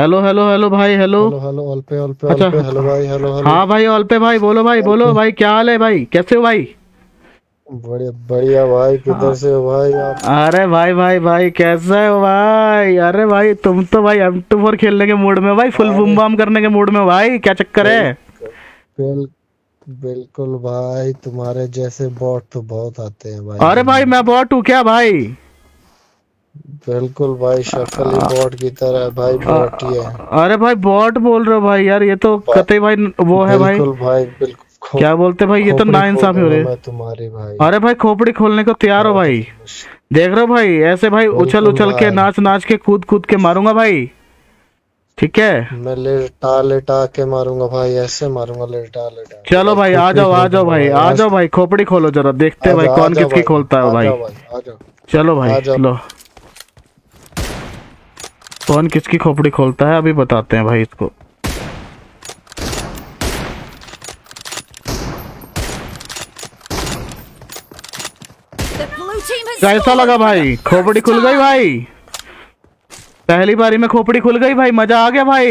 Hello hello hello भाई hello hello all पे all पे अच्छा। हेलो भाई हेलो हेलो हाँ भाई ऑल पे भाई बोलो भाई बोलो भाई क्या हाल है भाई? कैसे हो भाई? बढ़िया बढ़िया भाई किधर से हो भाई आप? अरे भाई भाई भाई कैसे हो भाई? अरे भाई तुम तो भाई एम टू फोर खेलने के मूड में भाई फुल बूम बाम करने के मूड में भाई क्या चक्कर है? बिल्कुल भाई तुम्हारे जैसे बॉट तो बहुत आते हैं भाई। अरे भाई मैं बॉट हूँ क्या भाई? बिल्कुल भाई शक्ल ही बॉट की तरह भाई बॉट ही है। अरे भाई बॉट बोल रहे हो भाई यार ये तो कतई भाई वो है भाई। बिल्कुल भाई बिल्कुल। क्या बोलते भाई ये तो ना इंसाफी हो रही है। तुम्हारी भाई। अरे भाई खोपड़ी खोलने को तैयार हो भाई। देख रहे हो भाई ऐसे भाई उछल उछल के नाच नाच के कूद कूद के मारूँगा भाई। ठीक है? मैं लेटा लेटा के मारूँगा भाई ऐसे मारूँगा लेटा लेटा चलो भाई आ जाओ आ जाओ भाई आ जाओ भाई खोपड़ी खोलो जरा देखते हैं भाई कौन किसकी खोलता है भाई। चलो भाई आ जाओ। लो। कौन किसकी खोपड़ी खोलता है? अभी बताते हैं भाई इसको। कैसा लगा भाई? खोपड़ी खुल गई भाई। पहली बारी में खोपड़ी खुल गई भाई, मज़ा आ गया भाई।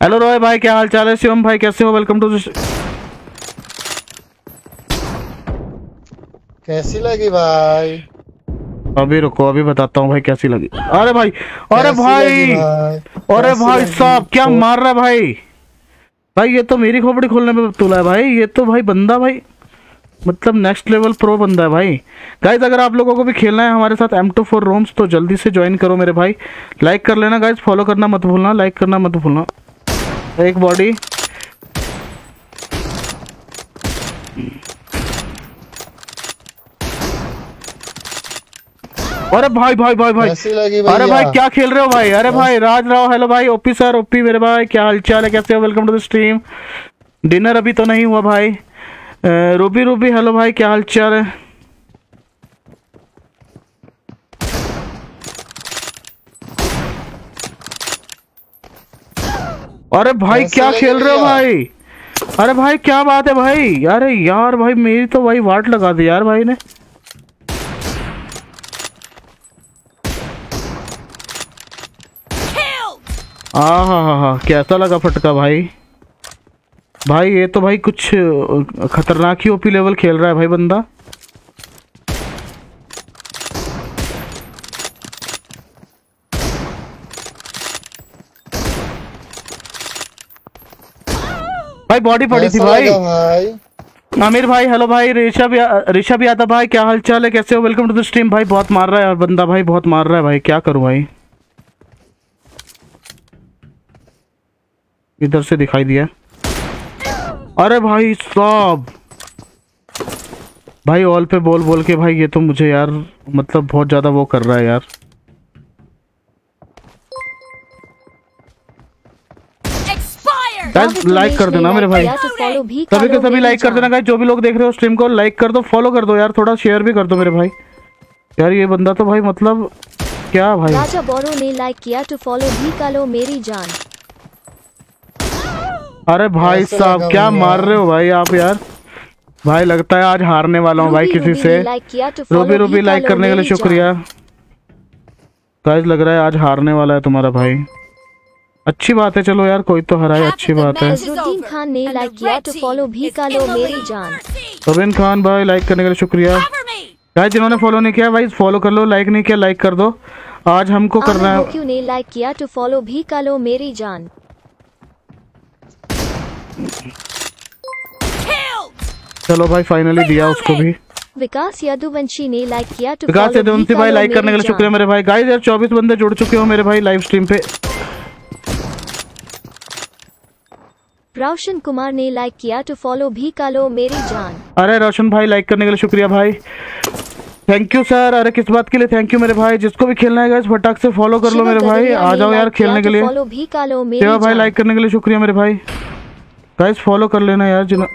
हेलो रोय भाई, क्या हाल चाल है? शिवम भाई, कैसे हो? वेलकम टू कैसी लगी भाई? अभी रुको अभी बताता हूँ भाई कैसी लगी। अरे भाई अरे भाई अरे भाई साहब क्या मार रहा है भाई? भाई ये तो मेरी खोपड़ी खोलने में तुला है भाई ये तो भाई बंदा भाई मतलब नेक्स्ट लेवल प्रो बंदा है भाई। गाइज़ अगर आप लोगों को भी खेलना है हमारे साथ एम टू फोर रोम्स तो जल्दी से ज्वाइन करो मेरे भाई। लाइक कर लेना गाइज़ फॉलो करना मत भूलना लाइक करना मत भूलना। एक बॉडी अरे भाई भाई भाई भाई। अरे भाई क्या खेल रहे हो भाई? अरे भाई राज राव हेलो भाई ओपी सर ओपी मेरे भाई क्या हालचाल है? कैसे हो? Welcome to the stream dinner अभी तो नहीं हुआ भाई। रूबी रूबी हेलो भाई क्या हालचाल है? अरे भाई क्या खेल रहे हो भाई? अरे भाई क्या बात है भाई? अरे यार भाई मेरी तो भाई वाट लगा दी यार भाई ने। हाँ हाँ हा हा कैसा लगा फटका भाई? भाई ये तो भाई कुछ खतरनाक ही ओपी लेवल खेल रहा है भाई बंदा। भाई बॉडी पड़ी थी भाई। भाई। आमिर भाई हेलो भाई ऋषभ ऋषभ यादव भाई क्या हाल चाल है? कैसे हो? वेलकम टू द स्ट्रीम भाई बहुत मार रहा है यार बंदा भाई बहुत मार रहा है भाई क्या करूँ भाई? इधर से दिखाई दिया। अरे भाई साहब। भाई ऑल पे बोल बोल के भाई ये तो मुझे यार मतलब बहुत ज़्यादा वो कर रहा है यार। गाइस लाइक कर देना मेरे भाई। तो सभी के सभी लाइक कर देना गाइस जो भी लोग देख रहे हो स्ट्रीम को लाइक कर दो फॉलो कर दो यार थोड़ा शेयर भी कर दो मेरे भाई। यार ये बंदा तो भाई मतलब क्या भाई? राजा बोरो ने लाइक किया तो फॉलो भी करो मेरी जान। अरे भाई साहब क्या मार रहे हो भाई आप यार? भाई लगता है आज हारने वाला हूँ भाई किसी से। किया तो रूबी रूबी लाइक करने के लिए शुक्रिया। गाइस लग रहा है आज हारने वाला है तुम्हारा भाई। अच्छी बात है चलो यार कोई तो हराए अच्छी बात है। खान ने लाइक किया तो फॉलो भी करो मेरी जान। रबिन खान भाई लाइक करने के लिए शुक्रिया। गाइस जिन्होंने फॉलो नहीं किया भाई फॉलो कर लो लाइक नहीं किया लाइक कर दो। आज हमको करना है। गोक्यू ने लाइक किया तो फॉलो भी करो मेरी जान। चलो भाई फाइनली दिया उसको भी। विकास यदुवंशी ने लाइक किया तो विकास यदुवंशी भाई लाइक करने के लिए शुक्रिया मेरे भाई। गाइस यार चौबीस बंदे जुड़ चुके हो मेरे भाई लाइव स्ट्रीम पे। रोशन कुमार ने लाइक किया तो फॉलो भी करो मेरी जान। अरे रोशन भाई लाइक करने के लिए शुक्रिया भाई। थैंक यू सर अरे किस बात के लिए? थैंक यू मेरे भाई। जिसको भी खेलना है गाइस फटाक से फॉलो कर लो मेरे भाई। आ जाओ यार खेलने के लिए। फॉलो भी करो मेरी भाई लाइक करने के लिए शुक्रिया मेरे भाई। गाइस फॉलो कर लेना यार जिन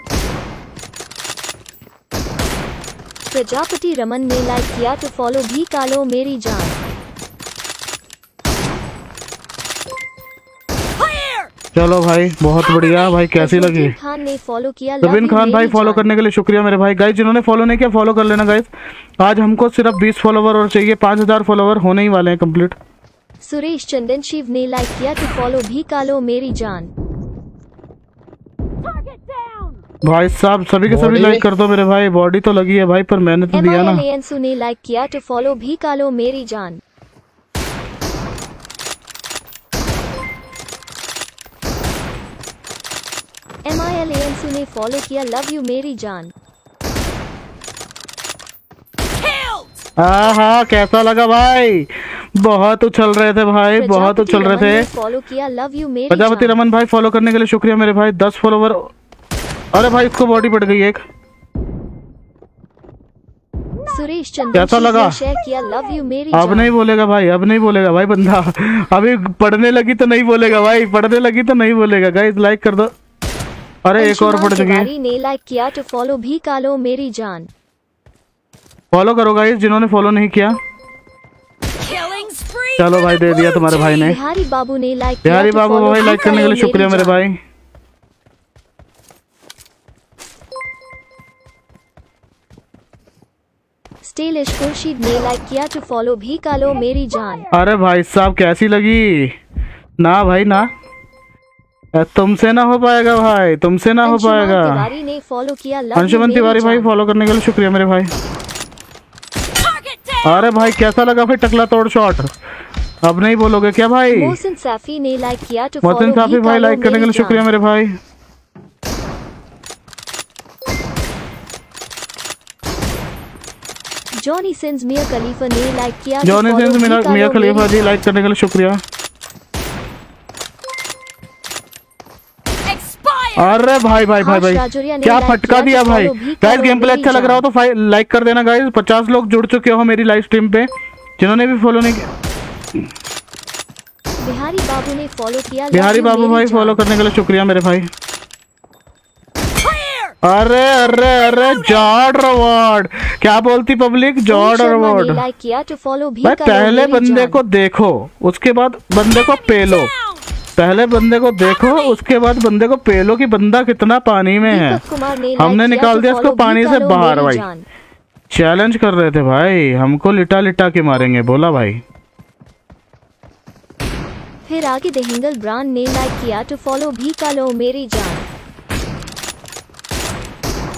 प्रजापति रमन ने लाइक किया तो फॉलो भी करो मेरी जान। चलो भाई बहुत बढ़िया। भाई कैसी लगी? खान ने फॉलो किया लव खान भाई फॉलो करने के लिए शुक्रिया मेरे भाई। गाइस जिन्होंने फॉलो नहीं किया फॉलो कर लेना गाइस आज हमको सिर्फ़ 20 फॉलोवर और चाहिए 5000 फॉलोवर होने ही वाले हैं कंप्लीट सुरेश चंदन शिव ने लाइक किया तो फॉलो भी कालो मेरी जान। भाई साहब सभी के सभी लाइक कर दो मेरे भाई। बॉडी तो लगी है भाई पर मैंने तो दिया ना। एल एन ने लाइक किया टू फॉलो भी कालो मेरी जान? एम आई एल एन ने फॉलो किया लव यू मेरी जान? हाँ हाँ कैसा लगा भाई? बहुत उछल रहे थे भाई बहुत उछल रहे थे। फॉलो किया लव यू मेरी प्रजापति रमन भाई फॉलो करने के लिए शुक्रिया मेरे भाई। दस फॉलोवर अरे भाई इसको बॉडी पड़ गई एक। सुरेश चंदन कैसा लगा? शेयर किया लव यू मेरी अब नहीं बोलेगा भाई अब नहीं बोलेगा भाई बंदा। अभी पढ़ने लगी तो नहीं बोलेगा भाई पढ़ने लगी तो नहीं बोलेगा। गाइस लाइक कर दो। अरे एक और पढ़ चुकी ने लाइक किया टू फॉलो भी कालो मेरी जान। फॉलो करो गाइस जिन्होंने फॉलो नहीं किया। चलो भाई दे दिया तुम्हारे भाई ने। बिहारी बाबू ने लाइक किया बिहारी बाबू भाई लाइक करने के लिए शुक्रिया मेरे भाई। स्टेलिश खुर्शीद ने लाइक किया टू फॉलो भी कालो मेरी जान। अरे भाई साहब कैसी लगी? ना भाई ना। तुमसे ना हो पाएगा भाई तुमसे ना हो पाएगा। तिवारी ने फॉलो किया अंशुमन तिवारी भाई फॉलो करने के लिए शुक्रिया मेरे भाई। अरे भाई कैसा लगा भाई टकला तोड़ शॉट अब नहीं बोलोगे क्या भाई? मोहसिन साफी ने लाइक किया मोहसिन साफी भाई लाइक करने के लिए शुक्रिया मेरे भाई। जॉनी सिंस मिया खलीफा ने लाइक किया Johnny Singh Mia Mia Khalifa ji like करने के लिए शुक्रिया। अरे भाई भाई भाई हर्ष भाई। क्या फटका दिया तो भाई? गाइस गेम प्ले अच्छा लग रहा हो तो लाइक कर देना गाइस पचास लोग जुड़ चुके हो मेरी लाइव स्ट्रीम पे। जिन्होंने भी फॉलो नहीं किया बिहारी बाबू ने फॉलो किया बिहारी बाबू भाई फॉलो करने के लिए शुक्रिया मेरे भाई. अरे अरे अरे जॉर्ड अवार्ड क्या बोलती पब्लिक जॉर्ड अवार्ड किया टू फॉलो भी भाई पहले बंदे को देखो उसके बाद बंदे को पेलो। पहले बंदे को देखो उसके बाद बंदे को पेलो कि बंदा कितना पानी में है। हमने निकाल दिया इसको पानी से बाहर भाई। चैलेंज कर रहे थे भाई। हमको लिटा लिटा के मारेंगे बोला भाई। फिर आगे देहिंगल ब्रांड ने लाइक किया टू फॉलो भी कालो मेरी जान।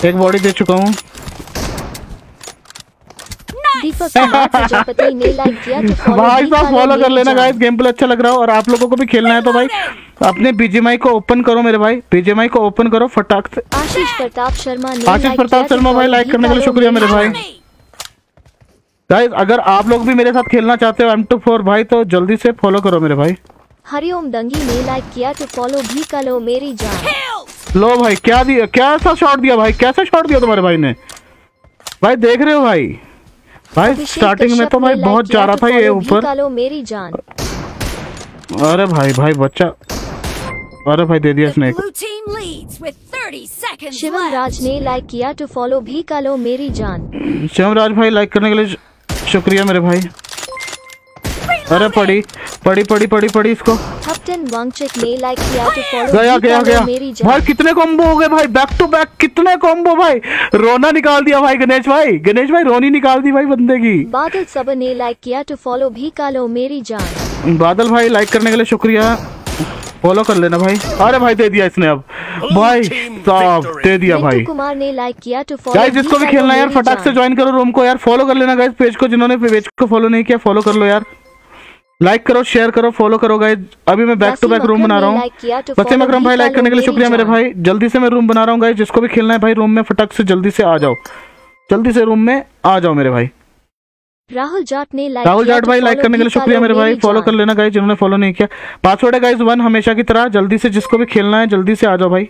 एक बॉडी दे चुका हूँ। भाई साहब फॉलो कर लेना गाइस गेम प्ले अच्छा लग रहा हो और आप लोगों को भी खेलना है तो भाई अपने बीजेमआई को ओपन करो मेरे भाई बीजेमआई को ओपन करो फटाक से। आशीष प्रताप शर्मा आशीष प्रताप शर्मा भाई लाइक करने के लिए शुक्रिया मेरे भाई। गाइस अगर आप लोग भी मेरे साथ खेलना चाहते हो एम टू फोर भाई तो जल्दी से फॉलो करो मेरे भाई। हरिओम दंगी ने लाइक किया टू फॉलो भी करो मेरी जान. लो भाई क्या दिया? कैसा शॉट दिया भाई? कैसा शॉट दिया तुम्हारे भाई ने? भाई देख रहे हो भाई। भाई स्टार्टिंग में तो भाई बहुत जा रहा था ये ऊपर। मेरी जान। अरे भाई भाई बच्चा। अरे भाई दे दिया snake blue team leads with 30 seconds Shivam left. Raj ने लाइक किया टू फॉलो भी कालो मेरी जान। शिवराज भाई लाइक करने के लिए शुक्रिया मेरे भाई। अरे पड़ी। पड़ी पड़ी पड़ी पड़ी इसको। वांगचक ने लाइक किया टू फॉलो गया गया गया। मेरी भाई कितने कॉम्बो हो गए भाई बैक टू बैक कितने कॉम्बो भाई। रोना निकाल दिया भाई गणेश भाई गणेश भाई रोनी निकाल दी भाई बंदे की। बादल सबने लाइक किया टू फॉलो भी कालो मेरी जान। बादल भाई लाइक करने के लिए शुक्रिया। फॉलो कर लेना भाई। अरे भाई दे दिया इसने अब। भाई साहब दे दिया भाई। कुमार ने लाइक किया टू फॉलो गाइस जिसको भी खेलना है यार फटाक से ज्वाइन करो रूम को यार। फॉलो कर लेना गाइस पेज को जिन्होंने पेज को फॉलो नहीं किया फॉलो कर लो यार। लाइक करो शेयर करो फॉलो करो गाइस अभी मैं बैक टू बैक रूम बना रहा हूँ। वसीम अकरम भाई लाइक करने के लिए शुक्रिया मेरे भाई। जल्दी से मैं रूम बना रहा हूँ गाइस जिसको भी खेलना है भाई रूम में फटक से जल्दी से आ जाओ। जल्दी से रूम में आ जाओ मेरे भाई। राहुल जाट ने लाइक राहुल जाट भाई लाइक करने के लिए शुक्रिया मेरे भाई। फॉलो कर लेना गाइस जिन्होंने फॉलो नहीं किया। पासवर्ड है गाइस वन हमेशा की तरह। जल्दी से जिसको भी खेलना है जल्दी से आ जाओ भाई।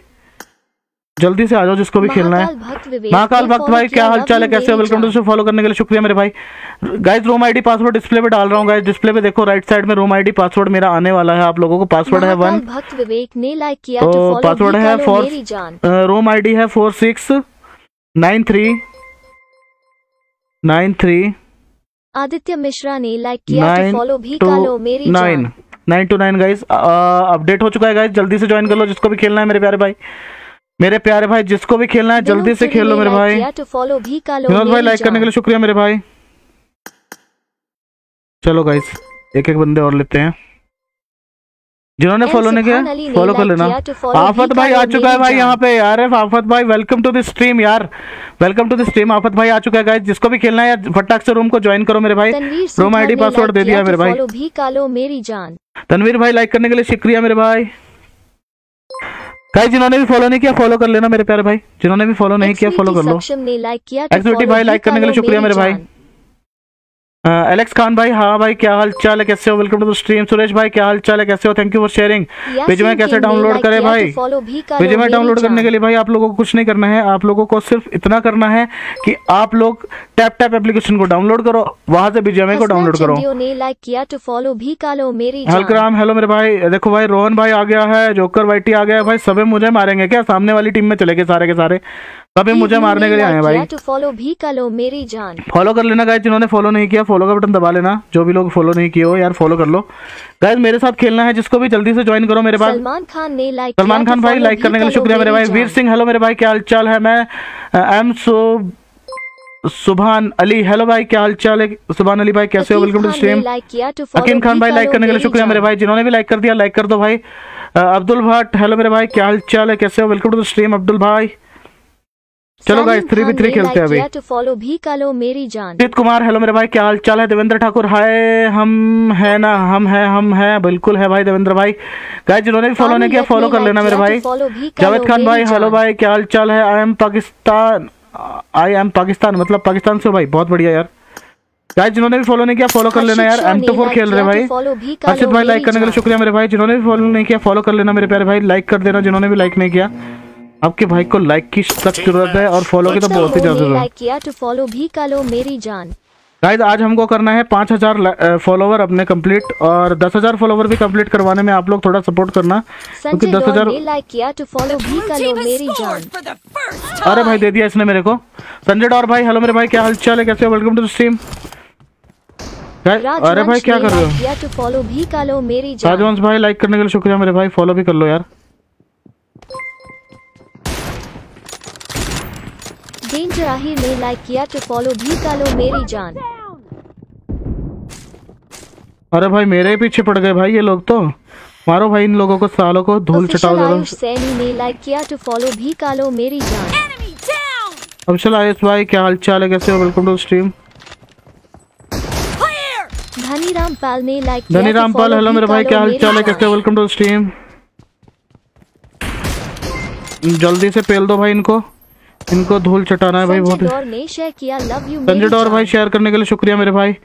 जल्दी से आ जाओ जिसको भी खेलना है। महाकाल भक्त विवेक महाकाल ने भक्त follow भाई क्या हाल चाल है? कैसे मेरी वेलकम टू। फॉलो करने के लिए शुक्रिया मेरे भाई। Guys room ID password display पे डाल रहा हूँ गाइस डिस्प्ले पे देखो राइट साइड में रूम आईडी पासवर्ड मेरा आने वाला है। आप लोगों को पासवर्ड है वन भक्त विवेक ने लाइक किया तो पासवर्ड है फोर रूम आईडी है four six nine three nine three Aditya Mishra ने लाइक किया नाइन फॉलो भी टू कालो मेरी nine two nine guys update हो चुका है गाइस जल्दी से ज्वाइन कर लो जिसको भी खेलना है मेरे प्यारे भाई। मेरे प्यारे भाई जिसको भी खेलना है जल्दी से खेल लो मेरे भाई। विनोद भाई लाइक करने के लिए शुक्रिया मेरे भाई। चलो गाइस एक एक बंदे और लेते हैं। जिन्होंने फॉलो नहीं किया फॉलो कर लेना। आफत भाई आ चुका है भाई यहाँ पे यार। आफत भाई वेलकम टू द स्ट्रीम यार। वेलकम टू द स्ट्रीम आफत भाई आ चुका है गाइस जिसको भी खेलना है यार फटाक से रूम को ज्वाइन करो मेरे भाई। रूम आईडी पासवर्ड दे दिया मेरे भाई। भी कालो मेरी जान। तनवीर भाई लाइक करने के लिए शुक्रिया मेरे भाई। गाइस जिन्होंने भी फॉलो नहीं किया फॉलो कर लेना मेरे प्यारे भाई। जिन्होंने भी फॉलो नहीं किया फॉलो कर लो। किया तो एक्टिविटी भाई लाइक करने के लिए शुक्रिया मेरे भाई। एलेक्स खान भाई हाँ भाई क्या हाल चाल है? कैसे हो? Welcome to the stream Suresh भाई क्या हाल चाल है? कैसे हो? Thank you for sharing Yasin Vijay कैसे डाउनलोड करे भाई? तो कालो विजय डाउनलोड करने के लिए भाई आप लोगों को कुछ नहीं करना है। आप लोगों को सिर्फ़ इतना करना है कि आप लोग टैप टैप एप्लीकेशन को डाउनलोड करो। वहाँ से विजय को डाउनलोड करो। ने लाइक किया टू फॉलो भी कालो मेरी जान। हलकराम हेलो मेरे भाई। देखो भाई रोहन भाई आ गया है जोकर वाइटी आ गया है। भाई सबे मुझे मारेंगे क्या? सामने वाली टीम में चले गए सारे के सारे। सबे मुझे मारने के लिए आए भाई। तो फॉलो भी कालो मेरी जान। फॉलो कर लेना गाइस जिन्होंने फॉलो नहीं किया फॉलो का बटन दबा लेना। जो भी लोग फॉलो नहीं किए हो यार फॉलो कर लो। गाइस मेरे साथ खेलना है जिसको भी जल्दी से ज्वाइन करो मेरे पास। सलमान खान ने लाइक सलमान खान भाई लाइक करने के लिए शुक्रिया मेरे भाई। वीर सिंह हेलो मेरे भाई क्या हाल है? मैं आई एम सो सुभान अली। हेलो भाई क्या हाल चाल है? सुभान अली भाई कैसे हो? Welcome to stream Akim Khan भाई लाइक करने के लिए शुक्रिया मेरे भाई जिन्होंने भी लाइक कर दिया लाइक कर दो भाई। अब्दुल भट्ट हेलो मेरे भाई क्या हाल चाल है? कैसे हो? Welcome to the stream Abdul भाई। चलो गाइस थ्री बी थ्री खेलते हैं अभी। फॉलो भी कालो मेरी जान। अजीत कुमार हेलो मेरे भाई क्या हाल चाल है? देवेंद्र ठाकुर हाय हम है ना हम है हम है बिल्कुल है भाई देवेंद्र भाई। गाइस जिन्होंने भी फॉलो नहीं किया फॉलो कर लेना मेरे भाई। जावेद खान भाई हेलो भाई क्या हाल चाल है? I am Pakistan I am Pakistan मतलब पाकिस्तान से भाई बहुत बढ़िया यार। गाइस जिन्होंने भी फॉलो नहीं किया फॉलो कर लेना यार एम टू फोर खेल रहे भाई। हर्षित भाई लाइक करने के लिए शुक्रिया मेरे भाई जिन्होंने भी फॉलो नहीं किया फॉलो कर लेना मेरे प्यारे भाई लाइक कर देना जिन्होंने भी लाइक नहीं किया। आपके भाई को लाइक की सख्त ज़रूरत है। और फॉलो की तो बहुत ही ज़्यादा ज़रूरत। है लाइक किया तो फॉलो भी कालो मेरी जान। गाइस आज हमको करना है पाँच हज़ार फॉलोवर अपने कंप्लीट और दस हज़ार फॉलोवर भी कंप्लीट करवाने में आप लोग थोड़ा सपोर्ट करना क्योंकि दस हज़ार ने लाइक किया तो अरे भाई दे दिया इसने मेरे को। संजय डॉर भाई हेलो मेरे भाई क्या हाल चाल है? कैसे हो? वेलकम टू द स्ट्रीम अरे भाई क्या कर रहे हो? तो राजवंश भाई लाइक करने के लिए शुक्रिया मेरे भाई फॉलो भी कर लो यार। डेंजर आहिर ने लाइक किया तो फॉलो भी कालो मेरी जान। अरे भाई मेरे ही पीछे पड़ गए भाई ये लोग तो। मारो भाई इन लोगों को सालों को धूल चटाओ जरा। सैनी ने लाइक किया तो फॉलो भी कालो मेरी जान। अब चलो आयुष भाई क्या हाल चाल है कैसे हो? Welcome to stream. Dhani Rampal ने लाइक किया धनी रामपाल हेलो मेरे भाई क्या हाल चाल है कैसे हो? वेलकम टू स्ट्रीम जल्दी से पेल दो भाई इनको। इनको धूल चटाना है भाई बहुत। संजय दौर ने शेयर किया लव यू संजय डोर भाई शेयर करने के लिए शुक्रिया मेरे भाई।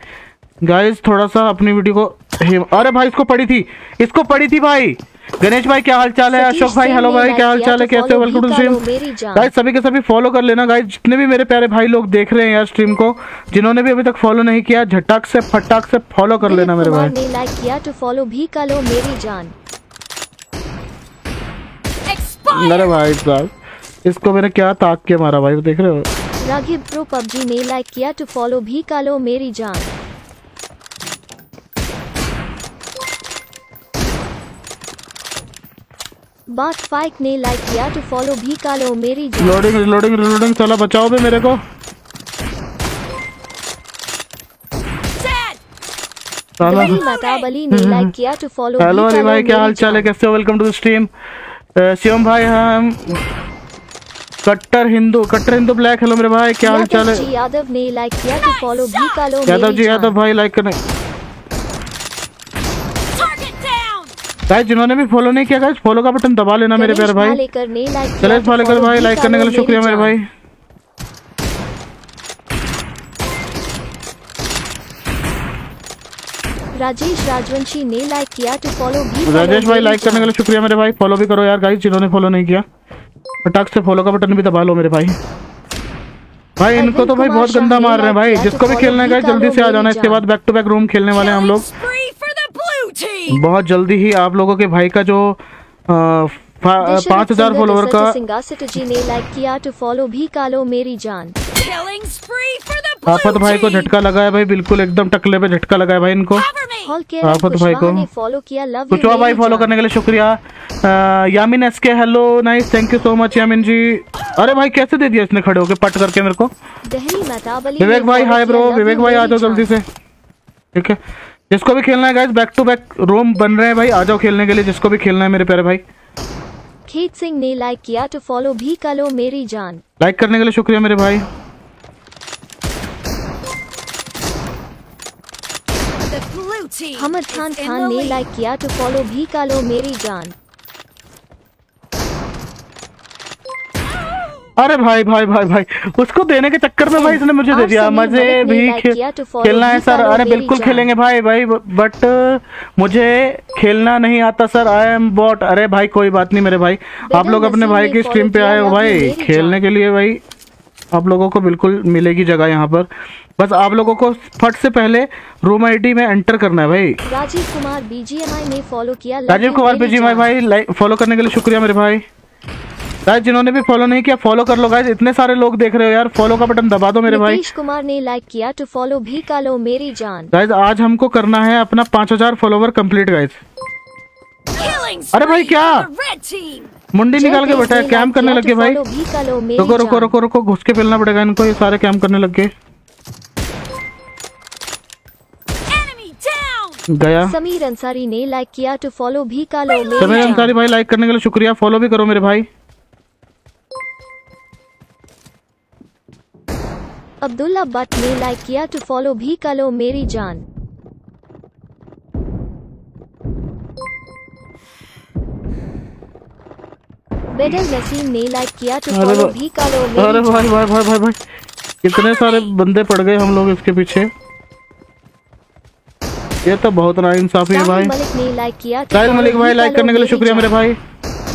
गाइस थोड़ा सा अपनी वीडियो को अरे भाई इसको पड़ी थी। इसको पड़ी थी भाई। गणेश भाई क्या हाल चाल है अशोक भाई हेलो भाई क्या हाल चाल है? तो कैसे वेलकम टू स्ट्रीम। गाइस सभी के सभी फॉलो कर लेना। गाइस जितने भी मेरे प्यारे भाई लोग देख रहे हैं यार स्ट्रीम को जिन्होंने भी अभी तक फॉलो नहीं किया झटक से फटाक से फॉलो कर लेना मेरे भाई। ने लाइक किया तो फॉलो भी कर लो मेरी जान। अरे भाई साहब इसको मैंने क्या ताक के मारा भाई देख रहे हो? राघिब प्रो पबजी ने लाइक किया टू फॉलो भी कालो मेरी जान। बात फाइक ने लाइक किया तो फॉलो भी कालो मेरी जान। लोडिंग रिलोडिंग रिलोडिंग चला बचाओ भी मेरे को। ने लाइक किया फॉलो हेलो कालो भाई क्या हाल चाल है? कैसे हो? Welcome to the stream Shivam भाई हम कट्टर हिंदू कट्टर हिंदू ब्लैक हेलो मेरे भाई क्या हाल चाल है? यादव ने लाइक किया तो फॉलो भी कालो यादव जी यादव भाई लाइक करने। गाइस जिन्होंने भी फॉलो नहीं किया गाइस फॉलो का बटन दबा लेना मेरे प्यारे भाई। चलो फॉलो कर चलेश भालेकर भाई लाइक करने के लिए शुक्रिया मेरे भाई। राजेश राजवंशी ने लाइक किया तो फॉलो भी राजेश भाई लाइक करने के लिए शुक्रिया मेरे भाई। फॉलो भी करो यार गाइस जिन्होंने फॉलो नहीं किया। फटाक से फॉलो का बटन भी दबा लो मेरे भाई। भाई इनको तो भाई बहुत गंदा मार रहे हैं भाई। जिसको भी तो खेलना है गाइस जल्दी से आ जाना इसके बाद बैक टू बैक रूम खेलने वाले हैं हम लोग. बहुत जल्दी ही आप लोगों के भाई का जो पाँच हज़ार फॉलोअर का सिंगासिट जी ने लाइक किया टू फॉलो भी कालो मेरी जान। आफत भाई को झटका लगा है भाई बिल्कुल एकदम टकले पे झटका लगा है भाई इनको। आफत भाई को। फॉलो किया लव कुछ भाई फॉलो करने के लिए शुक्रिया। Yamin S K hello nice thank you so much Yamin ji. अरे भाई कैसे दे दिया इसने खड़े होके पट करके मेरे को? विवेक भाई हाय ब्रो विवेक भाई आ जाओ जल्दी से। ठीक है। जिसको भी खेलना है guys back to back room बन रहे हैं भाई आ जाओ खेलने के लिए जिसको भी खेलना है मेरे प्यारे भाई। खेत सिंह ने लाइक किया तो फॉलो भी कर लो मेरी जान। लाइक करने के लिए शुक्रिया मेरे भाई। हमद खान खान ने लाइक किया तो फॉलो भी कर लो मेरी जान। अरे भाई भाई भाई भाई उसको देने के चक्कर में भाई इसने मुझे दे दिया। मज़े भी खे- खेलना है सर अरे बिल्कुल खेलेंगे भाई भाई बट मुझे खेलना नहीं आता सर आई एम बॉट अरे भाई कोई बात नहीं मेरे भाई। आप लोग अपने भाई की स्ट्रीम पे आए हो भाई। खेलने के लिए भाई आप लोगों को बिल्कुल मिलेगी जगह यहाँ पर। बस आप लोगों को फट से पहले रूम आईडी में एंटर करना है भाई। राजीव कुमार बीजीएमआई ने फॉलो किया। राजीव कुमार जी भाई फॉलो करने के लिए शुक्रिया मेरे भाई। गाइस जिन्होंने भी फॉलो नहीं किया फॉलो कर लो गाइस इतने सारे लोग देख रहे हो यार. फॉलो का बटन दबा दो मेरे भाई. नीतीश कुमार ने लाइक किया तो फॉलो भी कर लो मेरी जान. गाइस आज हमको करना है अपना 5000 फॉलोवर कंप्लीट गाइस अरे भाई, क्या? मुंडी निकाल के बैठा है. कैम करने लग गए भाई. रुको रुको रुको रुको. घुस के फैलना पड़ेगा इनको. ये सारे कैम करने लग गए. गया. समीर अंसारी ने लाइक किया तो फॉलो भी कर लो समय मेरी अंसारी भाई लाइक करने के लिए शुक्रिया. फॉलो भी करो मेरे भाई. अब्दुल्ला बट ने लाइक किया टू फॉलो भी कर लो मेरी जान। बेडल नसीम ने लाइक किया टू फॉलो भी कर लो अरे भाई भाई भाई भाई भाई। कितने सारे बंदे पड़ गए हम लोग इसके पीछे। ये तो बहुत ना इंसाफी है भाई। मलिक ने लाइक किया साहिल मलिक भाई लाइक करने के लिए शुक्रिया मेरे भाई।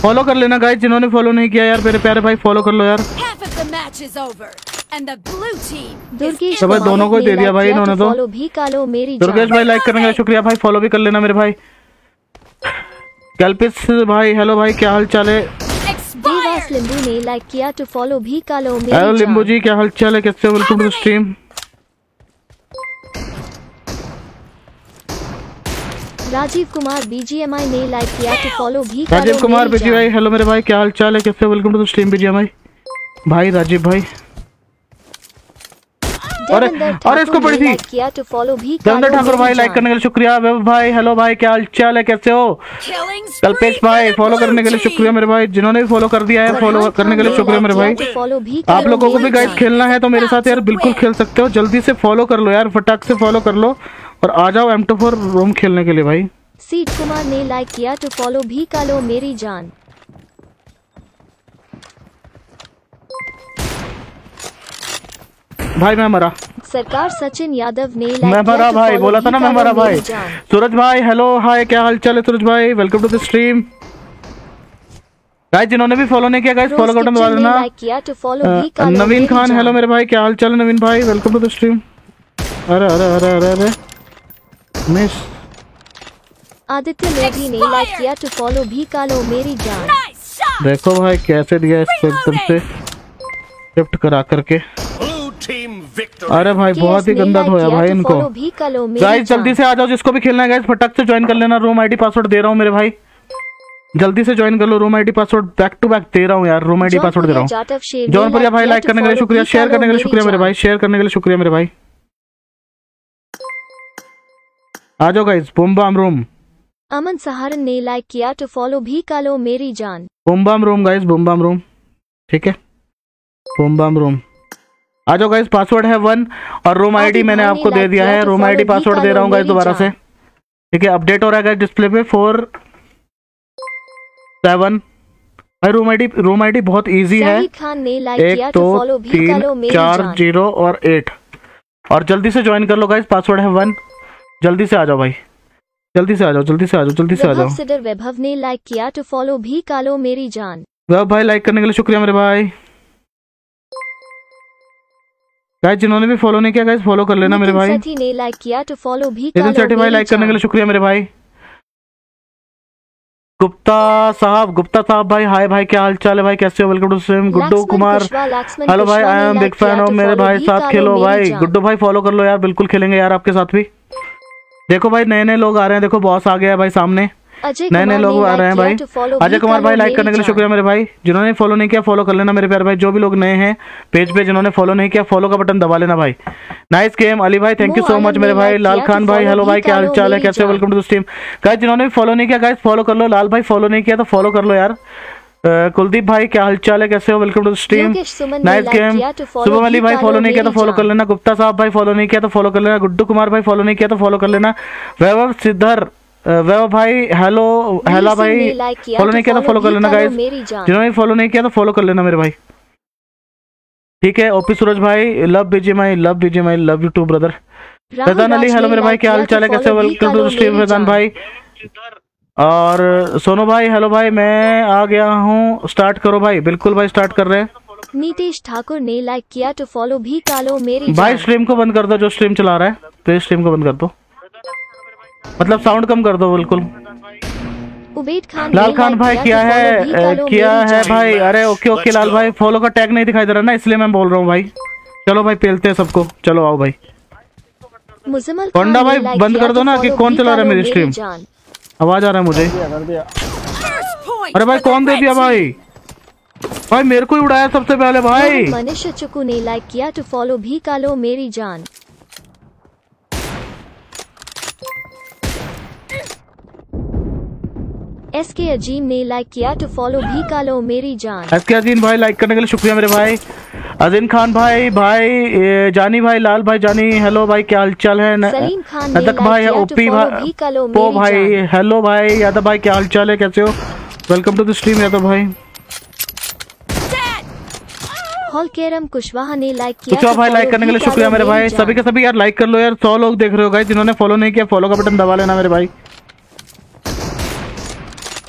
फॉलो कर लेना गाइस जिन्होंने फॉलो नहीं किया यार मेरे प्यारे भाई फॉलो कर लो यार। दुर्गेश तो भाई दोनों को दे दिया भाई इन्होंने तो। follow भी कर लो मेरी दुर्गेश भाई लाइक करने के शुक्रिया भाई फॉलो भी कर लेना मेरे भाई। कल्पित भाई हेलो भाई क्या हाल चाल है? देवास लिंबू ने लाइक किया तो फॉलो भी कर लो हेलो लिंबू जी क्या हाल चाल है? कैसे हो? Welcome to stream Rajiv Kumar BGMI ने लाइक किया तो फॉलो भी कर राजीव कुमार मेरी बिज़ी भाई हेलो मेरे भाई क्या हाल चाल है? कैसे हो? वेलकम टू स्ट्रीम बिज़ी भाई भाई राजीव भाई। अरे- अरे इसको पड़ी थी। किया तो फॉलो भी कर देवेंद्र ठाकुर भाई लाइक करने के लिए शुक्रिया। वैभव भाई हेलो भाई क्या हाल चाल है? कैसे हो? कल्पेश भाई फॉलो करने के लिए शुक्रिया मेरे भाई जिन्होंने भी फॉलो कर दिया है फॉलो करने के लिए शुक्रिया मेरे भाई। भी आप लोगों को भी गाइस खेलना है तो मेरे साथ यार बिल्कुल खेल सकते हो जल्दी से फॉलो कर लो यार फटाक से फॉलो कर लो। और आ जाओ एम टू फोर रूम खेलने के लिए भाई। सीट कुमार ने लाइक किया तो फॉलो भी कर लो मेरी जान। भाई मैं मरा। सरकार सचिन यादव ने लाइक मैं मरा भाई बोला था ना मैं मरा भाई। सूरज भाई हेलो हाय क्या हाल चाल है सूरज भाई? Welcome to the stream guys जिन्होंने भी फॉलो नहीं किया गाइस फॉलो बटन दबा देना। नवीन खान हेलो मेरे भाई क्या हाल चाल है नवीन भाई? वेलकम टू द स्ट्रीम अरे अरे अरे अरे अरे। मिस आदित्य लोधी ने लाइक किया तो फॉलो भी कर लो मेरी जान। Nice देखो भाई कैसे दिया इसको एकदम से? शिफ्ट करा करके. अरे भाई बहुत ही गंदा धोया भाई इनको। भी गाइस जल्दी से आ जाओ जिसको भी खेलना है गाइस फटक से ज्वाइन कर लेना रूम आईडी पासवर्ड दे रहा हूँ मेरे भाई। जल्दी से ज्वाइन कर लो room ID password back to back दे रहा हूँ यार रूम आईडी पासवर्ड दे रहा हूँ। जौनपुरिया भाई लाइक करने के लिए शुक्रिया शेयर करने के लिए शुक्रिया मेरे भाई शेयर करने के लिए शुक्रिया मेरे भाई। आ जाओ guys boom bam room. Aman Saharan ने लाइक किया तो फॉलो भी कर लो मेरी जान। Boom bam room guys boom bam room. ठीक है? Boom bam room. आ जाओ गाइस पासवर्ड है वन और रूम आईडी मैंने आपको दे दिया है। रूम आईडी पासवर्ड दे रहा हूँ गाइस दोबारा से। ठीक है अपडेट हो रहा है गाइस डिस्प्ले पे। फोर सेवन भाई रूम आईडी रूम आईडी बहुत इजी है। एक तो दो तीन चार ज़ीरो और एट और जल्दी से ज्वाइन कर लो गाइस पासवर्ड है वन। जल्दी से आ जाओ भाई। जल्दी से आ जाओ जल्दी से आ जाओ जल्दी से आ वैभव जाओ। सिडर वैभव ने लाइक किया टू फॉलो भी कर लो मेरी जान। वह भाई लाइक करने के लिए शुक्रिया मेरे भाई। गाइस जिन्होंने भी फॉलो नहीं किया गाइस फॉलो कर लेना मेरे भाई। सेठी ने लाइक किया तो फॉलो भी नितिन कर लो सेठी भाई लाइक करने के लिए शुक्रिया मेरे भाई। गुप्ता साहब गुप्ता साहब भाई हाय भाई क्या हाल चाल है भाई? कैसे हो? Welcome to stream Guddu Kumar. Hello भाई I am big fan of मेरे भाई साथ खेलो भाई। गुड्डू भाई फॉलो कर लो यार बिल्कुल खेलेंगे यार आपके साथ भी। देखो भाई नए नए लोग आ रहे हैं। देखो बॉस आ गया है भाई सामने। नए नए लोग आ रहे हैं भाई। अजय कुमार भाई लाइक करने के लिए शुक्रिया मेरे भाई। जिन्होंने फॉलो नहीं किया फॉलो कर लेना मेरे प्यार भाई। जो भी लोग नए हैं पेज पे जिन्होंने फॉलो नहीं किया फॉलो का बटन दबा लेना भाई। नाइस गेम अली भाई थैंक यू सो मच मेरे भाई। लाल खान भाई हेलो भाई क्या हाल चाल है? कैसे welcome to the stream guys जिन्होंने भी फॉलो नहीं किया गाइस फॉलो कर लो। लाल भाई फॉलो नहीं किया तो फॉलो कर लो यार। कुलदीप भाई क्या हाल चाल है? कैसे हो? Welcome to stream nice game तो भी अली भाई फॉलो नहीं किया तो फॉलो कर लेना। गुप्ता साहब भाई फॉलो नहीं किया तो फॉलो कर लेना। गुड्डू कुमार भाई फॉलो नहीं किया तो फॉलो कर लेना। वैभव सिद्धर वैभव भाई हेलो हेला भाई फॉलो तो नहीं किया तो फॉलो कर लेना गाइस। जिन्होंने फॉलो नहीं किया तो फॉलो कर लेना मेरे भाई। ठीक है ओपी सूरज भाई love BJ my love BJ my love you too brother Faizan Ali hello मेरे भाई क्या हाल चाल है? तो कैसे वेलकम टू स्ट्रीम फैजान भाई। और सोनो भाई हेलो भाई मैं आ गया हूँ। स्टार्ट करो भाई। बिल्कुल भाई स्टार्ट कर रहे हैं। नीतीश ठाकुर ने लाइक किया तो फॉलो भी कालो मेरी भाई स्ट्रीम को बंद कर दो जो स्ट्रीम चला रहा है प्लीज़ स्ट्रीम को बंद कर दो। मतलब साउंड कम कर दो बिल्कुल। उबैद खान लाल खान भाई किया तो है? किया है भाई? अरे ओके ओके लाल भाई फॉलो का टैग नहीं दिखाई दे रहा ना इसलिए मैं बोल रहा हूँ भाई। चलो भाई पेलते हैं सबको। चलो आओ भाई। मुजम्मल कोंडा भाई बंद कर दो तो ना कि कौन चला रहा है मेरी स्ट्रीम। आवाज़ आ रहा है मुझे। अरे भाई कौन दे दिया भाई? भाई मेरे को ही उड़ाया सबसे पहले भाई। मनीष चुकू ने लाइक किया टू फॉलो भी कालो मेरी जान। एस के अजीम ने लाइक किया टू फॉलो भी कालो मेरी जान। एस के अजीन भाई लाइक करने के लिए शुक्रिया मेरे भाई। अजीन खान भाई भाई जानी भाई लाल भाई जानी हेलो भाई क्या हाल चाल है सलीम खान ने नदक भाई ओपी भाई पो भाई हेलो भाई यादव भाई क्या हाल चाल है? कैसे हो? Welcome to the stream Yadav भाई। हॉल केरम कुशवाहा ने लाइक किया तो भाई लाइक करने के लिए शुक्रिया मेरे भाई। सभी के सभी यार लाइक कर लो यार सौ लोग देख रहे हो गाइस जिन्होंने फॉलो नहीं किया फॉलो का बटन दबा लेना मेरे भाई।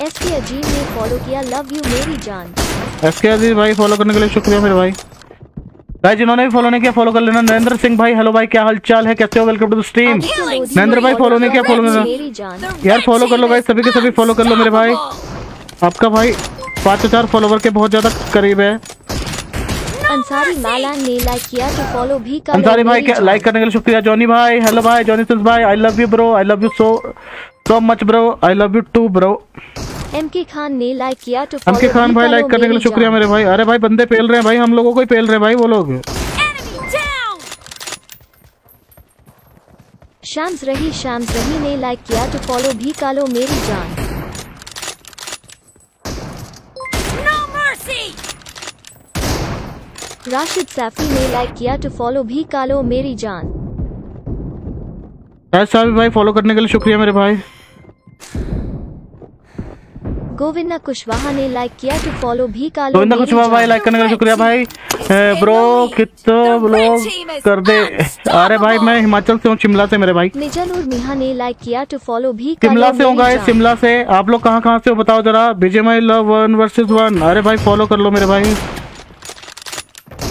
एस के अजीम ने फॉलो किया लव यू मेरी जान। एस के अज़ीज़ भाई फॉलो करने के लिए शुक्रिया मेरे भाई। भाई जिन्होंने भी फॉलो नहीं किया फॉलो कर लेना। नरेंद्र सिंह भाई हेलो भाई क्या हाल चाल है? कैसे हो? Welcome to the stream Narendra भाई फॉलो नहीं किया फॉलो करना यार फॉलो कर लो भाई सभी के सभी फॉलो कर लो मेरे भाई। आपका भाई पाँच हज़ार फॉलोवर के बहुत ज़्यादा करीब है। अंसारी मालान ने लाइक किया तो फॉलो भी करो अंसारी भाई। लाइक करने के लिए शुक्रिया। जॉनी भाई हेलो भाई जॉनी सिंस भाई I love you bro I love you so so much bro I love you too bro M K Khan ने लाइक किया तो एम के खान भाई लाइक करने के लिए शुक्रिया मेरे भाई। अरे भाई बंदे पेल रहे हैं भाई हम लोगों को ही पेल रहे हैं भाई वो लोग. शैम्स रही शैम्स रही ने लाइक किया तो फॉलो भी कालो मेरी जान। No. राशिद सैफी ने लाइक किया तो फॉलो भी कालो मेरी जान। राज साहब भाई फॉलो करने के लिए शुक्रिया मेरे भाई। गोविंदा कुशवाहा ने लाइक किया तो फॉलो भी कालो गोविंदा कुछ भाई लाइक करने के शुक्रिया भाई। ब्रो कितने लोग कर दे। अरे भाई मैं हिमाचल से हूँ शिमला से मेरे भाई। निजन और मिहा ने लाइक किया तो फॉलो भी कालो शिमला से हूँ जान। शिमला से। आप लोग कहाँ कहाँ से हो बताओ जरा। BJ my love one versus one अरे भाई फॉलो कर लो मेरे भाई।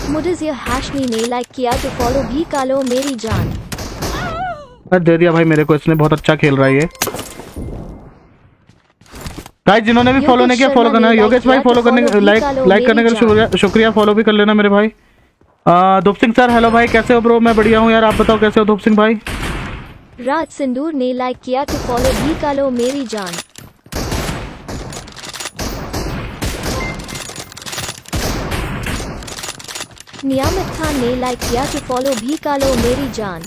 मुडजिया हाशमी ने लाइक किया तो फॉलो भी कालो मेरी जान। दे दिया भाई मेरे को इसने बहुत अच्छा खेल रहा है ये। गाइस जिन्होंने भी फॉलो नहीं किया फॉलो करना। योगेश भाई फॉलो करने लाइक लाइक करने के लिए शुक्रिया फॉलो भी कर लेना मेरे भाई। धूप सिंह सर हेलो भाई कैसे हो ब्रो मैं बढ़िया हूँ यार आप बताओ कैसे हो धूप सिंह भाई? राज सिंदूर ने लाइक किया तो फॉलो भी कालो मेरी जान। नियामत खान ने लाइक किया तो फॉलो भी कालो मेरी जान।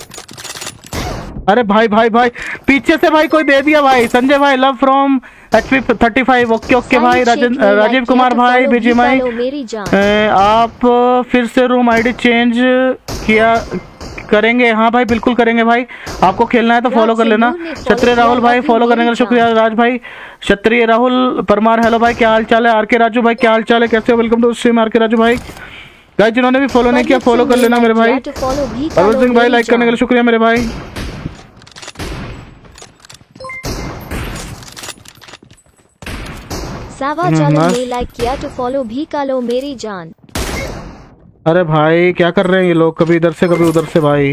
अरे भाई भाई भाई पीछे से भाई कोई दे दिया भाई। संजय भाई love from H P thirty five okay okay भाई राजीव कुमार भाई बीजी भी माई कालो मेरी जान ए, आप फिर से रूम आईडी चेंज किया करेंगे हाँ भाई बिल्कुल करेंगे भाई। आपको खेलना है तो फॉलो कर लेना। क्षत्रिय राहुल भाई फॉलो करने का शुक्रिया राज भाई। क्षत्रिय राहुल परमार हेलो भाई क्या हाल चाल है? आर के राजू भाई क्या हाल चाल है? कैसे हो? वेलकम टू स्ट्रीम आर के राजू भाई। गाइस जिन्होंने भी फॉलो नहीं किया फॉलो कर लेना मेरे भाई। अरविंद सिंह भाई लाइक करने के लिए शुक्रिया मेरे भाई। सावा हम्म, चालन ने लाइक किया तो फॉलो भी कालो मेरी जान। अरे भाई क्या कर रहे हैं ये लोग? कभी इधर से कभी उधर से भाई।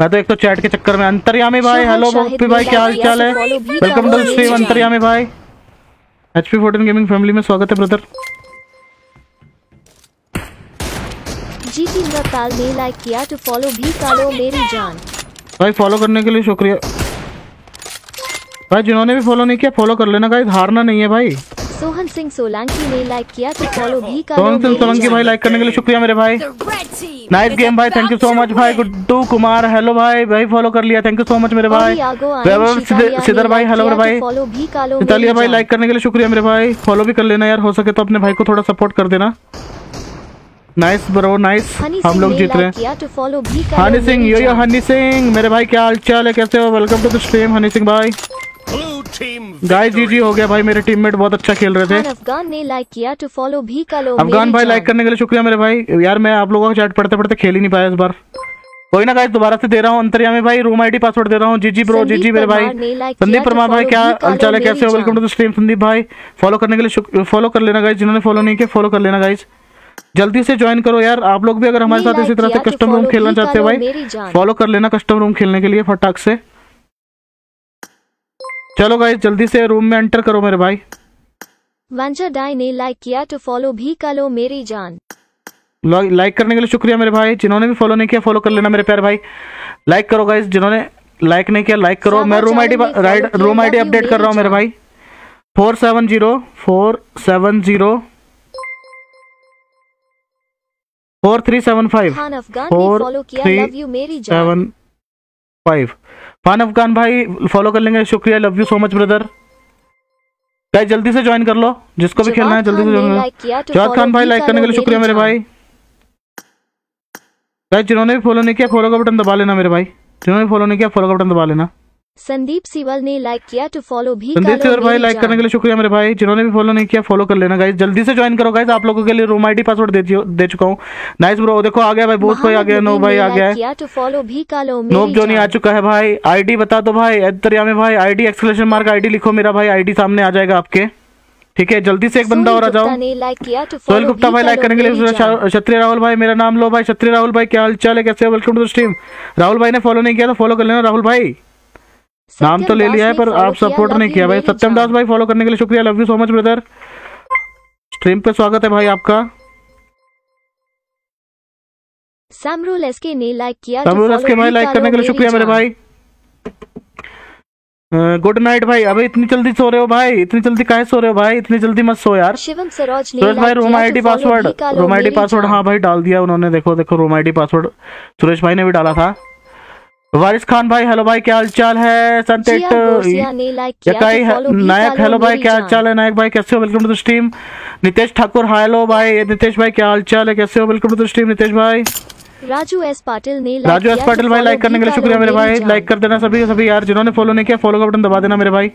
मैं तो एक तो चैट के चक्कर में अंतर्यामी भाई। हेलो बप्पी भाई क्या हाल चाल है? Welcome to stream. अंतर्यामी भाई। H P fourteen gaming family में स्वागत है ब्रदर जीतेंद्र पाल ने लाइक किया तो फॉलो भी कालो मेरी जान। भाई फॉलो करने के लिए शुक्रिया। भाई जिन्होंने भी फॉलो नहीं किया फॉलो कर लेना गाइस हारना नहीं है भाई। सोहन सिंह सोलंकी ने लाइक किया तो फॉलो भी कर सोहन सिंह सोलंकी भाई लाइक करने के लिए शुक्रिया मेरे भाई। नाइस गेम भाई थैंक यू सो मच भाई गुड्डू कुमार हेलो भाई भाई फॉलो कर लिया थैंक यू सो मच मेरे भाई। सिदर- भाई लाइक हेलो मेरे तो भाई। फॉलो भी इतालिया भाई लाइक करने के लिए शुक्रिया मेरे भाई। फॉलो भी कर लेना यार हो सके तो अपने भाई को थोड़ा सपोर्ट कर देना। नाइस ब्रो नाइस हम लोग जीत रहे हैं। तो हनी सिंह यो यो हनी सिंह मेरे भाई क्या हाल चाल है कैसे हो? Welcome to the stream Honey Singh भाई। गाइस जी जी हो गया भाई मेरे टीममेट बहुत अच्छा खेल रहे थे। अफगान ने लाइक किया तो फॉलो भी कर लो अफगान भाई लाइक करने के लिए शुक्रिया मेरे भाई। यार मैं आप लोगों का चैट पढ़ते पढ़ते खेल ही नहीं पाया इस बार। कोई ना गाइस दोबारा से दे रहा हूँ अंतरिया में भाई रूम आईडी पासवर्ड दे रहा हूँ। जी जी ब्रो जी जी मेरे भाई। संदीप परमार भाई क्या भी कर हाल चाल है? कैसे हो? Welcome to the stream Sandeep भाई। फॉलो करने के लिए फॉलो कर लेना गाइस जिन्होंने फॉलो नहीं किया फॉलो कर लेना गाइस जल्दी से ज्वाइन करो यार आप लोग भी अगर हमारे साथ इसी तरह से कस्टम रूम खेलना चाहते हो भाई फॉलो कर लेना कस्टम रूम खेलने के लिए फटाक से। चलो गाइस जल्दी से रूम में एंटर करो मेरे भाई। वंजा डाई ने लाइक किया तो फॉलो भी कर लो मेरी जान। लाइक करने के लिए शुक्रिया मेरे भाई जिन्होंने भी फॉलो नहीं किया फॉलो कर लेना मेरे प्यारे भाई। लाइक करो गाइस जिन्होंने लाइक नहीं किया लाइक करो। मैं room ID right room ID update कर रहा हूँ मेरे भाई। Four seven zero four seven zero four three seven five Khan Afghan ने फॉलो किया लव यू मेरी जान। सेवन फाइव फान अफगान भाई फॉलो कर लेंगे। शुक्रिया love you so much brother भाई जल्दी से ज्वाइन कर लो। जिसको भी खेलना है जल्दी से ज्वाइन कर तो जवाद खान भाई लाइक करने के लिए शुक्रिया मेरे भाई भाई। गाइस जिन्होंने भी फॉलो नहीं किया फॉलो का बटन दबा लेना मेरे भाई। जिन्होंने भी फॉलो नहीं किया फॉलो का बटन दबा लेना। संदीप सिवल ने लाइक किया टू फॉलो भी संदीप सिवर भाई लाइक करने के लिए शुक्रिया मेरे भाई। जिन्होंने भी फॉलो नहीं किया फॉलो कर लेना गाइस जल्दी से ज्वाइन करो गाइस आप लोगों के लिए रूम आईडी पासवर्ड दे दे चुका हूँ। नाइस ब्रो देखो आ गया भाई बोस भाई आ गया नो भाई आ गया है। किया फॉलो भी कर लो नोब जोनी। आ चुका है भाई। आईडी बता दो भाई दरिया में भाई। आईडी एक्सक्लेशन मार्क आईडी लिखो मेरा भाई। आईडी सामने आ जाएगा आपके। ठीक है जल्दी से एक बंदा और आ जाओ। सोहेल गुप्ता भाई लाइक करने के लिए क्षत्रिय राहुल भाई मेरा नाम लो भाई। क्षत्रिय राहुल भाई क्या हाल चाल है? कैसे welcome to the stream Rahul भाई ने फॉलो नहीं किया तो फॉलो कर लेना राहुल भाई। नाम तो ले लिया है पर आप सपोर्ट नहीं किया भाई। सत्यम दास भाई फॉलो करने के लिए शुक्रिया। Love you so much brother stream पे स्वागत है भाई आपका। सैमरुल एसके ने लाइक किया भाई लाइक करने के लिए शुक्रिया मेरे भाई। गुड नाइट भाई। अबे इतनी जल्दी सो रहे हो भाई। इतनी जल्दी काहे सो रहे हो भाई? इतनी जल्दी मत सो यार। शिवम सरोज ने भाई room ID password room ID password हाँ भाई डाल दिया उन्होंने। देखो देखो रूम आईडी पासवर्ड सुरेश भाई ने भी डाला था। वारिस खान भाई हेलो भाई क्या हाल चाल है संतेट किया तो यकाई follow भी नायक हेलो भाई क्या हाल जान। चाल है? नायक भाई कैसे हो? Welcome to the stream Nitesh Thakur hello भाई नितेश भाई क्या हाल चाल है? कैसे हो? Welcome to the stream Nitesh भाई। राजू एस पाटिल ने राजू एस तो पाटिल भाई लाइक करने के लिए शुक्रिया मेरे भाई। लाइक कर देना सभी सभी यार जिन्होंने फॉलो नहीं किया फॉलो का बटन दबा देना मेरे भाई।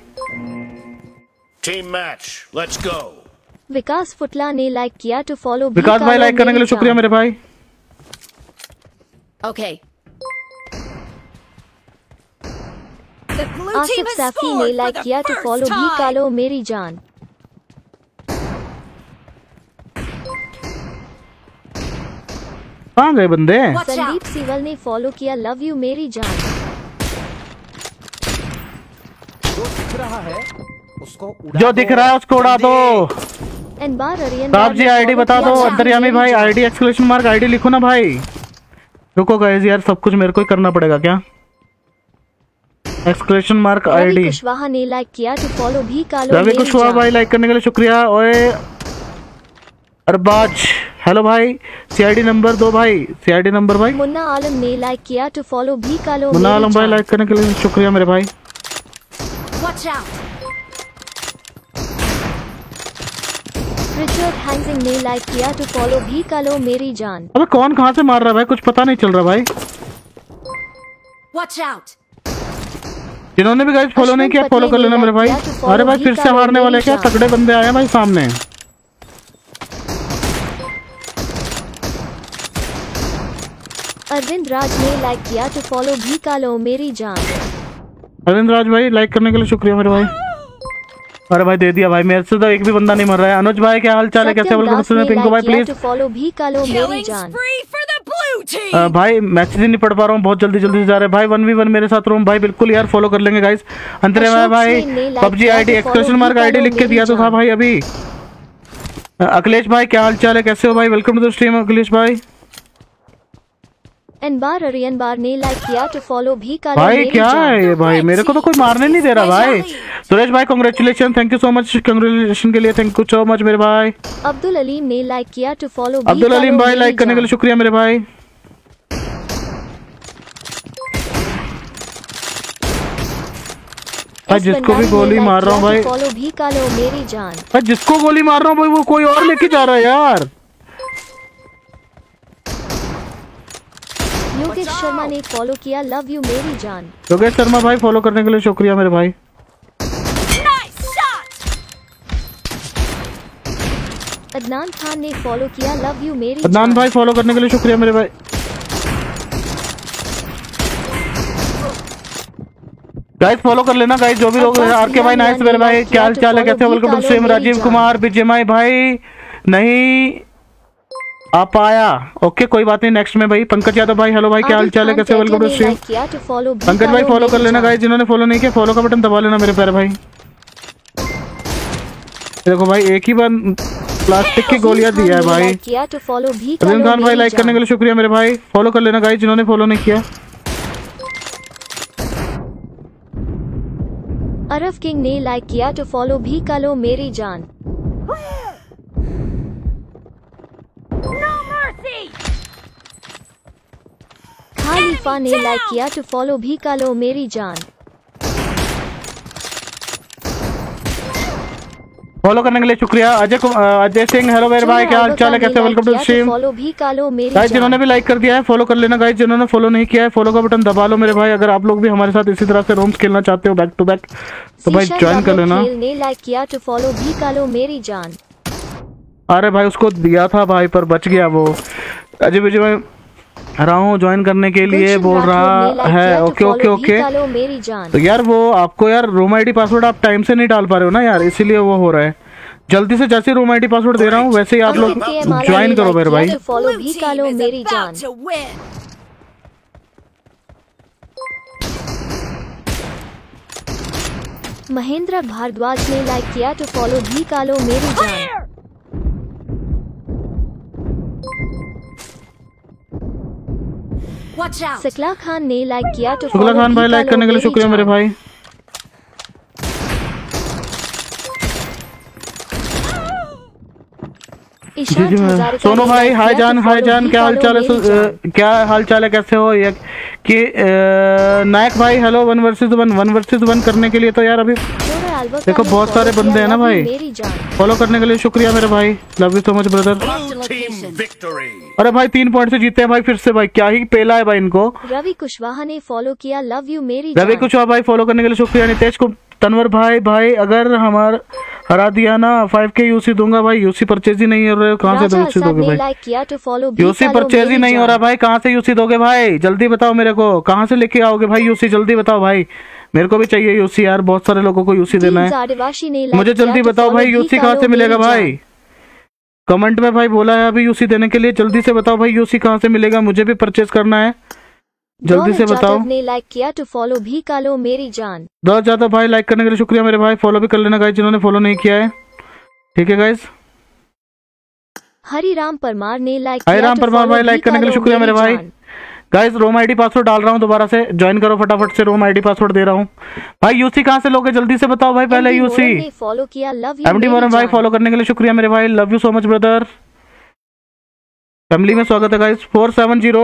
Team match. Let's go. विकास फुटला ने लाइक किया टू फॉलो विकास भाई लाइक करने के लिए शुक्रिया मेरे भाई। Okay. आसिफ सैफी ने लाइक किया तो फॉलो भी कर time. लो मेरी जान। कहाँ गए बंदे? संदीप सिवल ने फॉलो किया लव यू मेरी जान। जो दिख रहा है उसको उड़ा दो। एन बार अरियन साहब जी आईडी बता दो। अंतर्यामी भाई आईडी एक्सक्लेशन मार्क आईडी लिखो ना भाई। रुको गाइस यार सब कुछ मेरे को ही करना पड़ेगा क्या? Exclamation mark Ravi ID Kushwaha ने लाइक किया तो फॉलो भी कर लो रवि मेरी कुशवाहा जान। भाई लाइक करने के लिए शुक्रिया। ओए अरबाज हेलो भाई। सीआईडी नंबर दो भाई। सीआईडी नंबर भाई। मुन्ना आलम ने लाइक किया तो फॉलो भी कर लो मुन्ना आलम भाई लाइक करने के लिए शुक्रिया मेरे भाई। Watch out. रिचर्ड हैंसिंग ने लाइक किया तो फॉलो भी कर लो मेरी जान। अबे कौन कहाँ से मार रहा है भाई? कुछ पता नहीं चल रहा भाई। Watch out. जिन्होंने भी गाइस फॉलो नहीं किया फॉलो कर लेना मेरे भाई। तो अरे भाई फिर से हारने वाले क्या? तगड़े बंदे आए हैं भाई सामने। अरविंद राज ने लाइक किया तो फॉलो भी कर लो मेरी जान। अरविंद राज भाई लाइक करने के लिए शुक्रिया मेरे भाई। अरे भाई दे दिया भाई मेरे से तो एक भी बंदा नहीं मर रहा है। अनुज भाई क्या हाल चाल है कैसे बोल दास ने पिंकू भाई प्लीज़ तो फॉलो भी कर लो मेरी जान। भाई मैसेज ही नहीं पढ़ पा रहा हूँ बहुत जल्दी जल्दी से जा रहे हैं। भाई वन वी वन मेरे साथ रूम भाई बिल्कुल यार फॉलो कर लेंगे गाइस अंतरे में भाई पबजी किया आईडी तो एक्सप्रेशन मार्क भी आईडी लिख के दिया तो था भाई अभी। अखिलेश भाई क्या हाल चाल है? कैसे हो भाई? Welcome to the stream Akhilesh भाई। अनबार अरियन बार ने लाइक किया तो फॉलो भी कालो भाई क्या है ये भाई? मेरे को तो कोई मारने नहीं दे रहा भाई। सुरेश भाई congratulation thank you so much congratulation के लिए थैंक यू सो मच मेरे भाई। अब्दुल अलीम ने लाइक किया तो फॉलो अब्दुल अलीम भाई लाइक करने के लिए शुक्रिया मेरे भाई। भाई जिसको भी गोली मार रहा हूँ भाई। फॉलो भी कालो मेरी जान। भाई जिसको गोली मार रहा हूँ भाई वो कोई और लेके जा रहा है यार। योगेश शर्मा ने फॉलो किया लव यू मेरी जान। योगेश शर्मा भाई फॉलो करने के लिए शुक्रिया मेरे भाई। अदनान खान ने फॉलो किया लव यू मेरी अदनान भाई फॉलो करने के लिए शुक्रिया मेरे भाई। गाइस फॉलो कर लेना गाइस जो भी लोग आर के भाई नाइस मेरे भाई क्या हाल चाल है कैसे welcome to stream Rajiv. Kumar विजयमाई भाई नहीं आप आया? ओके कोई बात नहीं नेक्स्ट में भाई पंकज यादव भाई हेलो भाई क्या हाल चाल है कैसे वेलकम टू स्ट्रीम भी पंकज भाई फॉलो कर लेना गाइस जिन्होंने फॉलो नहीं किया फॉलो का बटन दबा लेना मेरे प्यारे भाई। देखो भाई एक ही बार प्लास्टिक की गोलियाँ दिया है भाई। भी खान भाई लाइक करने के लिए शुक्रिया मेरे भाई। फॉलो कर लेना गाइस जिन्होंने फॉलो नहीं किया। अरफ किंग ने लाइक किया तो फॉलो भी कर लो मेरी जान। खालिफा ने लाइक किया तो फॉलो भी कर लो मेरी जान। फॉलो करने के लिए शुक्रिया। अजय अजय सिंह हेलो मेरे भाई क्या हाल चाल है? कैसे वेलकम टू स्ट्रीम फॉलो भी कालो मेरी गाइस जिन्होंने भी लाइक कर दिया है फॉलो कर लेना। गाइस जिन्होंने फॉलो नहीं किया है फॉलो का बटन दबा लो मेरे भाई। अगर आप लोग भी हमारे साथ इसी तरह से रोम्स खेलना चाहते हो बैक टू बैक तो भाई ज्वाइन कर लेना। ने लाइक किया तो फॉलो भी कालो मेरी जान। अरे भाई उसको दिया था भाई पर बच गया वो। अजय मैं रहा हूँ ज्वाइन करने के लिए बोल रहा है ओके ओके ओके तो यार वो आपको यार रूम आईडी पासवर्ड आप टाइम से नहीं डाल पा रहे हो ना यार इसीलिए वो हो रहा है। जल्दी से जैसे रूम आईडी पासवर्ड दे रहा हूँ वैसे ही आप लोग ज्वाइन करो मेरे भाई। फॉलो भी team मेरी जान। महेंद्र भारद्वाज ने लाइक किया तो फॉलो भी कालो मेरी जान। सकला खान ने लाइक किया तो शुक्ला खान भाई लाइक करने के लिए शुक्रिया मेरे भाई। सोनू भाई हाय जान तो हाय जान क्या हाल चाल है जान। क्या हाल चाल है कैसे हो ये? कि नायक भाई hello one versus one one versus one करने के लिए तो यार अभी देखो बहुत सारे बंदे हैं ना भाई। फॉलो करने के लिए शुक्रिया मेरे भाई। Love you so much brother अरे भाई तीन पॉइंट से जीते हैं भाई फिर से भाई क्या ही पेला है भाई इनको। रवि कुशवाहा ने फॉलो किया लव यू मेरी रवि कुशवाहा भाई फॉलो करने के लिए शुक्रिया। नितेश को तनवर भाई भाई अगर हमार हरा दिया ना फाइव के यूसी दूँगा भाई। यूसी परचेज ही नहीं हो रहे कहाँ से यूसी दोगे भाई? यूसी परचेज ही नहीं हो रहा भाई। कहाँ से यूसी दोगे भाई? जल्दी बताओ मेरे को। कहाँ से लेके आओगे भाई यूसी जल्दी बताओ भाई। मेरे को भी चाहिए यूसी यार। बहुत सारे लोगों को यूसी देना है। मुझे जल्दी बताओ भाई यूसी कहाँ से मिलेगा भाई? कमेंट में भाई बोला है अभी यूसी देने के लिए। जल्दी से बताओ भाई यूसी कहाँ से मिलेगा? मुझे भी परचेज करना है। जल्दी से बताओ। ने लाइक किया तो फॉलो भी कर कालो मेरी जान। बहुत ज़्यादा भाई लाइक करने के लिए शुक्रिया मेरे भाई। फॉलो भी कर लेना गाइस जिन्होंने फॉलो नहीं किया है। ठीक है गाइस हरी राम परमार ने लाइक हरी राम तो परमार भाई लाइक करने के लिए शुक्रिया मेरे भाई। गाइस रोम आईडी पासवर्ड डाल रहा हूँ दोबारा से। ज्वाइन करो फटाफट से रोम आईडी पासवर्ड दे रहा हूँ। भाई यूसी कहाँ से लोगे? जल्दी से बताओ भाई पहले यूसी फॉलो किया लव मोरन भाई फॉलो करने के लिए शुक्रिया मेरे भाई। Love you so much brother family में स्वागत है guys four seven zero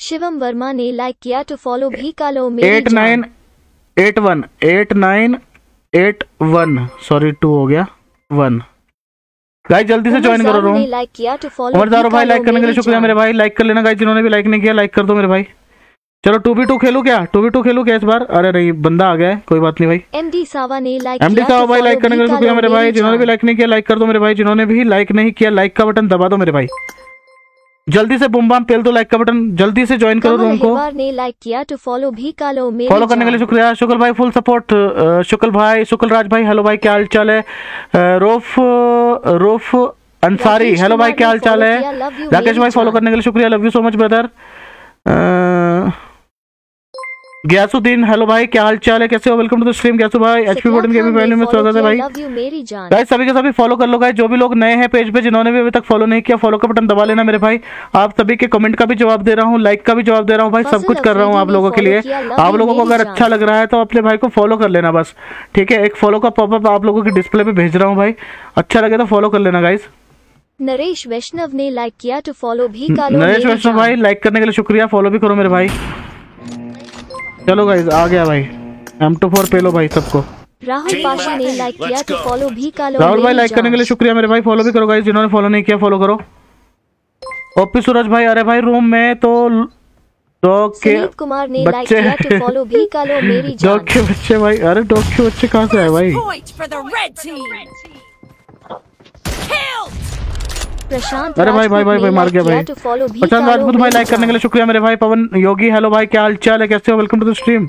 Shivam Verma ने लाइक किया टू फॉलो भी कालो मेरी eight nine eight one eight nine eight one. Sorry two हो गया। वन गाइस जल्दी से ज्वाइन करो रोम लाइक किया तो फॉलो उमर दारो भाई लाइक करने के लिए शुक्रिया मेरे भाई। लाइक कर लेना गाइस जिन्होंने भी लाइक नहीं किया लाइक कर दो मेरे भाई। चलो टू बी टू खेलू क्या? टू बी टू खेलू क्या इस बार? अरे नहीं बंदा आ गया है कोई बात नहीं भाई। एमडी सावा ने लाइक एमडी तो भाई लाइक करने के लिए शुक्रिया मेरे भाई। जिन्होंने भी लाइक नहीं किया लाइक कर दो मेरे भाई। जिन्होंने भी लाइक नहीं किया लाइक का बटन दबा दो मेरे भाई। जल्दी से बुम बाम पेल दो लाइक का बटन जल्दी से ज्वाइन करो रूम को। ने लाइक किया तो फॉलो भी कालो मेरे फॉलो करने के लिए शुक्रिया शुक्ल भाई फुल सपोर्ट शुक्ल भाई शुक्ल राज भाई हेलो भाई क्या हाल चाल है? रोफ रोफ अंसारी हेलो भाई क्या हाल चाल है? राकेश भाई फॉलो करने के लिए शुक्रिया love you so much brother Gyasuddin hello भाई क्या हाल चाल है? कैसे हो? Welcome to the stream Gyasu भाई? एचपी सत्या गेमिंग फैमिली में स्वागत है भाई। गाइस सभी के सभी फॉलो कर लो गाइस जो भी लोग नए हैं पेज पे जिन्होंने भी अभी तक फॉलो नहीं किया फॉलो का बटन दबा लेना मेरे भाई। आप सभी के कमेंट का भी जवाब दे रहा हूँ लाइक का भी जवाब दे रहा हूँ भाई सब कुछ कर रहा हूँ आप लोगों के लिए। आप लोगों को अगर अच्छा लग रहा है तो अपने भाई को फॉलो कर लेना बस। ठीक है? एक फॉलो का पॉपअप आप लोगों के डिस्प्ले पे भेज रहा हूँ भाई। अच्छा लगे तो फॉलो कर लेना गाइस नरेश वैष्णव ने लाइक किया तो फॉलो भी नरेश वैष्णव भाई लाइक करने के लिए शुक्रिया फॉलो भी करो मेरे भाई। चलो गाइस आ गया भाई। एम टू फोर पे लो भाई सबको। राहुल पाशा ने लाइक किया तो फॉलो भी कालो राहुल भाई लाइक करने के लिए शुक्रिया मेरे भाई फॉलो भी करो गाइस जिन्होंने फॉलो नहीं किया फॉलो करो। ओपी सूरज भाई अरे भाई रूम में तो डॉग के कुमार ने लाइक बच्चे किया तो फॉलो भी कालो मेरी डॉग जान। के बच्चे भाई अरे डॉग के बच्चे कहाँ से आए भाई? प्रशांत अरे भाई भाई भाई भाई मार गया भाई। प्रशांत राजपूत भाई लाइक करने के लिए शुक्रिया मेरे भाई पवन योगी हेलो भाई क्या हाल चाल है कैसे हो? Welcome to the stream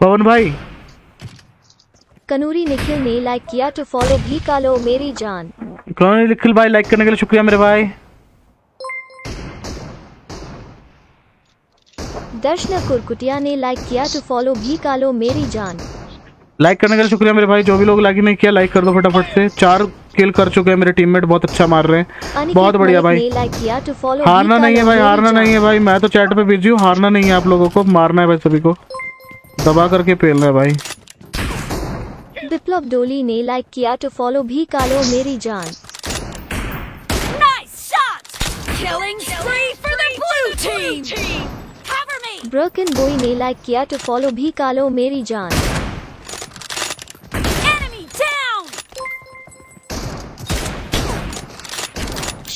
Pawan भाई। कनूरी निखिल ने लाइक किया तो फॉलो भी कालो मेरी जान। कौन है निखिल भाई लाइक करने के लिए शुक्रिया मेरे भाई। दर्शना कुरकुटिया ने लाइक किया टू फॉलो भी कालो मेरी जान। लाइक करने के लिए शुक्रिया मेरे भाई जो भी लोग लाइक नहीं किया लाइक कर दो फटाफट से। चार किल कर चुके हैं। मेरे टीममेट बहुत अच्छा मार रहे हैं। बहुत बढ़िया भाई। लाइक किया फॉलो हारना नहीं है भाई हारना नहीं है भाई। मैं तो चैट पे बिज़ी हूँ हारना नहीं है आप लोगों को मारना है भाई सभी को। दबा करके पेलना है भाई। विप्लव डोली ने लाइक किया टू फॉलो भी कालो मेरी जान. ब्रोकन बॉय ने लाइक किया टू फॉलो भी कालो मेरी जान।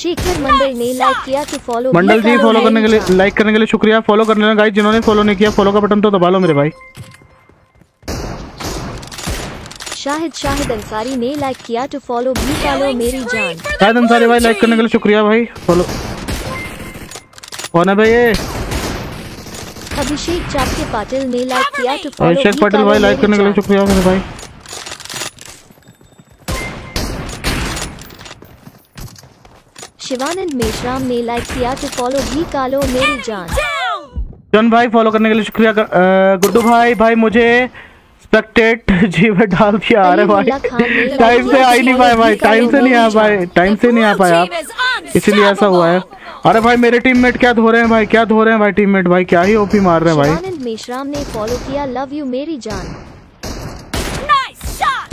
शेखर मंडल ने लाइक किया तो फॉलो मंडल जी फॉलो करने के लिए लाइक करने के लिए शुक्रिया। फॉलो कर लेना गाइस जिन्होंने फॉलो नहीं किया फॉलो का बटन तो दबा लो मेरे भाई। शाहिद शाहिद अंसारी ने लाइक किया तो फॉलो भी Killing मेरी जान। शायद अंसारी भाई लाइक करने के लिए शुक्रिया भाई। फॉलो कौन है भाई ये? अभिषेक चापके पाटिल ने लाइक किया तो फॉलो अभिषेक पटेल भाई लाइक करने के लिए शुक्रिया मेरे भाई। शिवानंद मेश्राम ने लाइक किया तो फॉलो भी कालो मेरी जान. जन भाई फॉलो करने के लिए शुक्रिया गुड्डू भाई भाई मुझे स्पेक्टेट जी में डाल दिया अरे भाई। टाइम से किया आ ही नहीं पाए भाई टाइम से नहीं आ पाए टाइम से नहीं आ पाए आप इसीलिए ऐसा हुआ है। अरे भाई मेरे टीममेट क्या धो रहे हैं भाई क्या धो रहे हैं भाई टीममेट भाई क्या ही ओपी मार रहे हैं भाई। शिवानंद मेश्राम ने फॉलो किया लव यू मेरी जान।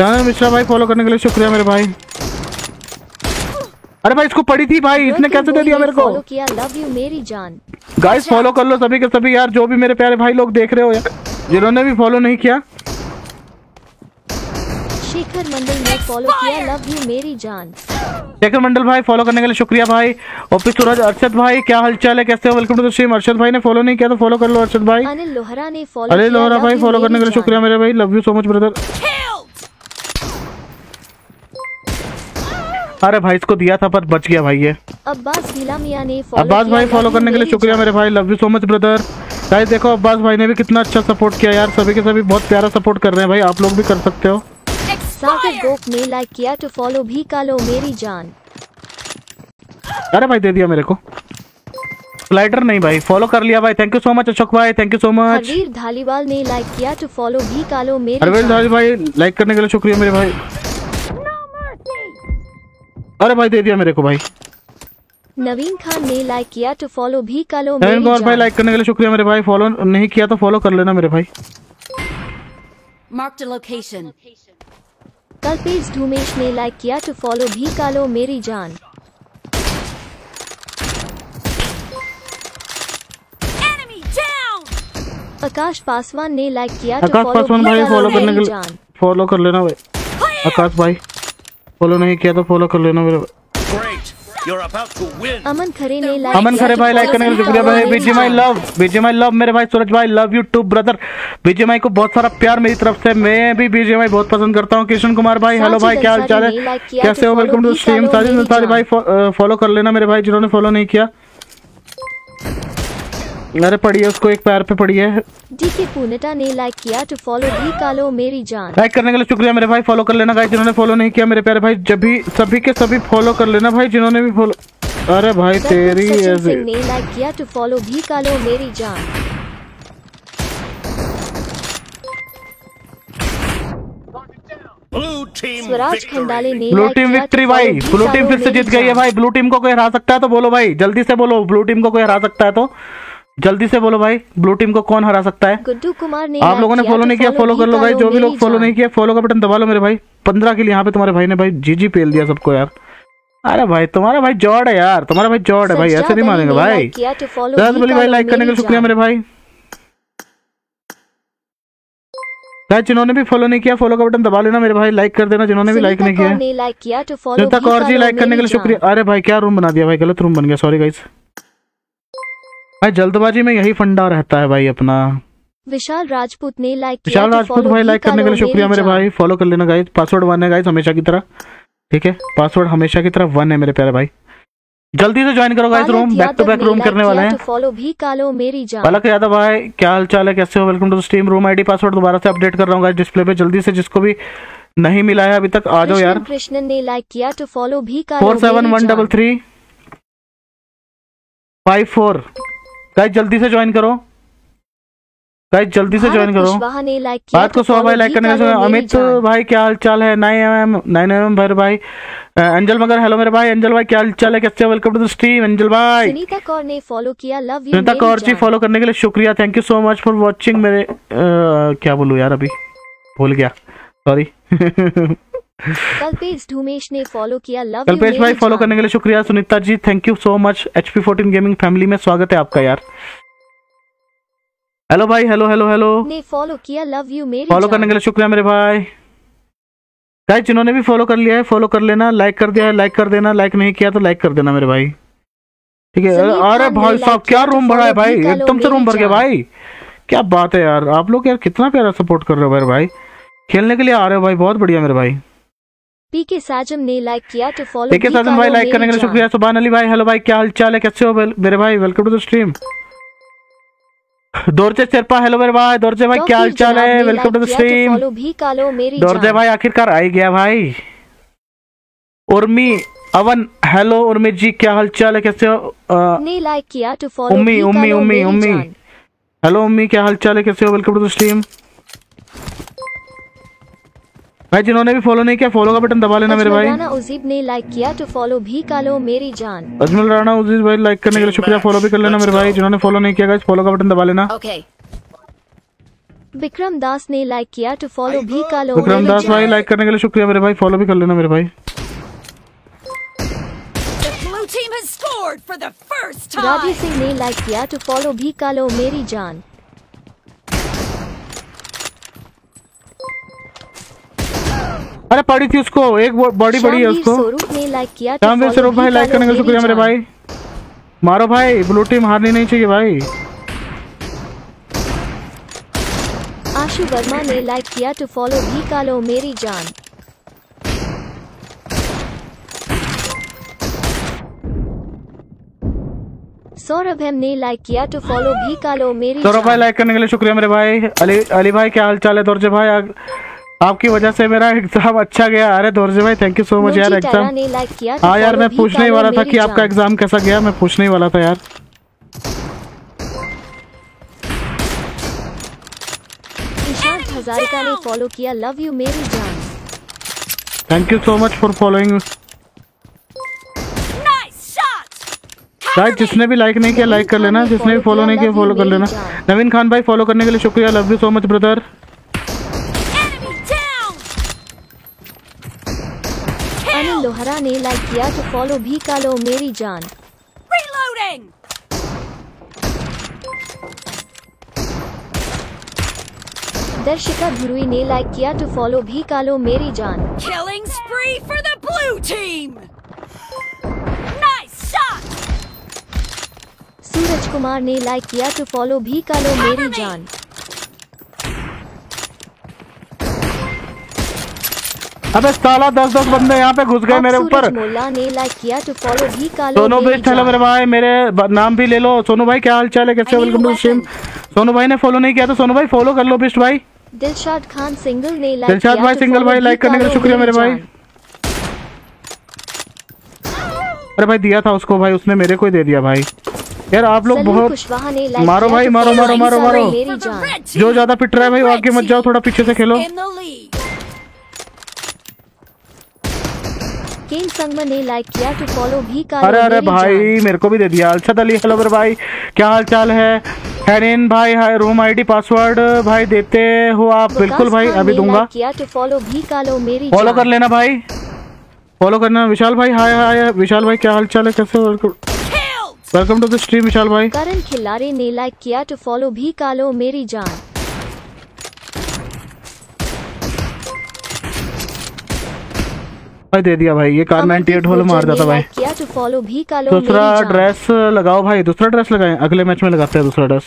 Nice मिश्रा भाई फॉलो करने के लिए शुक्रिया मेरे भाई। अरे भाई इसको पड़ी थी भाई इसने कैसे दे दिया मेरे को? किया लव यू मेरी जान। गाइस फॉलो कर लो सभी के सभी यार जो भी मेरे प्यारे भाई लोग देख रहे हो यार। जिन्होंने भी फॉलो नहीं किया। शेखर मंडल ने फॉलो किया लव यू मेरी जान। शेखर मंडल भाई फॉलो करने के लिए शुक्रिया भाई। ओपी सूरज अरशद भाई क्या हालचाल है? कैसे हो? Welcome to the stream Arshad भाई ने फॉलो नहीं किया तो फॉलो कर लो अरशद भाई। अनिल लोहरा ने फॉलो अरे किया लोहरा भाई फॉलो करने के लिए शुक्रिया मेरे भाई। Love you so much brother अरे भाई इसको दिया था पर बच गया भाई ये। अब्बास ने अब्बास भाई फॉलो करने के लिए शुक्रिया मेरे भाई love you so much brother guys देखो अब्बास भाई ने भी कितना अच्छा सपोर्ट किया यार। सभी के सभी बहुत प्यारा सपोर्ट कर रहे हैं भाई आप लोग भी कर सकते हो। सागर गोप ने लाइक किया तो फॉलो भी कालो मेरी जान। अरे भाई दे दिया मेरे को। स्लाइडर नहीं भाई फॉलो कर लिया भाई। Thank you so much Ashok भाई thank you so much Harveer Dhaliwal ने लाइक किया तो फॉलो भी कालो मेरी अरविंद धारी भाई लाइक करने के लिए शुक्रिया मेरे भाई। अरे भाई दे दिया मेरे को भाई। नवीन खान ने लाइक किया तो फॉलो भी कालो नवीन मेरी कुमार भाई लाइक करने के लिए शुक्रिया मेरे भाई फॉलो नहीं किया तो फॉलो कर लेना मेरे भाई। Marked a location. कल्पेश धूमेश ने लाइक किया तो फॉलो भी कर लो मेरी जान. आकाश पासवान ने लाइक किया तो आकाश फॉलो पासवान भी भाई फॉलो करने मेरी के लिए जान। फॉलो कर लेना भाई। आकाश भाई। फॉलो नहीं किया तो फॉलो कर लेना मेरे. अमन खरे ने लाइक अमन खरे तो भाई लाइक करने का शुक्रिया भाई। बीजे my love BJ my love मेरे भाई सूरज भाई love you too brother BJ माई को बहुत सारा प्यार मेरी तरफ़ से। मैं भी बीजे माई बहुत पसंद करता हूँ। किशन कुमार भाई हेलो भाई क्या हाल चाल है? कैसे हो? Welcome to same stream Sajid Ansari भाई फॉलो कर लेना मेरे भाई जिन्होंने फॉलो नहीं किया। अरे पड़ी है उसको एक पैर पे पड़ी है। डीके पुनेटा ने लाइक किया टू फॉलो भी कालो मेरी जान। लाइक करने के लिए शुक्रिया मेरे भाई फॉलो कर लेना गाइस जिन्होंने फॉलो नहीं किया मेरे प्यारे भाई जब भी सभी के सभी फॉलो कर लेना भाई जिन्होंने भी फॉलो अरे भाई तेरी ऐसे ने लाइक किया टू फॉलो भी कालो मेरी जान। ब्लू टीम विक्ट्री भाई ब्लू टीम फिर से जीत गई है भाई ब्लू टीम को कोई हरा सकता है तो बोलो भाई जल्दी से बोलो ब्लू टीम को कोई हरा सकता है तो। जल्दी से बोलो भाई ब्लू टीम को कौन हरा सकता है? गुड्डू कुमार ने आप लोगों ने फॉलो तो नहीं किया फॉलो कर लो भाई जो भी लोग फॉलो नहीं किया फॉलो का बटन दबा लो मेरे भाई। पंद्रह के लिए यहाँ पे तुम्हारे भाई ने भाई जी जी पेल दिया सबको यार। अरे भाई तुम्हारा भाई जॉड है यार तुम्हारा भाई जॉड है भाई ऐसे नहीं मानेंगे भाई। तो भी अली भाई लाइक करने के लिए शुक्रिया मेरे भाई। गाइस जिन्होंने भी फॉलो नहीं किया फॉलो का बटन दबा लेना मेरे भाई लाइक कर देना जिन्होंने भी लाइक नहीं किया। like किया तो follow सुनीता भी जी लाइक करने के लिए शुक्रिया। अरे भाई क्या रूम बना दिया भाई गलत रूम बन गया सॉरी गाइस भाई जल्दबाजी में यही फंडा रहता है भाई अपना। विशाल राजपूत ने लाइक विशाल राजपूत भाई लाइक करने के लिए शुक्रिया मेरे भाई। फॉलो कर लेना गाइस पासवर्ड वन है गाइस हमेशा की तरह। ठीक है? पासवर्ड हमेशा की तरह वन है मेरे प्यारे भाई। जल्दी से ज्वाइन करो guys room back to back room करने वाले हैं। फॉलो भी कालो मेरी जान पलक यादव भाई क्या हाल चाल है? कैसे हो? Welcome to stream room ID password दोबारा से अपडेट कर रहा हूँ गाइस डिस्प्ले पे। जल्दी से जिसको भी नहीं मिला है अभी तक आ जाओ यार। कृष्ण ने लाइक किया टू फॉलो भी कालो 47133 54 गाइस जल्दी से ज्वाइन करो। गाइस जल्दी से ज्वाइन करो। बात को सौ भाई लाइक करने के अमित भाई क्या हाल चाल है नाइन एम नाइन एम भर भाई। अंजल मगर हेलो मेरे भाई। अंजल भाई क्या हाल चाल है? कैसे welcome to the stream Anjal भाई। सुनीता कौर ने फॉलो किया। Love you Sunita Kaur ji follow करने के लिए शुक्रिया। Thank you so much for watching मेरे क्या बोलूँ यार अभी? भूल गया। सॉरी कल्पेश धूमेश ने फॉलो किया लव कल्पेश भाई फॉलो करने के लिए शुक्रिया। Sunita ji thank you so much H P fourteen gaming family में स्वागत है आपका यार। हेलो भाई हेलो हेलो हेलो ने फॉलो किया लव यू मेरी फॉलो करने के लिए शुक्रिया मेरे भाई। गाइस जिन्होंने भी फॉलो कर लिया है फॉलो कर लेना। लाइक कर दिया है लाइक कर देना। लाइक नहीं किया तो लाइक कर देना मेरे भाई। ठीक है अरे भाई साहब क्या तो रूम भरा है भाई? एकदम से रूम भर गया भाई। क्या बात है यार आप लोग यार कितना प्यारा सपोर्ट कर रहे हो मेरे भाई। खेलने के लिए आ रहे हो भाई बहुत बढ़िया मेरे भाई। पीके साजम ने लाइक किया तो फॉलो देखिए साजन भाई लाइक करने के लिए शुक्रिया। सुबहान अली भाई हेलो भाई क्या हाल चाल है? कैसे हो मेरे भाई welcome to the stream Dorje Sherpa hello मेरे भाई दोरजे भाई क्या हाल चाल है? Welcome to the stream follow भी कालो मेरी दोरजे भाई आखिरकार आ ही गया भाई। उर्मी अवन हेलो उर्मी जी क्या हालचाल है? कैसे हो? ने लाइक किया तो फॉलो उम्मी, उम्मी, उम्मी, उम्मी। हेलो उम्मी क्या हालचाल है? कैसे हो? वेलकम टू द स्ट्रीम भाई जिन्होंने भी फॉलो नहीं किया फॉलो का बटन दबा लेना मेरे भाई। राना उजीब ने लाइक किया तो फॉलो भी कालो मेरी जान। अजमल राणा उजीज भाई लाइक करने के लिए शुक्रिया फॉलो भी कर लेना मेरे भाई। जिन्होंने फॉलो नहीं किया गाइस फॉलो का बटन दबा लेना. विक्रम दास ने लाइक किया तो फॉलो भी कर लो विक्रम दास भाई लाइक करने के लिए शुक्रिया मेरे भाई फॉलो भी कर लेना मेरे भाई। राधे सिंह ने लाइक किया तो फॉलो भी कर लो मेरी जान। अरे पड़ी थी उसको एक बॉडी बड़ी है उसको। स्वरूप ने लाइक किया तो स्वरूप भाई लाइक करने के शुक्रिया मेरे भाई? मारो भाई ब्लू टीम हारनी नहीं चाहिए भाई। आशु वर्मा ने लाइक किया तो फॉलो भी कालो मेरी जान। सौरभ एम ने लाइक किया टू फॉलो भी कालो मेरी सौरभ भाई लाइक करने के लिए शुक्रिया मेरे भाई। अली अली भाई क्या हाल चाल है? दोरजे भाई आ- आपकी वजह से मेरा एग्ज़ाम अच्छा गया। अरे दोरजे भाई थैंक यू सो मच यार एग्ज़ाम किया तो हाँ यार मैं पूछने ही वाला था कि आपका एग्ज़ाम कैसा गया मैं पूछने ही वाला था यार। ईशांत हजारिका ने फॉलो किया लव यू मेरी जान। Thank you so much for following guys जिसने भी लाइक नहीं किया लाइक कर लेना जिसने भी फॉलो नहीं किया फॉलो कर लेना। नवीन खान भाई फॉलो करने के लिए शुक्रिया love you so much brother Lohra ने लाइक किया तो फॉलो भी कर लो मेरी जान Reloading. दर्शिका धुरुई ने लाइक किया तो फॉलो भी कालो मेरी जान Killing spree for the blue team. Nice shot. Suraj Kumar ने लाइक किया तो फॉलो भी कर लो मेरी जान अबे साला दस दस बंदे यहाँ पे घुस गए मेरे ऊपर। मोल्ला ने लाइक किया तो फॉलो भी कालो सोनू मेरी बेस्ट हेलो मेरे भाई मेरे नाम भी ले लो। सोनू भाई क्या हाल चाल है? कैसे वेलकम टू स्ट्रीम सोनू भाई ने फॉलो नहीं किया तो सोनू भाई फॉलो कर लो बेस्ट भाई। दिलशाद खान सिंगल ने लाइक दिलशाद भाई सिंगल भाई लाइक करने के लिए शुक्रिया मेरे भाई। अरे भाई दिया था उसको भाई उसने मेरे को ही दे दिया भाई। यार आप लोग बहुत मारो भाई, मारो, मारो, मारो, मारो। जो ज़्यादा पिट रहा है भाई वो आगे मत जाओ थोड़ा पीछे से खेलो। केन संगमा ने लाइक किया टू फॉलो भी कालो अरे अरे भाई मेरे को भी दे दिया। अलशद अली हेलो भाई क्या हाल चाल है? हैरिन भाई हाय रूम आईडी पासवर्ड भाई देते हो आप। बिल्कुल भाई अभी दूँगा। किया टू फॉलो भी कालो मेरी फॉलो कर लेना भाई। फॉलो करना। विशाल भाई हाय हाय विशाल भाई क्या हाल चाल है? कैसे welcome welcome to the stream Vishal भाई। करण खिल्लारे ने लाइक किया टू फॉलो भी कालो मेरी जान। भाई दे दिया भाई ये कार 98 होल मार जाता भाई। कालो दूसरा ड्रेस लगाओ भाई दूसरा ड्रेस लगाएँ अगले मैच में लगाते हैं दूसरा ड्रेस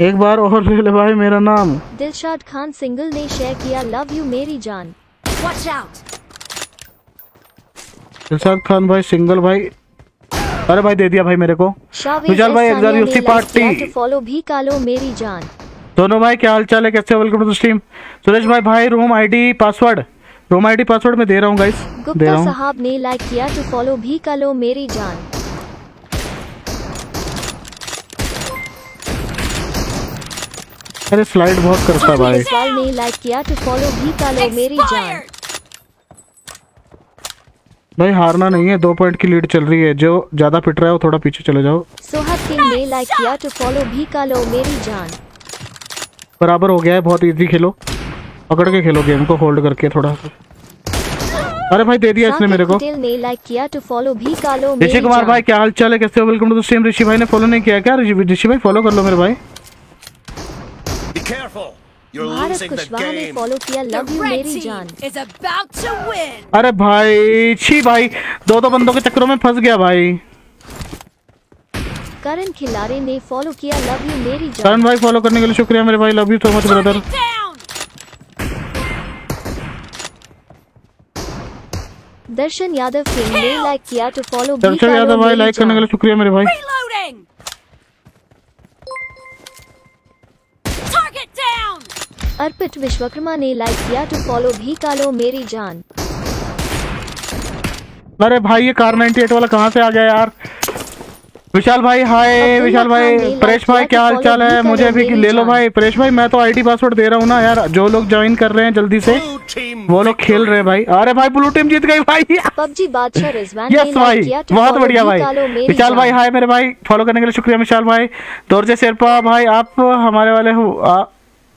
एक बार और ले ले भाई मेरा नाम। दिलशाद खान सिंगल ने शेयर किया लव यू मेरी जान। Watch out! दिलशाद खान भाई सिंगल भाई। अरे भाई दे दिया भाई मेरे को। विशाल भाई, बार यूसी पार्टी। फॉलो भी कालो मेरी जान। दोनों भाई क्या हाल चाल है? कैसे welcome to the stream Suresh भाई भाई room ID password room ID password मैं दे रहा हूँ गाइस दे रहा हूँ. साहब ने लाइक किया टू फॉलो भी कालो मेरी जान। अरे स्लाइड बहुत करता है भाई. विशाल ने लाइक किया टू फॉलो भी कालो मेरी जान। भाई हारना नहीं है दो पॉइंट की लीड चल रही है. जो ज़्यादा पिट रहा है वो थोड़ा पीछे चले जाओ. सोहब सिंह ने लाइक किया तो फॉलो भी कर लो मेरी जान। बराबर हो गया है बहुत इजी खेलो. पकड़ के खेलो गेम को होल्ड करके थोड़ा। सा अरे भाई दे दिया इसने मेरे को। लाइक किया टू फॉलो भी कालो ऋषि कुमार भाई क्या हाल चाल है? कैसे हो? Welcome to the stream Rishi भाई ने फॉलो नहीं किया क्या? ऋषि ऋषि भाई फॉलो कर लो मेरे भाई। भारत कुशवाहा ने फॉलो किया लव यू मेरी जान! अरे भाई छी भाई दो दो बंदों के चक्करों में फंस गया भाई। करण खिलारे ने फॉलो किया लव यू मेरी जान। करण भाई फॉलो करने के लिए शुक्रिया मेरे भाई love you so much brother Darshan Yadav film ने लाइक किया टू फॉलो दर्शन यादव भाई लाइक करने के लिए शुक्रिया मेरे भाई! अर्पित विश्वकर्मा ने लाइक किया टू फॉलो भी कालो मेरी जान। अरे भाई ये कार 98 वाला कहाँ से आ गया यार? विशाल भाई हाय विशाल भाई परेश भाई क्या हाल तो चाल है? मुझे भी ले लो भाई परेश भाई मैं तो आईडी पासवर्ड दे रहा हूँ ना यार जो लोग ज्वाइन कर रहे हैं जल्दी से। वो लोग खेल रहे हैं भाई। अरे भाई ब्लू टीम जीत गई भाई। पबजी बादशाह रिजवान यस भाई बहुत बढ़िया भाई। विशाल भाई हाय मेरे भाई फॉलो करने के लिए शुक्रिया विशाल भाई। दोरजे शेरपा भाई आप हमारे वाले हो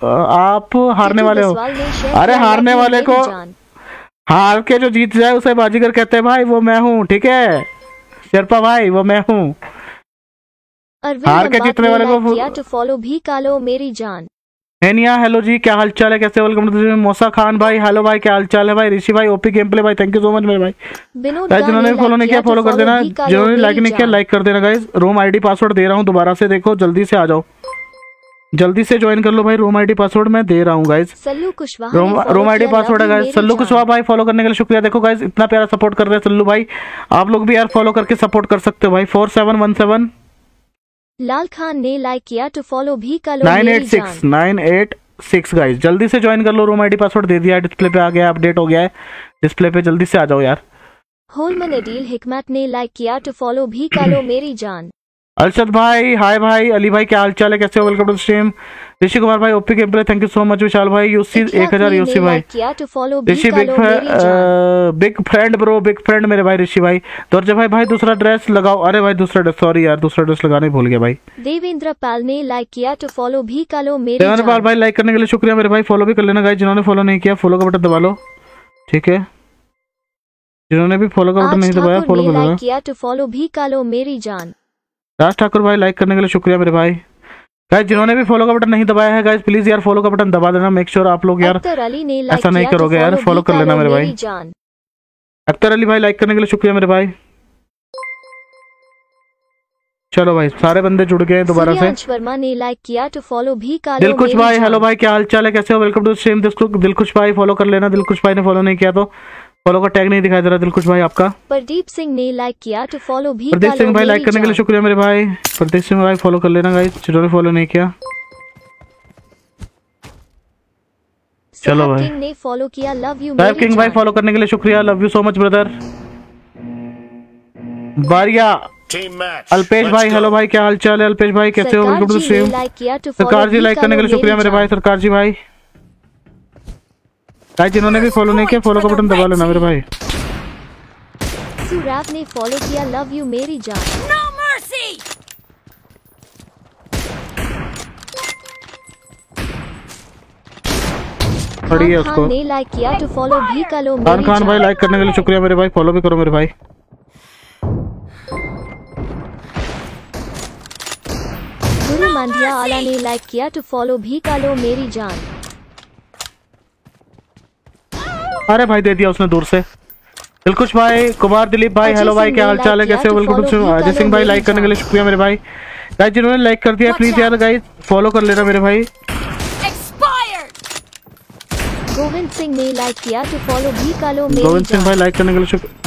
आप हारने वाले हो। अरे हारने वाले को हार के जो जीत जाए उसे बाजीगर कहते हैं भाई वो मैं हूँ ठीक है? शेरपा भाई वो मैं हूँ। हार के जीतने वाले को टू फॉलो भी कालो मेरी जान। हेनिया हेलो जी क्या हाल चाल है? कैसे वेलकम टू मोसा खान भाई हेलो भाई क्या हाल चाल है भाई? ऋषि भाई ओपी गेम प्ले भाई थैंक यू सो मच मेरे भाई। गाइस जिन्होंने फॉलो नहीं किया फॉलो कर देना। जिन्होंने लाइक नहीं किया लाइक कर देना गाइस रूम आईडी पासवर्ड दे रहा हूँ दोबारा से देखो जल्दी से आ जाओ। जल्दी से ज्वाइन कर लो भाई रूम आईडी पासवर्ड मैं दे रहा हूँ guys Sallu Kushwaha room ID password है गाइस सल्लू कुशवाहा भाई फॉलो करने के लिए शुक्रिया। देखो गाइस इतना प्यारा सपोर्ट कर रहे हैं सल्लू भाई। आप लोग भी यार फॉलो करके सपोर्ट कर सकते हो भाई। Four seven one seven Lal Khan ने लाइक किया टू फॉलो भी कालो nine eight six nine eight six guys जल्दी से ज्वाइन कर लो रूम आईडी पासवर्ड दे दिया डिस्प्ले पे आ गया अपडेट हो गया है। डिस्प्ले पे जल्दी से आ जाओ यार। होलमन अडील हिकमत ने लाइक किया टू फॉलो भी कर कालो मेरी जान। अर्शद भाई हाय भाई अली भाई क्या हाल चाल है? कैसे हो? Welcome to stream Rishi Kumar भाई OP game play thank you so much Vishal भाई यूसी एक हज़ार यूसी भाई। Rishi big big friend bro big friend मेरे भाई ऋषि भाई। दौरजे भाई भाई दूसरा ड्रेस लगाओ। अरे भाई दूसरा ड्रेस सॉरी यार दूसरा ड्रेस लगाने भूल गया भाई। देवेंद्र पाल ने लाइक किया टू फॉलो भी कालो मेरी देवान पाल भाई लाइक करने के लिए शुक्रिया मेरे भाई फॉलो भी कर लेना गाइस जिन्होंने फॉलो नहीं किया फॉलो का बटन दबा लो। ठीक है? जिन्होंने भी फॉलो का बटन नहीं दबाया फॉलो कर लाइक किया टू फॉलो भी कालो मेरी जान। राज ठाकुर भाई लाइक करने के लिए शुक्रिया मेरे भाई। गाइस जिन्होंने भी फॉलो का बटन नहीं दबाया है गाइस प्लीज़ यार फॉलो का बटन दबा देना मेक श्योर आप लोग यार ऐसा नहीं करोगे यार, follow कर लेना मेरे भाई। अख्तर अली भाई लाइक करने के लिए शुक्रिया मेरे भाई। चलो भाई सारे बंदे जुड़ गए दोबारा से। वर्मा ने लाइक किया टू फॉलो भी कालो दिलकुश मेरी भाई हेलो भाई क्या हाल चाल है कैसे हो? वेलकम टू स्ट्रीम दिलकुश भाई फॉलो कर लेना दिल दिलकुश भाई ने फॉलो नहीं किया तो। फॉलो का टैग नहीं दिखाई दे रहा दिलकुश भाई आपका। प्रदीप सिंह ने लाइक किया टू फॉलो भी प्रदीप सिंह भाई लाइक करने के लिए शुक्रिया मेरे भाई। प्रदीप सिंह भाई फॉलो कर लेना गाइस जिन्होंने फॉलो नहीं किया। चलो भाई। किंग ने फॉलो किया लव यू साहब किंग भाई फॉलो करने के लिए शुक्रिया love you so much brother Bariya Alpesh भाई हेलो भाई क्या हाल चाल है? अल्पेश भाई कैसे हो? सरकार जी लाइक सरकार जी लाइक करने के लिए शुक्रिया मेरे भाई सरकार जी भाई। भाई जिन्होंने भी फॉलो नहीं किया फॉलो का बटन दबा लेना मेरे भाई। सुरैप ने फॉलो किया लव यू मेरी जान। No mercy! पड़ी है उसको। खान ने लाइक किया तो फॉलो भी कर लो खान खान भाई लाइक करने के लिए शुक्रिया मेरे भाई फॉलो भी करो मेरे भाई। गुरु मांडिया आला ने लाइक किया तो फॉलो भी कर लो मेरी जान। अरे भाई दे दिया उसने दूर से। दिलकुश भाई कुमार दिलीप भाई हेलो भाई क्या हाल चाल है? कैसे हो? तो अजय सिंह भाई लाइक करने के लिए शुक्रिया मेरे भाई। गाइस जिन्होंने लाइक कर दिया प्लीज़ यार. गाइस फॉलो कर लेना मेरे भाई। गोविंद सिंह ने लाइक किया तो फॉलो भी कर लो मेरी गोविंद सिंह भाई लाइक करने के लिए शुक्रिया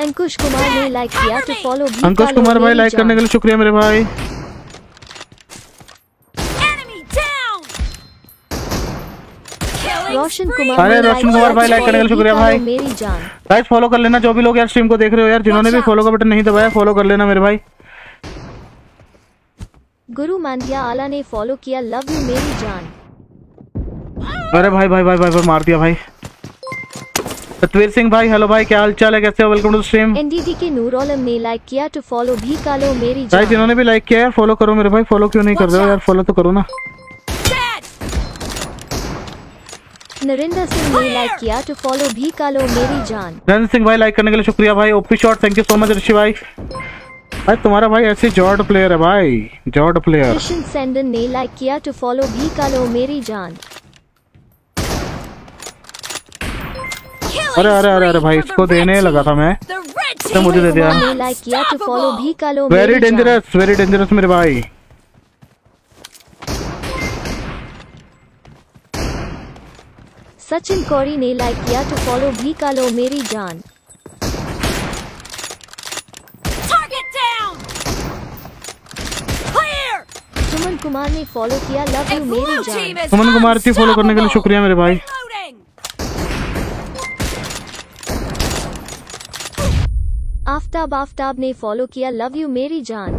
अंकुश कुमार ने लाइक किया तो फॉलो भी अंकुश कर लो कुमार भाई लाइक करने के लिए शुक्रिया मेरे भाई। रोशन कुमार अरे रोशन कुमार भाई लाइक करने के लिए शुक्रिया भाई। मेरी जान। गाइस फॉलो कर लेना जो भी लोग यार स्ट्रीम को देख रहे हो यार जिन्होंने भी फॉलो का बटन नहीं दबाया फॉलो कर लेना मेरे भाई। गुरु मांडिया आला ने फॉलो किया लव यू मेरी जान। अरे भाई भाई भाई भाई, भाई मार दिया भाई। सतवीर सिंह भाई हेलो भाई क्या हाल चाल है? कैसे हो? वेलकम टू स्ट्रीम एनडीडी के नूर आलम ने लाइक किया तो फॉलो भी कर लो मेरी भाई जिन्होंने भी लाइक किया है फॉलो करो मेरे भाई फॉलो क्यों नहीं कर रहे हो यार? फॉलो तो करो ना। नरेंद्र सिंह ने लाइक किया तो फॉलो भी कर लो मेरी जान। नरेंद्र सिंह भाई लाइक करने के लिए शुक्रिया भाई। OP shot thank you so much Rishi भाई। भाई तुम्हारा भाई ऐसे जॉर्ड प्लेयर है भाई। जॉर्ड प्लेयर कृष्ण सेंडन ने लाइक किया तो फॉलो भी कर लो मेरी जान। अरे अरे अरे अरे भाई इसको देने लगा था मैं। तो मुझे दे दिया। लाइक किया तो फॉलो भी कर लो वेरी डेंजरस वेरी डेंजरस मेरे भाई। सचिन कौरी ने लाइक किया तो फॉलो भी कर लो मेरी जान। सुमन कुमार ने फॉलो किया लव यू मेरी जान। सुमन कुमार जी फॉलो करने के लिए शुक्रिया मेरे भाई। आफ्ताब आफ्ताब ने फॉलो किया लव यू मेरी जान।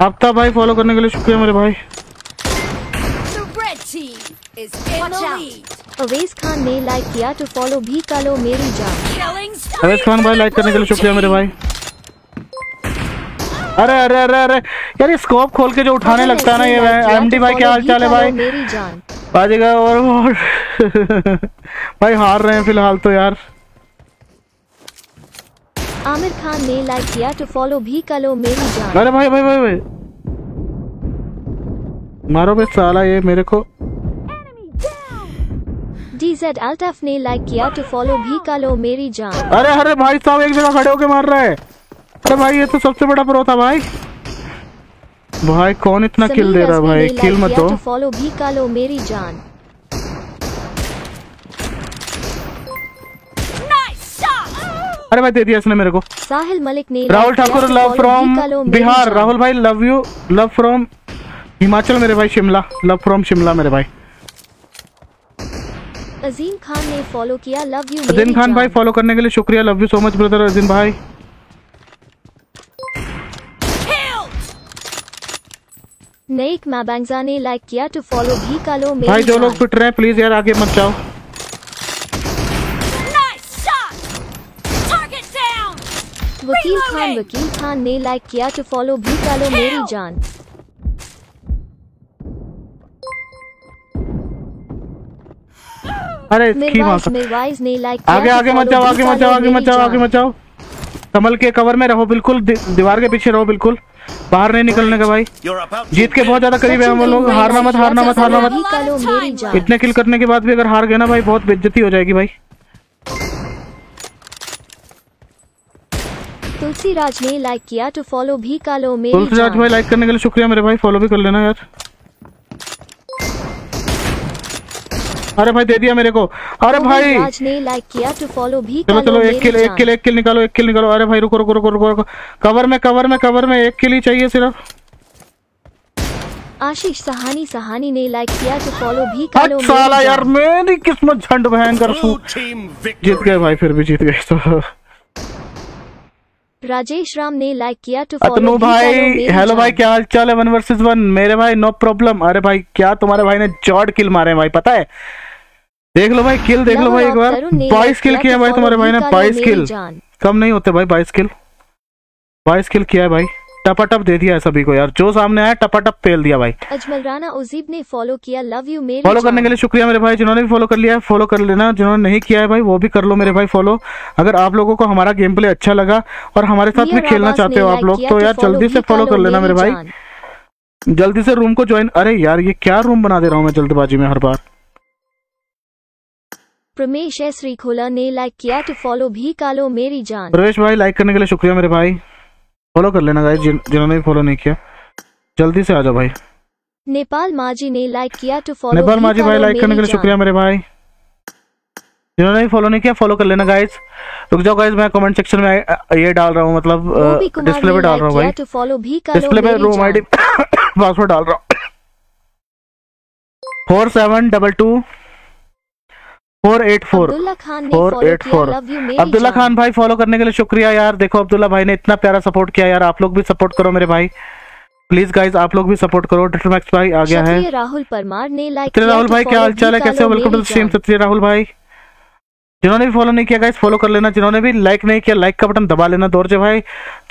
आफ्ताब भाई फॉलो करने के लिए शुक्रिया मेरे भाई। Is in the lead. Awez Khan ने लाइक किया तो फॉलो भी कर लो मेरी जान। अवेश खान भाई लाइक करने के लिए शुक्रिया मेरे भाई। अरे अरे अरे अरे। यार ये स्कोप खोल के जो उठाने लगता है ना ये एमडी भाई क्या हाल चाल है भाई? मेरी जान। बाजेगा और और। भाई हार रहे हैं फ़िलहाल तो यार। आमिर खान ने लाइक किया तो फॉलो भी कर लो मेरी जान। अरे भाई भाई भाई भाई। मारो बे साला ये मेरे को? डीजेड अल्ताफ ने लाइक किया तो फॉलो भी कर लो मेरी जान। अरे अरे भाई साहब एक जगह खड़े होके मार रहा है। अरे भाई ये तो सबसे बड़ा प्रो था भाई। भाई कौन इतना किल दे रहा भाई? किल मत किया दो। फॉलो भी कर लो मेरी जान। अरे भाई दे दिया इसने मेरे को। साहिल मलिक ने राहुल ठाकुर लव फ्रॉम बिहार। राहुल भाई love you love from Himachal मेरे भाई शिमला। लव फ्रॉम शिमला मेरे भाई। अजीम खान ने फॉलो किया लव यू अजीम खान भाई फॉलो करने के लिए शुक्रिया love you so much brother Azeem भाई! नेक मैबैंगजा ने लाइक किया टू फॉलो भी कर लो मेरी भाई जो लोग। फिट रहे हैं प्लीज़ यार आगे मत जाओ Nice shot! Target down! वकील खान वकील खान ने लाइक किया टू फॉलो भी कर लो मेरी! जान अरे आगे आगे मत जाओ आगे मत जाओ आगे मत जाओ आगे। मत जाओ। कमल के कवर में रहो बिल्कुल। दीवार के पीछे रहो बिल्कुल। बाहर नहीं निकलने का भाई। जीत के बहुत ज़्यादा करीब है हम लोग। हारना मत हारना मत हारना मत। इतने किल करने के बाद भी अगर हार गए ना भाई बहुत बेइज्जती हो जाएगी भाई। तुलसी राज ने लाइक किया तो फॉलो भी कर लो मेरी तुलसीराज भाई लाइक करने के लिए शुक्रिया मेरे भाई फॉलो भी कर लेना यार। अरे भाई दे दिया मेरे को। अरे भाई। राज ने लाइक किया तो फॉलो भी चलो चलो एक किल एक किल एक किल निकालो एक किल निकालो। अरे भाई रुको रुको रुको रुको रुको। कवर में कवर में कवर में एक किल ही चाहिए सिर्फ़। आशीष सहानी सहानी ने लाइक किया तो फॉलो भी कर लो अच्छा साला यार मेरी किस्मत झंड भयंकर जीत गए भाई फिर भी जीत गए तो। राजेश राम ने लाइक किया टू फॉलो भाई हेलो भाई क्या हाल चाल है? वन वर्सेस वन मेरे भाई नो प्रॉब्लम अरे भाई क्या तुम्हारे भाई ने जॉर्ड किल मारे हैं भाई पता है? देख लो भाई किल देख लो भाई एक बार। बाईस किल किया भाई तुम्हारे भाई ने बाईस किल कम नहीं होते भाई बाईस किल बाईस किल किया है भाई। टपाटप दे दिया है सभी को यार जो सामने आया टपाटप फेल दिया भाई। अजमल राना उजीब ने फॉलो किया लव यू मेरी फॉलो करने के लिए शुक्रिया मेरे भाई जिन्होंने भी फॉलो कर लिया है फॉलो कर लेना जिन्होंने नहीं किया है भाई वो भी कर लो मेरे भाई फॉलो अगर आप लोगों को हमारा गेम प्ले अच्छा लगा और हमारे साथ में खेलना चाहते हो आप लोग तो यार जल्दी से फॉलो कर लेना मेरे भाई। जल्दी से रूम को ज्वाइन अरे यार ये क्या रूम बना दे रहा हूँ मैं जल्दबाजी में हर बार। प्रमेश एस रिखोला ने लाइक किया टू फॉलो भी कालो मेरी जान। प्रवेश भाई लाइक करने के लिए शुक्रिया मेरे भाई। फॉलो कर लेना गाइस जिन्होंने भी फॉलो नहीं किया। जल्दी से आ जाओ भाई। नेपाल माजी ने लाइक किया टू फॉलो नेपाल माजी भाई लाइक करने के लिए शुक्रिया मेरे भाई। जिन्होंने भी फॉलो नहीं किया फॉलो कर लेना गाइस रुक जाओ गाइस मैं कमेंट सेक्शन में ये डाल रहा हूँ मतलब डिस्प्ले पे डाल रहा हूँ भाई। डिस्प्ले पे रूम। आईडी पासवर्ड डाल रहा हूँ। Four seven double two four eight four. Four eight four. Abdullah Khan भाई फॉलो करने के लिए शुक्रिया यार। देखो अब्दुल्ला भाई ने इतना प्यारा सपोर्ट किया यार। आप लोग भी सपोर्ट करो मेरे भाई। प्लीज़ गाइज़ आप लोग भी सपोर्ट करो। डिटर मैक्स भाई आ गया है राहुल परमार ने लाइक किया राहुल भाई क्या हाल चाल है? कैसे हो? वेलकम टू स्ट्रीम सत्य राहुल भाई। जिन्होंने भी फॉलो नहीं किया गाइस फॉलो कर लेना। जिन्होंने भी लाइक नहीं किया लाइक का बटन दबा लेना। दौरजे भाई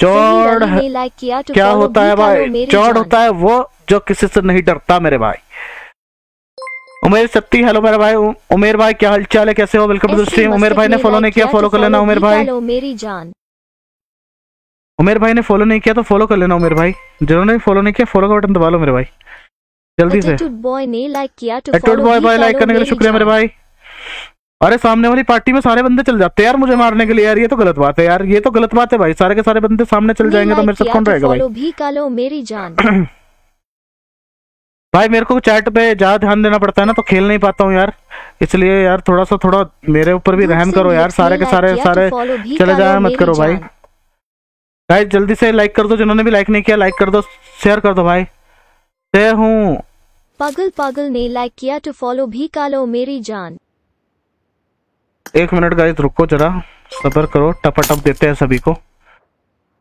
ने लाइक किया क्या होता है भाई? जान। होता है वो जो किसी से नहीं डरता मेरे भाई। उमेर सत्ती हेलो मेरा भाई। उमेर भाई क्या हाल चाल है? कैसे हो? वेलकम टू स्ट्रीम उमेर भाई ने फॉलो नहीं किया फॉलो कर लेना उमेर भाई। मेरी जान। उमेर भाई ने फॉलो नहीं किया तो फॉलो कर लेना उमेर भाई। जिन्होंने फॉलो नहीं किया फॉलो का बटन दबा लो मेरे भाई। जल्दी से। एटीट्यूड बॉय ने लाइक किया बॉय भाई लाइक करने के लिए शुक्रिया मेरे भाई। अरे सामने वाली पार्टी में सारे बंदे चल जाते हैं यार मुझे मारने के लिए यार ये तो गलत बात है यार ये तो गलत बात है भाई। सारे के सारे बंदे सामने चल जाएँगे तो मेरे साथ कौन रहेगा भाई? भी कालो मेरी जान। भाई मेरे को चैट पे ज़्यादा ध्यान देना पड़ता है ना तो खेल नहीं पाता हूँ यार। इसलिए यार थोड़ा सा थोड़ा मेरे ऊपर भी रहम करो यार सारे के सारे सारे चले जाए मत करो भाई। गाइस जल्दी से लाइक कर दो जिन्होंने भी लाइक नहीं किया लाइक कर दो शेयर कर दो भाई। शेयर हूँ। पागल पागल ने लाइक किया टू फॉलो भी कालो मेरी जान। एक मिनट गाइस रुको जरा सबर करो टपाटप देते हैं सभी को।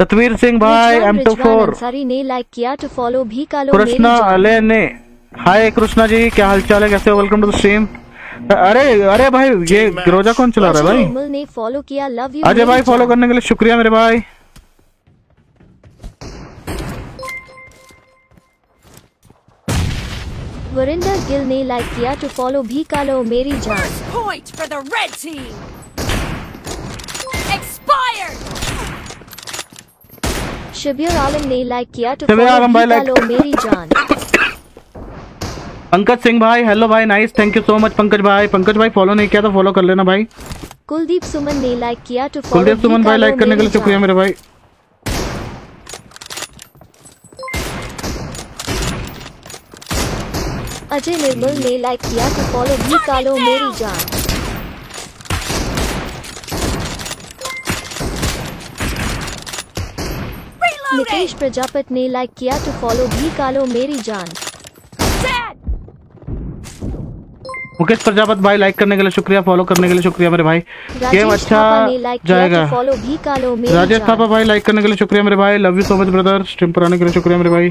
सतवीर सिंह भाई एम टू फोर अंसारी ने लाइक किया टू फॉलो भी कृष्णा अले ने। हाय कृष्णा जी क्या हाल चाल है? कैसे हो? वेलकम टू द स्ट्रीम अरे अरे भाई ये गिरोजा कौन चला रहा है भाई? ने फॉलो किया लव यू अजय भाई फॉलो करने के लिए शुक्रिया मेरे भाई। वरिंदर गिल ने लाइक किया टू फॉलो भी कालो मेरी जान। First point for the red team. Shabir आलम ने लाइक किया टू शबीर फॉलो आलम भाई कालो मेरी जान पंकज सिंह भाई हेलो भाई nice thank you so much Pankaj भाई पंकज भाई फॉलो नहीं किया तो फॉलो कर लेना भाई कुलदीप सुमन ने लाइक किया टू फॉलो कुलदीप सुमन भाई लाइक करने के लिए शुक्रिया मेरे भाई. अजय निर्मल ने लाइक किया टू फॉलो भी कालो मेरी जान नितेश प्रजापत ने लाइक किया टू फॉलो भी कालो मेरी जान मुकेश प्रजापत भाई लाइक करने के लिए शुक्रिया फॉलो करने के लिए शुक्रिया मेरे भाई। गेम अच्छा ने लाइक किया जाएगा। टू फॉलो भी कालो मेरी राजेश थापा भाई लाइक करने के लिए शुक्रिया मेरे भाई। Love you so much brother stream पर आने के लिए शुक्रिया मेरे भाई।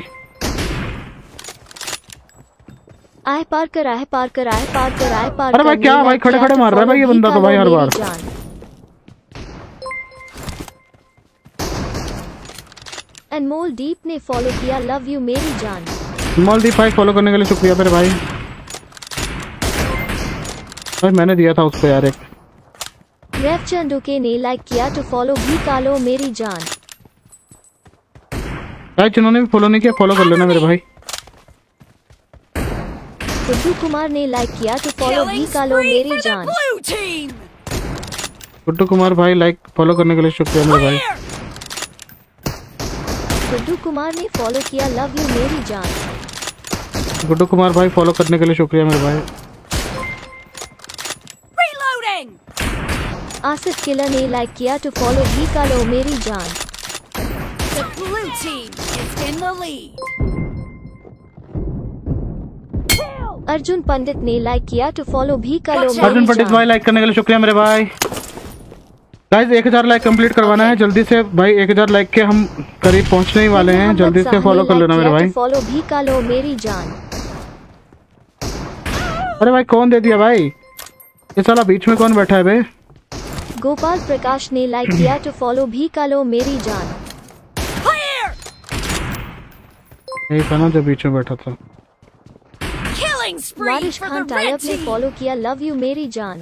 आए पार कर आए पार कर आए पार कर आए पार अरे भाई क्या भाई खड़े खड़े to मार रहा है भाई ये बंदा तो भाई हर बार। जान। अनमोल दीप ने फॉलो किया लव यू मेरी जान। मॉलदीप भाई फॉलो करने के लिए शुक्रिया मेरे भाई। भाई मैंने दिया था उसको यार एक। रेव चंदुके ने लाइक किया टू फॉलो भी कालो मेरी जान। भाई जिन्होंने भी फॉलो नहीं किया फॉलो कर लेना मेरे भाई। गुड्डू कुमार ने लाइक किया टू फॉलो भी कालो मेरी जान। गुड्डू कुमार भाई लाइक फॉलो करने के लिए शुक्रिया मेरे भाई। Clear. गुड्डू कुमार ने फॉलो किया लव यू मेरी जान गुड्डू कुमार भाई फॉलो करने के लिए शुक्रिया मेरे भाई Reloading. आसिफ किलर ने लाइक किया टू फॉलो भी कालो मेरी जान The blue team is in the lead. Arjun Pandit ने लाइक किया टू फॉलो भी Gotcha. अर्जुन पंडित भाई लाइक करने के लिए शुक्रिया मेरे भाई गाइस एक हज़ार लाइक कंप्लीट करवाना है। जल्दी से भाई एक हज़ार लाइक के हम करीब पहुँचने ही वाले हैं। जल्दी से फॉलो कर लेना मेरे भाई। फॉलो भी का लो मेरी जान। अरे भाई कौन दे दिया भाई? ये साला बीच में कौन बैठा है बे? गोपाल प्रकाश ने लाइक किया तो फॉलो भी कर लो मेरी जान! यही था ना जो बीच में बैठा था? वारिश खान टाइप ने फॉलो किया लव यू मेरी जान।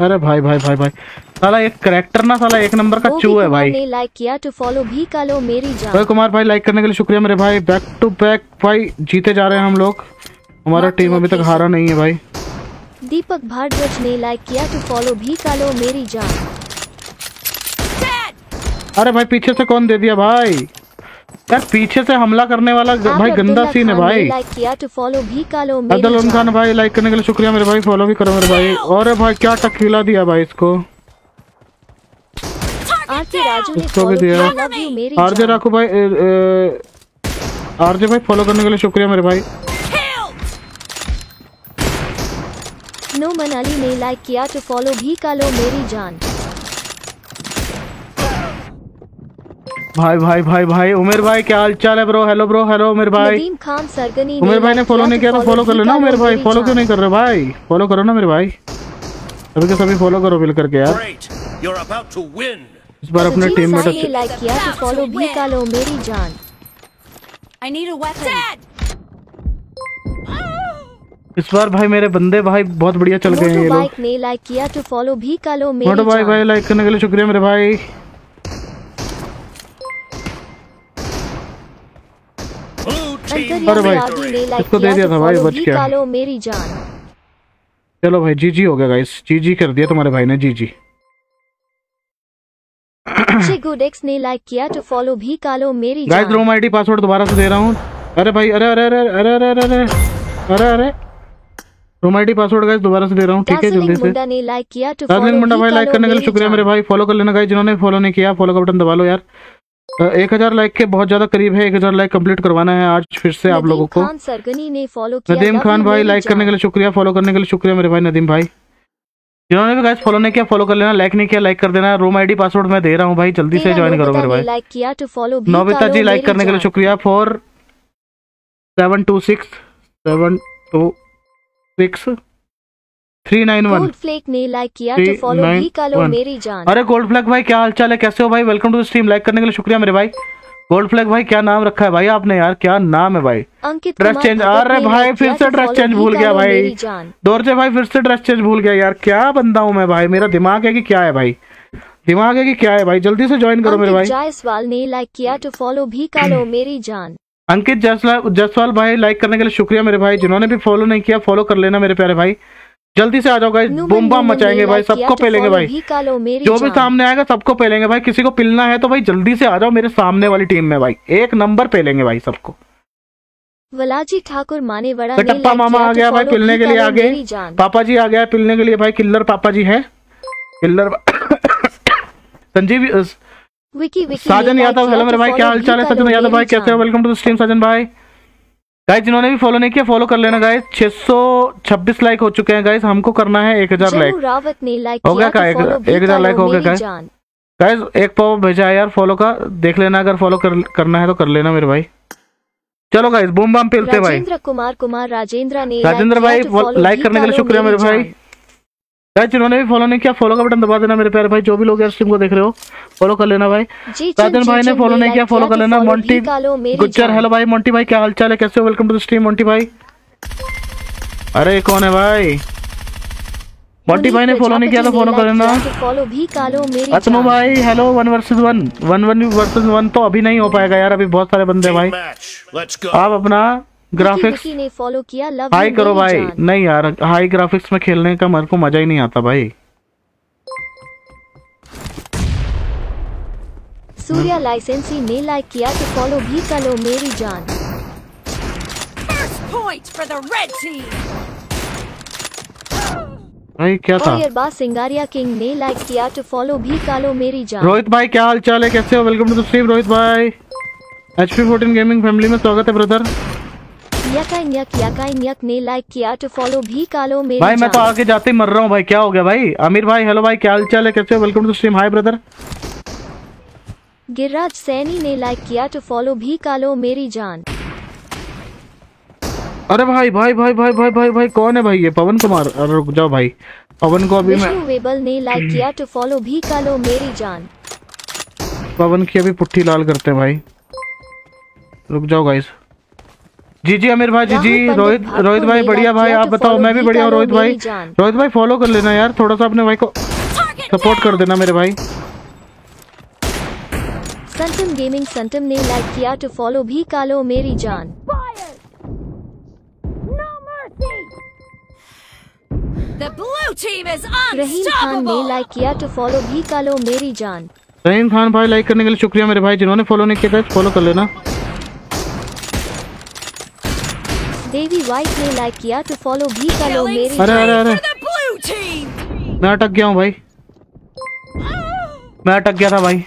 अरे भाई भाई भाई भाई। साला एक करेक्टर ना साला एक नंबर का चू है भाई। ने लाइक किया तो फॉलो भी का लो मेरी भाई कुमार भाई लाइक करने के लिए शुक्रिया मेरे भाई। बैक टू बैक भाई जीते जा रहे हैं हम लोग। हमारा टीम अभी तक हारा नहीं है भाई। दीपक भारद्वाज ने लाइक किया टू फॉलो भी का लो मेरी जान। अरे भाई पीछे से कौन दे दिया भाई? यार पीछे से हमला करने वाला भाई गंदा सीन है भाई। लाइक किया फॉलो भी का लो मेरी अब्दुल खान भाई लाइक करने के लिए शुक्रिया मेरे भाई फॉलो भी करो मेरे भाई। और भाई क्या टकीला दिया भाई इसको? इसको भी दिया। आरजे राखू भाई आरजे भाई फॉलो करने के लिए शुक्रिया मेरे भाई। नो मनाली ने लाइक किया तो फॉलो भी का लो मेरी जान। भाई भाई भाई भाई उमेर भाई क्या हाल चाल है bro hello bro hello Umer भाई। नदीम खान सरगनी उमेर भाई ने फॉलो नहीं किया तो फॉलो कर भी लेना उमेर भाई फॉलो क्यों नहीं कर रहे भाई? फॉलो करो ना मेरे भाई। सभी के सभी फॉलो करो मिल करके यार. इस बार अपने टीम में लाइक किया तो फॉलो भी का लो मेरी जान। Need a weapon. Dead! इस बार भाई मेरे बंदे भाई बहुत बढ़िया चल गए हैं ये लोग। बाइक ने लाइक किया तो फॉलो भी कर लो मेरी मोटो भाई भाई लाइक करने के लिए शुक्रिया मेरे भाई। इसको दे दिया था भाई, बच गया। चलो भाई जी जी हो गया गाइस जी जी कर दिया तुम्हारे भाई ने जी जी अक्षय गुडेक्स ने लाइक किया तो फॉलो भी का लो मेरी गाइस जान। रोम आईडी पासवर्ड दोबारा से दे रहा हूँ। अरे भाई अरे अरे अरे अरे अरे अरे अरे अरे अरे। रोम आईडी पासवर्ड गाइस दोबारा से दे रहा हूँ ठीक है जल्दी से। मुंडा ने लाइक किया तो फॉलो मुंडा भाई लाइक करने के लिए शुक्रिया मेरे भाई फॉलो कर लेना गाइस जिन्होंने फॉलो नहीं किया फॉलो का बटन दबा लो यार। एक हज़ार लाइक के बहुत ज़्यादा करीब है एक हज़ार लाइक कंप्लीट करवाना है आज फिर से आप लोगों को। नदीम खान भाई लाइक करने के लिए शुक्रिया फॉलो करने के लिए शुक्रिया मेरे भाई नदीम भाई। जिन्होंने भी गाइस फॉलो नहीं किया फॉलो कर लेना लाइक नहीं किया लाइक कर देना। रूम आईडी पासवर्ड मैं दे रहा हूँ भाई जल्दी से ज्वाइन करो मेरे भाई। लाइक किया तो फॉलो नोबिता जी लाइक करने के लिए शुक्रिया four seven two six seven two six three nine one. Flake ने लाइक किया तो फॉलो भी का लो मेरी जान। अरे गोल्ड फ्लैग भाई क्या हाल चाल है? कैसे हो भाई? वेलकम टू स्ट्रीम लाइक करने के लिए शुक्रिया मेरे भाई। गोल्ड फ्लैग भाई क्या नाम रखा है भाई आपने यार? क्या नाम है भाई? अंकित ड्रेस चेंज भगत अरे भाई फिर से तो ड्रेस चेंज भूल गया भाई। मेरी जान। दौर से भाई फिर से ड्रेस चेंज भूल गया यार। क्या बंदा हूँ मैं भाई? मेरा दिमाग है कि क्या है भाई? दिमाग है कि क्या है भाई? जल्दी से ज्वाइन करो मेरे भाई। जायसवाल ने लाइक किया तो फॉलो भी का लो मेरी जान। अंकित जसवाल भाई लाइक करने के लिए शुक्रिया मेरे भाई। जिन्होंने भी फॉलो नहीं किया फॉलो कर लेना मेरे प्यारे भाई। जल्दी से आ जाओ गाइस बूम बाम मचाएँगे भाई सबको तो पेलेंगे भाई। जो भी सामने आएगा सबको पेलेंगे भाई किसी को पिलना है तो भाई जल्दी से आ जाओ मेरे सामने वाली टीम में भाई। एक नंबर पेलेंगे भाई सबको। वलाजी ठाकुर मानेवड़ा ने कटप्पा मामा आ तो गया भाई पिलने के लिए मेरी जान। पापा जी आ गया पिलने के लिए भाई किल्लर पापा जी है। किल्लर संजीव विकी विकी साजन यादव हेलो मेरे तो भाई क्या हाल चाल है का सजन यादव भाई? कैसे हो? Welcome to the stream Sajan भाई। गाइस जिन्होंने भी फॉलो नहीं किया फॉलो कर लेना गाइस 626 लाइक हो चुके हैं गाइस हमको करना है 1000 हज़ार लाइक हो गया का? तो एक- भी एक का हज़ार लाइक हो गया का? गाइस एक पाव भेजा है यार फॉलो का. देख लेना अगर फॉलो कर, करना है तो कर लेना मेरे भाई. चलो गाइस बूम बम पिलते भाई. राजेंद्र कुमार कुमार राजेंद्र ने राजेंद्र भाई किया तो लाइक करने के लिए शुक्रिया मेरे भाई। गाइस जिन्होंने भी फॉलो नहीं किया फॉलो का बटन दबा देना मेरे प्यारे भाई जो भी लोग यार स्ट्रीम को देख रहे हो फॉलो कर लेना भाई। जी राजन भाई ने फॉलो नहीं किया फॉलो कर लेना। मोंटी गुज्जर हेलो भाई मोंटी भाई क्या हाल चाल है? कैसे हो? Welcome to the stream Monty भाई। अरे कौन है भाई? मोंटी भाई ने फॉलो नहीं किया तो फॉलो कर लेना। फॉलो भी का लो मेरी अतमो भाई hello one versus one one one versus one तो अभी नहीं हो पाएगा यार अभी बहुत सारे बंदे हैं भाई. आप अपना ग्राफिक्स ने फॉलो किया लव हाई करो भाई। नहीं यार हाई ग्राफिक्स में खेलने का मेरे को मज़ा ही नहीं आता भाई। सूर्या लाइसेंसी ने लाइक किया तो फॉलो भी का लो मेरी जान. भाई क्या था? और सिंगारिया किंग ने लाइक किया तो फॉलो भी का लो मेरी जान। रोहित भाई क्या हाल चाल है? कैसे हो? Welcome to the stream Rohit भाई। H P fourteen gaming family में स्वागत है ब्रदर यकाइन्यक यकाइन्यक ने लाइक किया तो फॉलो भी कालो मेरी भाई मैं तो आगे जाते ही मर रहा हूँ भाई क्या हो गया भाई आमिर भाई हेलो भाई क्या हाल चाल है कैसे welcome to stream hi brother Giriraj Saini ने लाइक किया तो फॉलो भी कालो मेरी जान अरे भाई भाई भाई भाई भाई भाई भाई कौन है भाई ये पवन कुमार अरे रुक जाओ भाई पवन को अभी मैं वेबल ने लाइक किया तो फॉलो भी कालो मेरी जान पवन की अभी पुट्ठी लाल करते हैं भाई रुक जाओ गाइस जी जी आमिर भाई जी जी रोहित रोहित भाई बढ़िया भाई आप बताओ मैं भी भी बढ़िया हूँ रोहित भाई। रोहित भाई फॉलो कर लेना यार थोड़ा सा अपने भाई को सपोर्ट कर देना मेरे भाई। संतम गेमिंग संतम ने लाइक किया टू फॉलो भी कालो मेरी जान। The blue team is रहीम खान ने लाइक किया टू फॉलो भी कालो मेरी जान। रहीम खान भाई लाइक करने के लिए शुक्रिया मेरे भाई जिन्होंने फॉलो नहीं किया था फॉलो कर लेना। देवी वाइट ने लाइक किया तो फॉलो भी कालो Killing मेरी अरे अरे अरे. मैं अटक गया हूँ भाई। मैं अटक गया था भाई।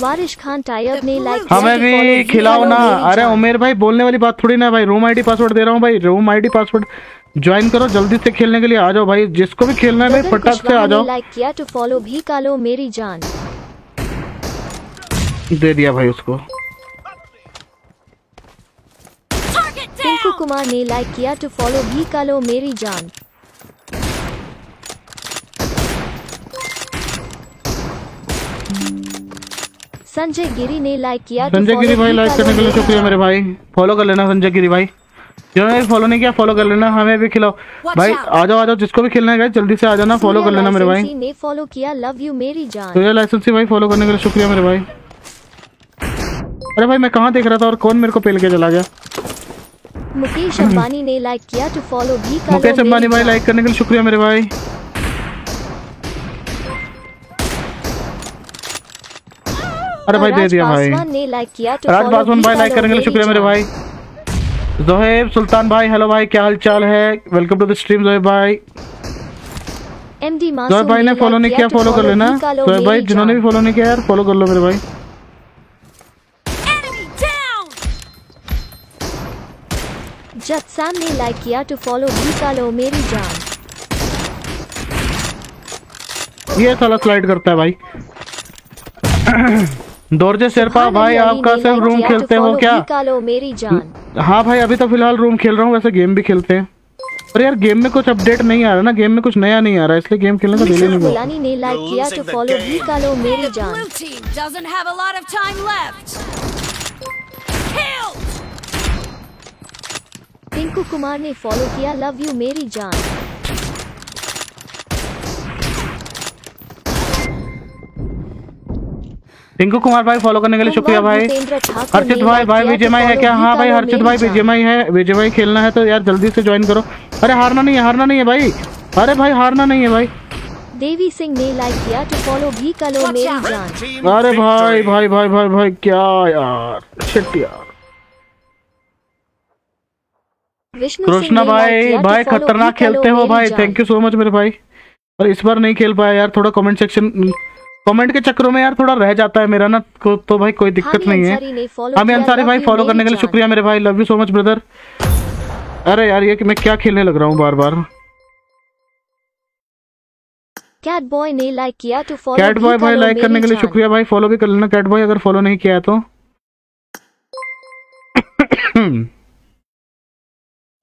वारिश खान टाइब ने लाइक किया हमें तो भी खिलाओ ना। अरे। उमेर भाई बोलने वाली बात थोड़ी ना भाई। रूम आईडी पासवर्ड दे रहा हूँ भाई। रूम आईडी पासवर्ड ज्वाइन करो जल्दी से खेलने के लिए। आ जाओ भाई। जिसको भी खेलना है भाई फटाक से आ जाओ। लाइक किया तो फॉलो भी कालो मेरी जान। दे दिया भाई उसको। कुमार ने लाइक किया टू फॉलो भी कालो मेरी जान। संजय गिरी ने लाइक किया तो संजय गिरी भाई लाइक करने के लिए शुक्रिया मेरे भाई। फॉलो कर लेना संजय गिरी भाई। जिन्होंने भी फॉलो नहीं किया फॉलो कर लेना हमें भी खिलाओ। भाई आ जाओ आ जाओ जिसको भी खेलना है जल्दी से आ जाना फॉलो कर लेना मेरे भाई। ने फॉलो किया लव यू मेरी जान। तो लाइसेंसी भाई फॉलो करने के लिए शुक्रिया मेरे भाई। अरे भाई मैं कहाँ देख रहा था और कौन मेरे को पेल के चला गया? मुकेश अंबानी ने लाइक किया टू फॉलो भी कालो मुकेश अंबानी भाई लाइक करने के लिए शुक्रिया मेरे भाई। अरे भाई दे दिया भाई। ने लाइक किया राज पासवान भाई लाइक करने के लिए शुक्रिया मेरे भाई। जोहेब सुल्तान भाई हेलो भाई क्या हाल चाल है? Welcome to the stream Zoheb भाई। एमडी जोहेब भाई ने फॉलो नहीं किया फॉलो कर लेना। जोहेब भाई जिन्होंने भी फॉलो नहीं किया यार फॉलो कर लो मेरे भाई। जब सैम ने लाइक किया तो फॉलो भी कालो मेरी जान। ये साला स्लाइड करता है भाई। दोरजे शेरपा भाई अली आपका सिर्फ़ रूम खेलते हो क्या? कालो मेरी जान। हाँ भाई अभी तो फ़िलहाल रूम खेल रहा हूँ वैसे गेम भी खेलते हैं। पर यार गेम में कुछ अपडेट नहीं आ रहा ना गेम में कुछ नया नहीं आ रहा इसलिए गेम खेलने का दिल नहीं गुलानी ने लाइक किया तो फॉलो भी कालो मेरी जान। टिंकू कुमार ने फॉलो किया लव यू मेरी जान। टिंकू कुमार भाई फॉलो करने के लिए शुक्रिया भाई। हर्षित भाई भाई किया विजय तो माई है क्या? हाँ भाई हर्षित भाई जान। विजय माई है विजय भाई खेलना है तो यार जल्दी से ज्वाइन करो। अरे हारना नहीं है हारना नहीं है भाई। अरे भाई हारना नहीं है भाई। देवी सिंह ने लाइक किया तो फॉलो भी Watch मेरी जान। अरे भाई भाई भाई भाई भाई क्या यार? शिट यार। कृष्णा भाई भाई खतरनाक खेलते हो भाई थैंक यू सो मच मेरे भाई। और इस बार नहीं खेल पाया यार थोड़ा कमेंट सेक्शन कमेंट के चक्रों में यार थोड़ा रह जाता है मेरा ना को, तो भाई कोई दिक्कत नहीं है। हमें अंसारी भाई फॉलो करने के लिए शुक्रिया मेरे भाई love you so much brother अरे यार ये मैं क्या खेलने लग रहा हूँ बार बार। कैट बॉय ने लाइक किया तो फॉलो कैट बॉय भाई लाइक करने के लिए शुक्रिया भाई फॉलो भी कर लेना कैट बॉय अगर फॉलो नहीं किया है तो।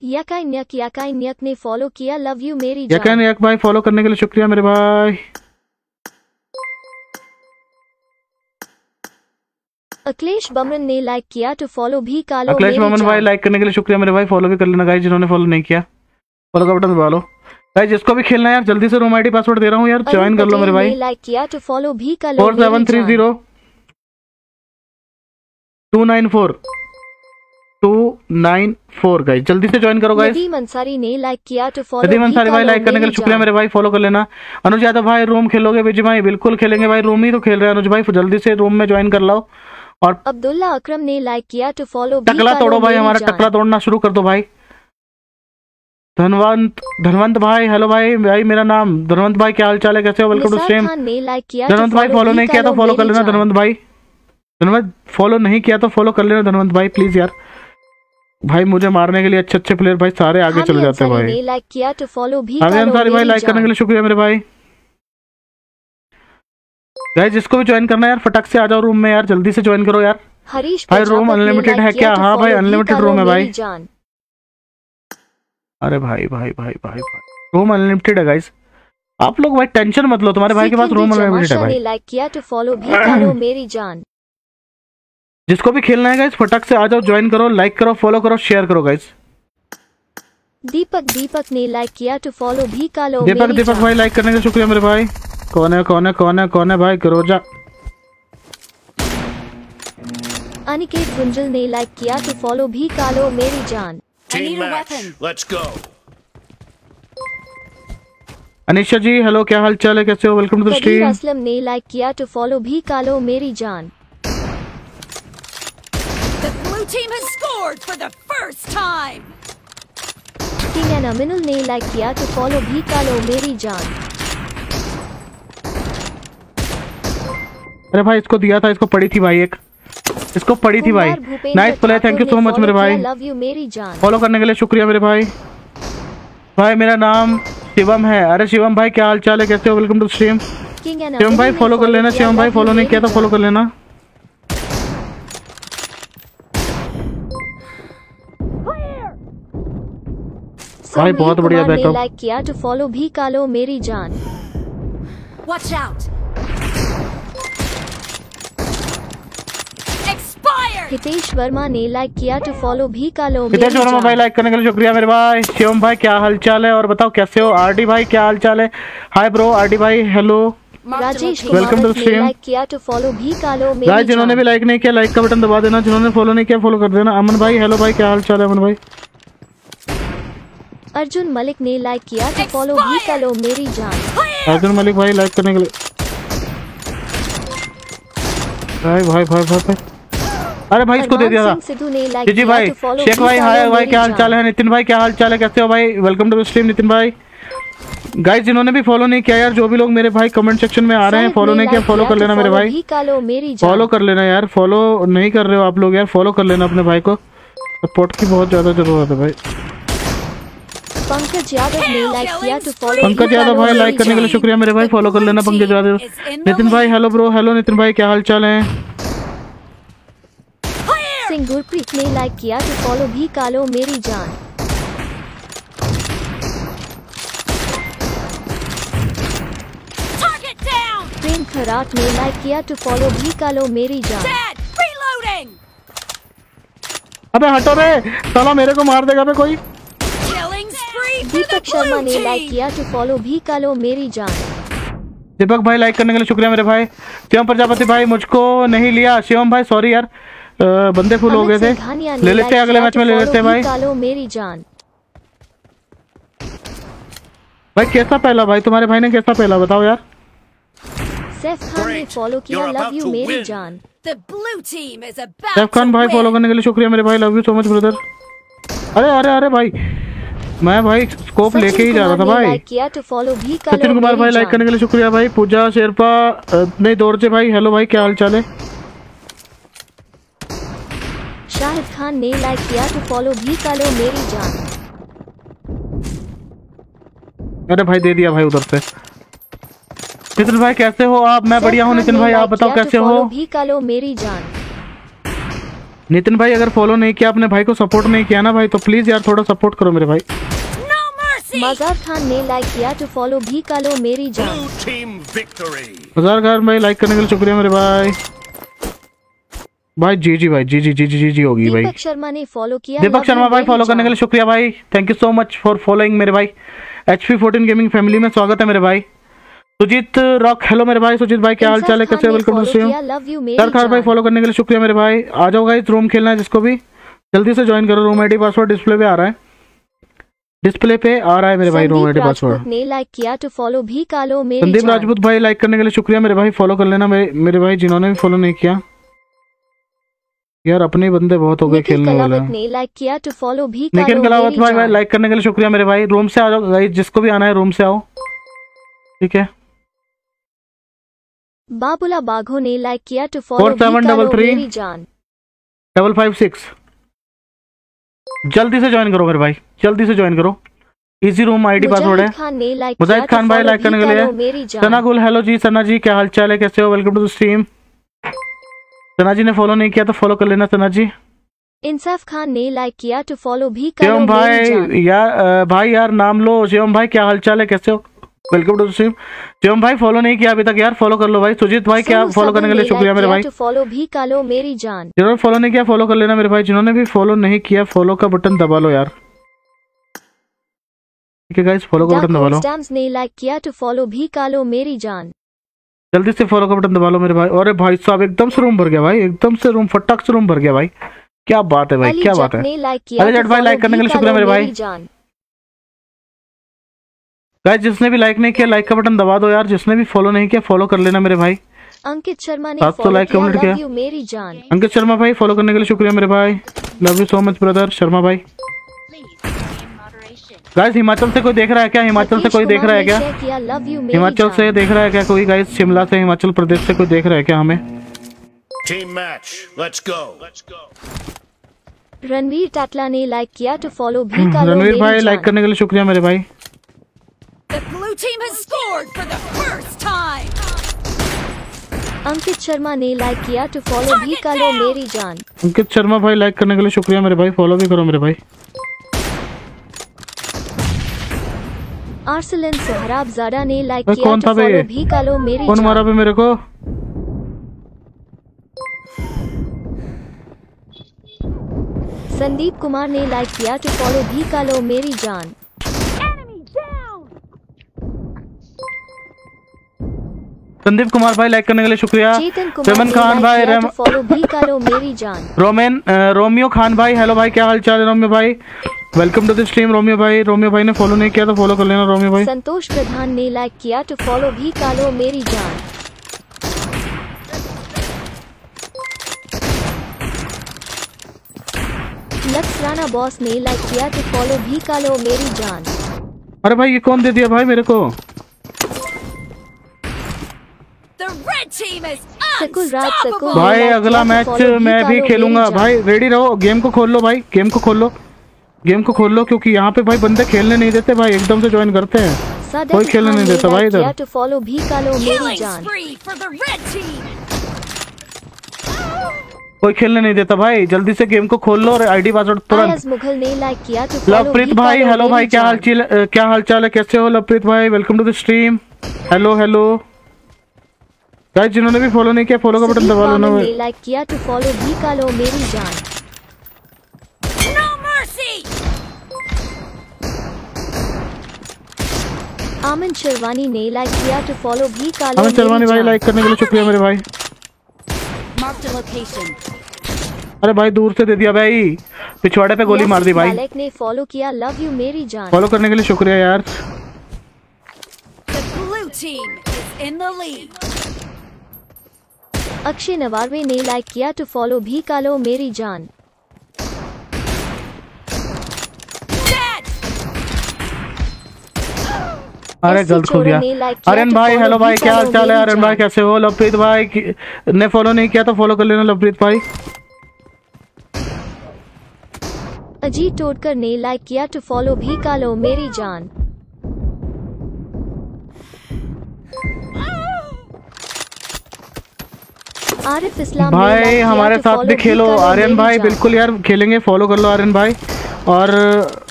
यकाई न्यक यकाई न्यक ने फॉलो किया लव यू मेरी जान यक भाई फॉलो करने के लिए शुक्रिया मेरे भाई अखिलेश बमन ने लाइक किया तो फॉलो भी कालो अखिलेश मोमन भाई लाइक करने के लिए शुक्रिया मेरे भाई फॉलो भी कर लेना गाइस जिन्होंने फॉलो नहीं किया फॉलो का बटन दबा लो गाइस जिसको भी खेलना है यार जल्दी से रूम आईडी पासवर्ड दे रहा हूँ यार ज्वाइन कर लो मेरे भाई लाइक किया टू फॉलो भी कालो फोर सेवन मेरी थ्री जान zero two nine four two guys जल्दी से ज्वाइन करो गाइस नदीम अंसारी ने लाइक किया तो फॉलो सदीम भी अंसारी भाई लाइक करने के लिए शुक्रिया मेरे भाई फॉलो कर लेना। अनुज यादव भाई रूम खेलोगे? विजय भाई बिल्कुल खेलेंगे भाई। रूम ही तो खेल रहे हैं अनुज भाई जल्दी से रूम में ज्वाइन कर लो और अब्दुल्ला अकरम ने लाइक किया तो फॉलो टकला तोड़ो भाई हमारा टकला तोड़ना शुरू कर दो भाई। धनवंत धनवंत भाई हेलो भाई भाई मेरा नाम। धनवंत भाई क्या हाल चाल है? कैसे हो? वेलकम टू स्ट्रीम तो धनवंत भाई फॉलो नहीं किया तो फॉलो कर लेना धनवंत भाई। धनवंत फॉलो नहीं किया तो फॉलो कर लेना धनवंत भाई प्लीज़ यार। भाई मुझे मारने के लिए अच्छे अच्छे प्लेयर भाई सारे आगे चले जाते हैं भाई। लाइक किया तो फॉलो भी हामी अंसारी भाई लाइक करने के लिए शुक्रिया मेरे भाई। गाइस जिसको भी ज्वाइन करना है यार फटक से आ जाओ रूम में यार जल्दी से ज्वाइन करो यार। हरीश भाई, unlimited like है क्या? हाँ भाई, अनलिमिटेड room है भाई। जान। अरे भाई भाई भाई भाई भाई रूम अनलिमिटेड है गाइस आप लोग भाई टेंशन मत लो तुम्हारे भाई के पास रूम अनलिमिटेड है भाई। लाइक किया तो फॉलो भी करो मेरी जान। जिसको भी खेलना है गाइस फटक से आ जाओ ज्वाइन करो लाइक करो फॉलो करो शेयर करो गाइस दीपक दीपक ने लाइक किया टू फॉलो भी करो दीपक मेरी दीपक भाई लाइक करने का शुक्रिया मेरे भाई. कौन है कौन है कौन है कौन है भाई? करोजा अनिकेत गुंजल ने लाइक किया तो फॉलो भी करो मेरी जान. Let's go. Anisha ji hello क्या हाल चाल है? कैसे हो? Welcome to the stream Aslam ने लाइक किया तो फॉलो भी करो मेरी जान। Blue team has scored for the first time. King and Aminul ने लाइक किया तो फॉलो भी करो मेरी जान अरे भाई इसको दिया था इसको पड़ी थी भाई एक। इसको पड़ी थी भाई। Nice play thank you so much मेरे भाई। लव यू मेरी जान फॉलो करने के लिए शुक्रिया मेरे भाई। भाई मेरा नाम शिवम है। अरे शिवम भाई क्या हाल चाल है? कैसे हो? वेलकम टू स्ट्रीम शिवम भाई फॉलो कर लेना। शिवम भाई फॉलो नहीं किया तो फॉलो कर लेना। भाई, बहुत बढ़िया backup। लाइक किया टू फॉलो भी करो मेरी जान। Out. Expired. हितेश वर्मा ने लाइक किया टू फॉलो भी करो मेरी हितेश वर्मा भाई लाइक करने के लिए शुक्रिया मेरे भाई। शिवम भाई क्या हाल चाल है? और बताओ कैसे हो? आरडी भाई क्या हाल चाल है? हाय ब्रो आरडी भाई हेलो राजेश the ने stream. लाइक किया तो फॉलो भी करो गाइस मेरी जिन्होंने भी लाइक नहीं किया लाइक का बटन दबा देना। जिन्होंने फॉलो नहीं किया फॉलो कर देना। अमन भाई हेलो भाई क्या हाल चाल है अमन भाई? अर्जुन मलिक ने लाइक किया तो फॉलो भी. करो मेरी जान। अर्जुन मलिक भाई लाइक करने के लिए। भाई भाई भाई भाई, भाई। अरे भाई इसको दे दिया था। जी जी भाई तो शेख भाई हाय भाई क्या हाल चाल है? नितिन भाई क्या हाल चाल है? कैसे हो भाई? वेलकम टू स्ट्रीम नितिन भाई। गाइस जिन्होंने भी फॉलो नहीं किया यार जो भी लोग मेरे भाई कमेंट सेक्शन में आ रहे हैं फॉलो नहीं किया फॉलो कर तो लेना मेरे भाई। फॉलो कर लेना यार फॉलो नहीं कर रहे हो आप लोग यार फॉलो कर लेना अपने भाई को। सपोर्ट की बहुत ज़्यादा ज़रूरत है भाई। पंकज यादव ने लाइक किया तो फॉलो पंकज यादव भाई लाइक करने के लिए शुक्रिया मेरे भाई फॉलो कर लेना पंकज यादव। नितिन भाई हेलो ब्रो हेलो नितिन भाई क्या हाल चाल है सिंह गुरप्रीत ने लाइक किया तो फॉलो भी करो मेरी जान. प्रेम खराट ने लाइक किया तो फॉलो भी करो मेरी जान. अबे हटो रे साला मेरे को मार देगा बे कोई Killing spree for the Deepak Sharma ने लाइक किया तो फॉलो भी करो मेरी जान। दीपक भाई लाइक करने के लिए शुक्रिया मेरे भाई। शिवम प्रजापति भाई मुझको नहीं लिया। शिवम भाई सॉरी यार। बंदे फुल हो गए थे। ले लेते हैं अगले मैच तो में ले लेते हैं भाई। मेरी जान। भाई कैसा पहला भाई? तुम्हारे भाई ने कैसा पहला? बताओ यार। सैफ खान ने फॉलो किया लव यू मेरी जान। The blue team is about Saif Khan भाई फॉलो करने के लिए शुक्रिया मेरे भाई। Love you so much brother अरे अरे अरे भाई। मैं भाई स्कोप लेके ही जा रहा था भाई। किया तो फॉलो भी करो सचिन कुमार भाई लाइक करने के लिए शुक्रिया भाई। पूजा शेरपा नहीं दौड़चे भाई। हेलो भाई क्या हाल चाल है? शाहिद खान ने लाइक किया तो फॉलो भी करो मेरी जान। अरे भाई दे दिया भाई उधर से। नितिन भाई कैसे हो आप? मैं बढ़िया हूँ नितिन भाई आप बताओ कैसे हो? भी करो मेरी जान। नितिन भाई अगर फॉलो नहीं किया अपने भाई को सपोर्ट नहीं किया ना भाई तो प्लीज़ यार थोड़ा सपोर्ट करो मेरे भाई। No मजार खान ने लाइक किया तो फॉलो भी करो मेरी जान। Team victory. हज़ार घर भाई लाइक करने के लिए शुक्रिया मेरे भाई। भाई जी जी भाई जी जी जी जी जी जी होगी भाई। दीपक शर्मा ने फॉलो किया दीपक शर्मा भाई फॉलो करने के लिए शुक्रिया भाई। Thank you so much for following मेरे भाई। H P fourteen gaming family में स्वागत है मेरे भाई। सुजीत रॉक हेलो मेरे भाई सुजीत भाई क्या हाल चाल है? कैसे वेलकम टू मेरी सर खान भाई फॉलो करने के लिए शुक्रिया मेरे भाई। आ जाओ गाइस रूम खेलना है जिसको भी। जल्दी से ज्वाइन करो रूम आईडी पासवर्ड डिस्प्ले पे आ रहा है। डिस्प्ले पे आ रहा है मेरे भाई रूम आईडी पासवर्ड ने लाइक किया तो फॉलो भी करो मेरी संदीप राजपूत भाई लाइक करने के लिए शुक्रिया मेरे भाई फॉलो कर लेना। मेरे मेरे भाई जिन्होंने भी फॉलो नहीं किया। यार अपने बंदे बहुत हो गए खेलने वाले। ने लाइक किया तो फॉलो भी निखिल कलावत भाई लाइक करने के लिए शुक्रिया मेरे भाई। रूम से आ जाओ गाइस जिसको भी आना है रूम से आओ। ठीक है? बाबुला बाघो ने लाइक किया टू फॉलो three. मेरी जान। डबल फाइव सिक्स जल्दी से ज्वाइन करो मेरे भाई। जल्दी से ज्वाइन करो। इजी रूम आईडी पासवर्ड है। मुजाहिद खान भाई लाइक करने के लिए। सना गुल हेलो जी सना जी क्या हाल चाल है? कैसे हो? Welcome to the stream Sana ji ने फॉलो नहीं किया तो फॉलो कर लेना सना जी। इंसाफ खान ने लाइक किया टू फॉलो भी करो भाई यार भाई यार नाम लो। शिवम भाई क्या हाल चाल है? कैसे हो? वेलकम टू स्ट्रीम शिवम भाई फॉलो नहीं किया अभी तक यार फॉलो कर लो भाई। सुजीत भाई क्या फॉलो करने के लिए शुक्रिया मेरे भाई। तो फॉलो भी करो मेरी जान। जिन्होंने फॉलो नहीं किया फॉलो कर लेना मेरे भाई। जिन्होंने भी फॉलो नहीं किया फॉलो का बटन दबा लो यार। ठीक है गाइस फॉलो का बटन दबा लो। स्टैम्स ने लाइक किया तो फॉलो भी करो मेरी जान। जल्दी से फॉलो का बटन दबा लो मेरे भाई। अरे भाई साहब एकदम से रूम भर गया भाई। एकदम से रूम फटाक से रूम भर गया भाई। क्या बात है भाई क्या बात है। लाइक अली तो जट भाई, like करने के लिए शुक्रिया मेरे भाई। गाइस जिसने भी लाइक नहीं किया लाइक का बटन दबा दो यार। जिसने भी फॉलो नहीं किया फॉलो कर लेना मेरे भाई। अंकित शर्मा ने सात सौ फॉलो like किया। किया। मेरी जान। अंकित शर्मा भाई फॉलो करने के लिए शुक्रिया मेरे भाई। Love you so much brother Sharma भाई। गाइस हिमाचल से कोई देख रहा है क्या? हिमाचल से कोई देख रहा है क्या? लव यू हिमाचल से देख रहा है क्या कोई? गाइस शिमला से हिमाचल प्रदेश से कोई देख रहा है क्या हमें. Let's go. Let's go. Ranveer Tatla ने लाइक किया टू फॉलो भी करो रणवीर भाई लाइक करने के लिए शुक्रिया मेरे भाई। The blue team has scored for the first time. Ankit Sharma ने लाइक किया टू फॉलो भी करो मेरी जान। अंकित शर्मा भाई लाइक करने के लिए शुक्रिया मेरे भाई फॉलो भी करो मेरे भाई। आर्सलन सोहराब जारा ने लाइक किया कौन था फॉलो भी करो मेरी कौन मारा पे मेरे को? संदीप कुमार ने लाइक किया टू फॉलो भी करो मेरी जान। संदीप कुमार भाई लाइक करने के लिए शुक्रिया। रेमन खान भाई तो फॉलो भी करो मेरी जान। रोमेन रोमियो खान भाई हेलो भाई क्या हाल चाल है रोमियो भाई? Welcome to the stream Romeo भाई रोमियो भाई ने फॉलो नहीं किया तो फॉलो कर लेना रोमियो भाई। संतोष प्रधान ने लाइक किया तो फॉलो भी करो मेरी जान। लक्स राणा बॉस ने लाइक किया तो फॉलो भी करो मेरी जान। अरे भाई ये कौन दे दिया भाई मेरे को? भाई अगला मैच मैं भी खेलूँगा। भाई रेडी रहो। गेम को खोल लो भाई। गेम को खोल लो। गेम को खोल लो क्योंकि यहाँ पे भाई बंदे खेलने नहीं देते भाई। एकदम से ज्वाइन करते हैं। कोई खेलने नहीं देता भाई इधर। तो फॉलो भी मेरी जान. कोई खेलने नहीं देता भाई। जल्दी से गेम को खोल लो और आईडी पासवर्ड तुरंत। मुगल ने लाइक किया तो लवप्रीत भाई हेलो भाई क्या हाल क्या हाल चाल है? कैसे हो लवप्रीत भाई? Welcome to the stream hello hello guys जिन्होंने भी फॉलो नहीं किया फॉलो का बटन दबा वामन भाई। लाइक किया तो फॉलो भी करो मेरी जान। No mercy. आमन शर्वानी ने लाइक किया तो फॉलो भी करो हमें चलवानी मेरी भाई लाइक करने के लिए शुक्रिया मेरे भाई। Marked a location. अरे भाई दूर से दे दिया भाई। पिछवाड़े पे गोली मार दी भाई। मालिक ने फॉलो किया लव यू मेरी जान। फॉलो करने के लिए शुक्रिया यार। The blue team is in the lead. Akshay नवारवे ने लाइक किया टू फॉलो भी करो मेरी जान. अरे गलत खोल चोरा दिया ने like किया आर्यन तो भाई हेलो भाई क्या हाल चाल है? आर्यन भाई कैसे हो? लवप्रीत भाई ने फॉलो नहीं किया तो फॉलो कर लेना लवप्रीत भाई। अजीत टोडकर ने लाइक किया टू फॉलो भी करो मेरी जान। आरिफ इस्लाम भाई हमारे तो साथ भी खेलो। आर्यन भाई बिल्कुल यार खेलेंगे फॉलो कर लो आर्यन भाई। और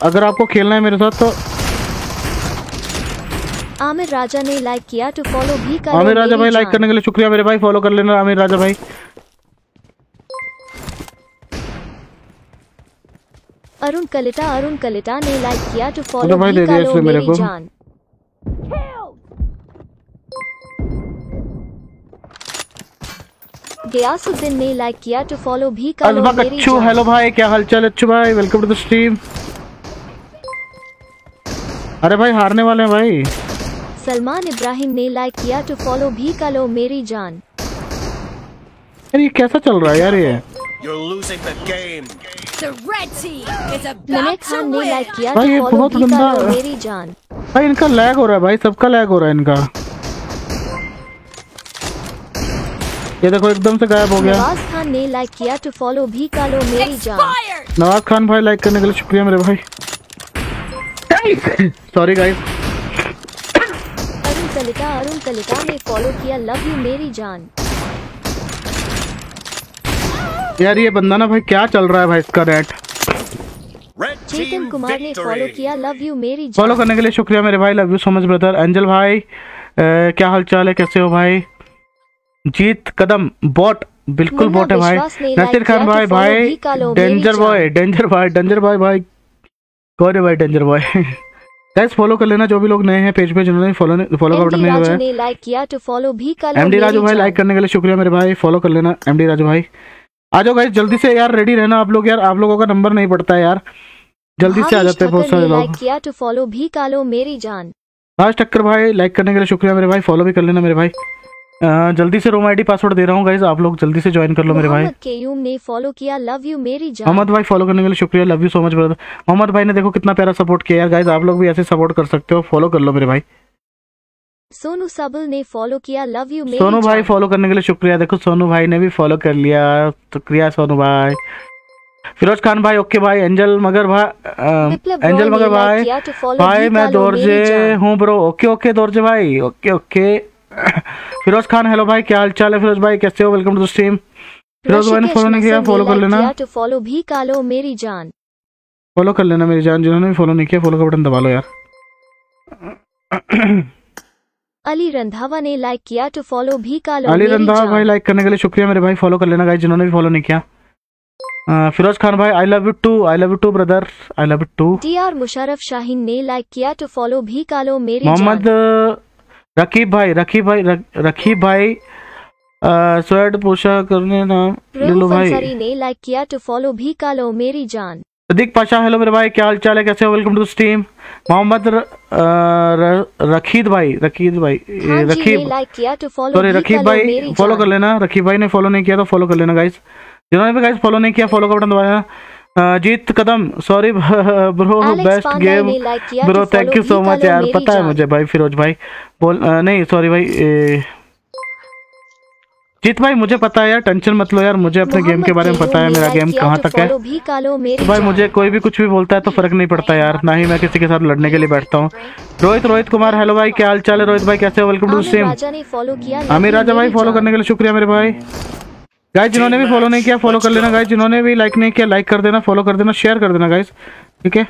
अगर आपको खेलना है मेरे साथ तो आमिर राजा ने लाइक किया तो फॉलो भी करो आमिर राजा भाई लाइक करने के लिए शुक्रिया मेरे भाई फॉलो कर लेना आमिर राजा भाई। अरुण कलिता अरुण कलिता ने लाइक किया टू फॉलो भी दे दिया करो मेरे मेरी को। जान। गयासुद्दीन ने लाइक किया तो फॉलो भी करो अजबा मेरी अच्छू हेलो भाई क्या हालचाल अच्छू भाई वेलकम टू द स्ट्रीम अरे भाई हारने वाले हैं भाई। सलमान इब्राहिम ने लाइक किया तो फॉलो भी करो मेरी जान। यार ये कैसा चल रहा है यार ये? You're losing the game. The red team is about to ने win. लाइक किया भाई, ये फॉलो बहुत भी गंदा- मेरी जान। भाई इनका लैग हो रहा है भाई सबका लैग हो रहा है इनका। ये देखो एकदम से गायब हो गया। नवाज़ खान ने लाइक किया टू फॉलो भी का लो मेरी जान। नवाज़ खान भाई लाइक करने के लिए शुक्रिया मेरे भाई। सॉरी गाइस अरुण कलिता अरुण कलिता ने फॉलो किया लव यू मेरी जान। यार ये बंदा ना भाई क्या चल रहा है भाई इसका रेट चेतन कुमार ने फॉलो किया लव यू मेरी फॉलो करने के लिए शुक्रिया मेरे भाई love you so much brother Angel भाई अ, क्या हाल चाल है? कैसे हो भाई? जीत कदम बॉट बिल्कुल बॉट है भाई। नसीर खान भाई भाई डेंजर बॉय डेंजर भाई डेंजर भाई भाई। कौन है भाई डेंजर बॉय गाइस फॉलो कर लेना जो भी लोग नए हैं पेज पे जिन्होंने फॉलो फॉलो का बटन नहीं हुआ है। लाइक किया टू फॉलो भी का लो एमडी राजू भाई लाइक करने के लिए शुक्रिया मेरे भाई फॉलो कर लेना एमडी राजू भाई। आ जाओ गाइस जल्दी से यार रेडी रहना आप लोग यार आप लोगों का नंबर नहीं पड़ता है यार। जल्दी से आ जाते हैं बहुत सारे लोग। लाइक किया टू फॉलो भी का लो मेरी जान। राज टक्कर भाई लाइक करने के लिए शुक्रिया मेरे भाई फॉलो भी कर लेना मेरे भाई। जल्दी से रोम आईडी पासवर्ड दे रहा हूँ गाइज़ आप लोग जल्दी से ज्वाइन कर लो मेरे भाई। केयूम ने फॉलो किया लव यू मेरी जान। मोहम्मद भाई फॉलो करने के लिए शुक्रिया love you so much brother Mohammad भाई ने देखो कितना प्यारा सपोर्ट किया यार गाइज़ आप लोग भी ऐसे सपोर्ट कर सकते हो फॉलो कर लो मेरे भाई। सोनू सबल ने फॉलो किया लव यू मेरी सोनू भाई फॉलो करने के लिए शुक्रिया देखो सोनू भाई ने भी फॉलो कर लिया शुक्रिया सोनू भाई। फिरोज खान भाई ओके भाई एंजल मगर भाई एंजल मगर भाई भाई मैं दोरजे। हूँ ब्रो ओके ओके दोरजे भाई okay okay Firoz Khan hello भाई क्या हाल चाल है फिरोज भाई? कैसे हो? वेलकम टू स्ट्रीम फिरोज भाई ने फॉलो नहीं किया फॉलो कर लेना। टू फॉलो भी का लो मेरी जान। फॉलो कर लेना मेरी जान जिन्होंने भी फॉलो नहीं किया फॉलो का बटन दबा लो यार। अली रंधावा ने लाइक किया टू फॉलो भी का लो अली मेरी रंधा जान। भाई लाइक करने के लिए शुक्रिया मेरे भाई फॉलो कर लेना गाइस जिन्होंने भी फॉलो नहीं किया। फिरोज खान भाई I love you too I love you too brother I love you too D R Musharraf Shaheen ने लाइक किया टू फॉलो भी का लो मेरी मोहम्मद जान। रकीब भाई रकीब भाई रकीब भाई। स्वेड पूछा करने नाम लिलो भाई। ने लाइक किया टू फॉलो भी का लो मेरी जान। सदीक पाशा हेलो मेरे भाई क्या हाल चाल है कैसे हो? Welcome to stream Mohammad Rakhid भाई रकीद भाई टू फॉलो सॉरी लो भाई फॉलो कर लेना। रकीब भाई ने फॉलो नहीं किया तो फॉलो कर लेना गाइस जिन्होंने भी गाइस फॉलो नहीं किया फॉलो का बटन दबाना अ, Jeet Kadam sorry bro best game bro thank you so much यार पता है मुझे भाई फिरोज भाई। बोल अ, नहीं सॉरी भाई ए, जीत भाई मुझे पता है यार टेंशन मत लो यार मुझे अपने गेम के बारे में पता है मेरा गेम कहाँ तक है। तो भाई मुझे कोई भी कुछ भी बोलता है तो फ़र्क नहीं पड़ता यार ना ही मैं किसी के साथ लड़ने के लिए बैठता हूँ। रोहित रोहित कुमार हेलो भाई क्या हाल चाल है रोहित भाई कैसे हो? वेलकम टू किया आमिर राजा भाई फॉलो करने के लिए शुक्रिया मेरे भाई। गाइस जिन्होंने भी फॉलो नहीं किया फॉलो कर लेना गाइस जिन्होंने भी लाइक नहीं किया लाइक कर देना फॉलो कर देना शेयर कर देना गाइस ठीक है?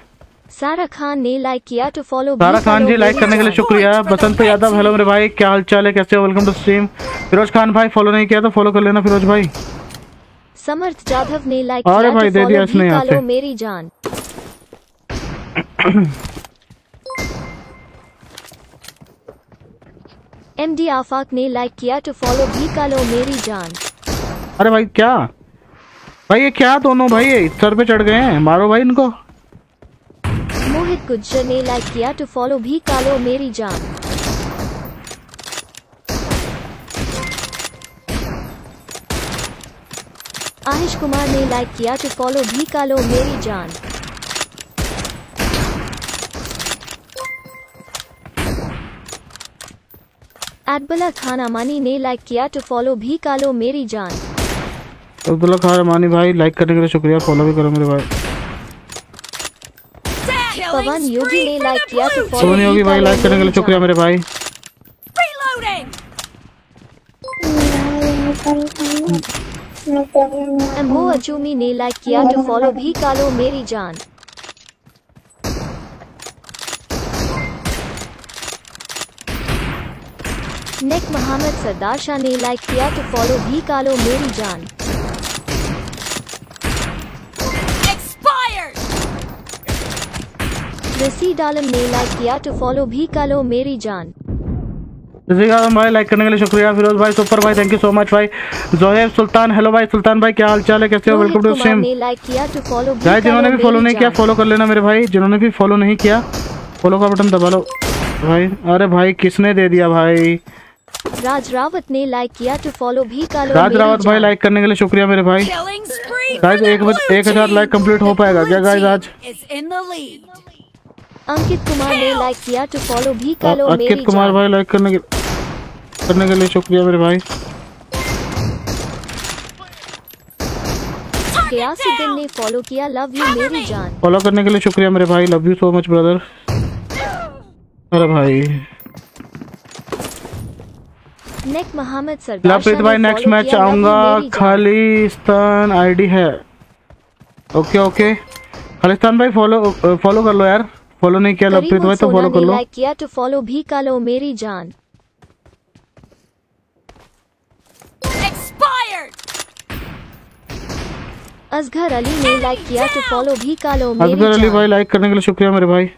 सारा खान ने लाइक किया टू फॉलो सारा खान जी लाइक करने के लिए शुक्रिया। बसंत यादव हेलो मेरे भाई क्या हाल चाल है? कैसे हो? Welcome to stream Firoz Khan भाई फॉलो नहीं किया तो फॉलो कर लेना फिरोज भाई। समर्थ जाधव ने लाइक अरे किया भाई, टू दे दिया फॉलो इसने यहाँ से। मेरी जान। एमडी आफाक ने लाइक किया टू फॉलो भी का लो मेरी जान। अरे भाई, क्या? भाई, ये क्या दोनों भाई? सर पे चढ़ गए हैं। मारो भाई इनको। मोहित गुज्जर ने लाइक किया टू फॉलो भी का लो मेरी जान। आहिश कुमार ने लाइक किया टू फॉलो भी का लो मेरी जान। एडबला खान अमानी ने लाइक किया टू फॉलो भी का लो मेरी जान। अब्दुल्ला खान रमानी भाई लाइक करने के लिए शुक्रिया फॉलो भी करो मेरे भाई। पवन योगी ने लाइक किया फॉलो सोनी होगी भाई लाइक करने के लिए शुक्रिया मेरे भाई। Reloading! अचूमी ने लाइक किया तो फॉलो भी का लो मेरी जान। नेक मोहम्मद सरदार शाह ने लाइक किया तो फॉलो भी का लो मेरी जान। रसीद आलम ने लाइक किया टू फॉलो भी का लो मेरी जान जैसे आलम भाई लाइक करने के लिए शुक्रिया फिरोज भाई सुपर भाई थैंक यू सो मच भाई। जोहेब सुल्तान हेलो भाई सुल्तान भाई क्या हाल चाल है? कैसे हो? वेलकम टू स्ट्रीम ने लाइक किया टू फॉलो भी गाइस का जिन्होंने भी फॉलो नहीं किया फॉलो कर लेना मेरे भाई। जिन्होंने भी फॉलो नहीं किया फॉलो का बटन दबा लो। भाई अरे भाई किसने दे दिया भाई? राज रावत ने लाइक किया टू फॉलो भी का लो राज रावत भाई लाइक करने के लिए शुक्रिया मेरे भाई। गाइस एक एक हज़ार लाइक कंप्लीट हो पाएगा। क्या गाइस आज is in the lead. Ankit Kumar ने लाइक किया टू फॉलो भी का लो मेरी अंकित कुमार भाई लाइक करने के करने के लिए शुक्रिया मेरे भाई। गयासुद्दीन ने फॉलो किया लव यू मेरी जान। फॉलो करने के लिए शुक्रिया मेरे भाई love you so much brother अरे भाई। नेक मोहम्मद सरदार लपित भाई नेक्स्ट मैच आऊँगा। खालिस्तान आईडी है। ओके ओके खालिस्तान भाई फॉलो फॉलो कर लो यार। फॉलो नहीं किया लपित भाई तो फॉलो कर लो लाइक किया तो फॉलो भी कर लो मेरी जान! असघर अली ने लाइक किया तो फॉलो भी कर लो मेरी असगर अली भाई लाइक करने के लिए शुक्रिया मेरे भाई!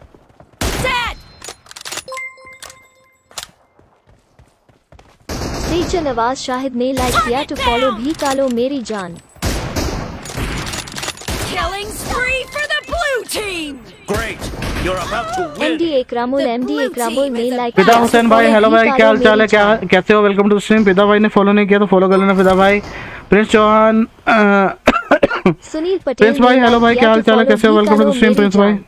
नवाज़ शाहिद ने लाइक किया तो फॉलो भी कर लो मेरी जान Killing spree for the blue team! Great. You're about to M win. D Ekramul The M D blue Ekramul ने लाइक पिता हुसैन भाई हेलो भाई क्या हाल चाल है क्या कैसे हो वेलकम टू स्ट्रीम पिता भाई ने फॉलो नहीं किया तो फॉलो कर लेना पिता भाई प्रिंस चौहान सुनील पटेल प्रिंस भाई हेलो भाई क्या हाल चाल है कैसे हो वेलकम टू स्ट्रीम प्रिंस भाई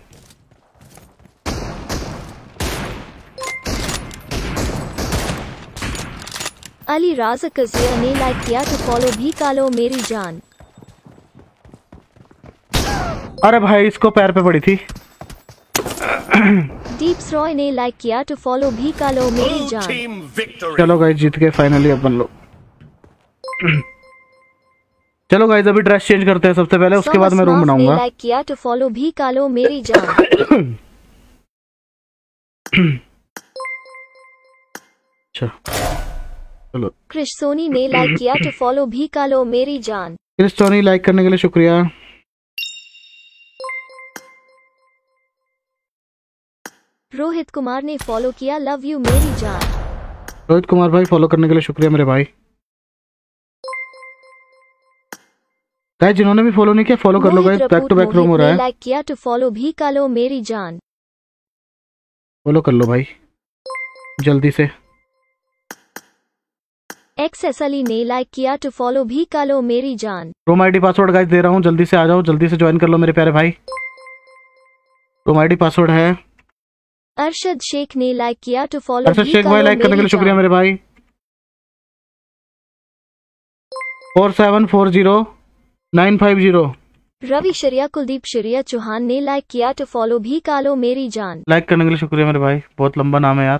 अली राजा कजिया ने लाइक किया तो फॉलो भी कर लो मेरी जान अरे भाई इसको पैर पे पड़ी थी। दीप रॉय ने लाइक किया टू फॉलो भी कर लो मेरी जान। चलो गाइस जीत गए फाइनली अपन लोग। चलो गाइस अभी ड्रेस चेंज करते हैं सबसे पहले उसके बाद मैं रूम बनाऊँगा। लाइक किया टू फॉलो भी कर लो मेरी जान। अच्छा चलो। क्रिश सोनी ने लाइक किया टू फॉलो भी कर लो मेरी जान। क्रिश क्रिस्टोनी लाइक करने के लिए शुक्रिया। रोहित कुमार ने फॉलो किया लव यू मेरी जान। रोहित कुमार भाई फॉलो करने के लिए शुक्रिया मेरे भाई। गाइस जिन्होंने भी फॉलो नहीं किया फॉलो कर लो guys back to back room हो रहा है। लाइक किया तो फॉलो भी कर लो मेरी जान। फॉलो कर लो भाई जल्दी से। एक्स अली ने लाइक किया टू फॉलो भी कर लो मेरी जान। रूम आईडी पासवर्ड गाइस दे रहा हूँ जल्दी से आ जाओ जल्दी से ज्वाइन कर लो मेरे प्यारे भाई। रूम आईडी पासवर्ड है। अरशद शेख ने लाइक किया टू फॉलो अरशद शेख भाई लाइक करने के लिए शुक्रिया मेरे भाई। Four seven four zero nine five zero Ravi Sharia Kuldeep Sharia Chauhan ने लाइक किया टू फॉलो भी कर लो मेरी जान। लाइक करने के लिए शुक्रिया मेरे भाई बहुत लंबा नाम है यार।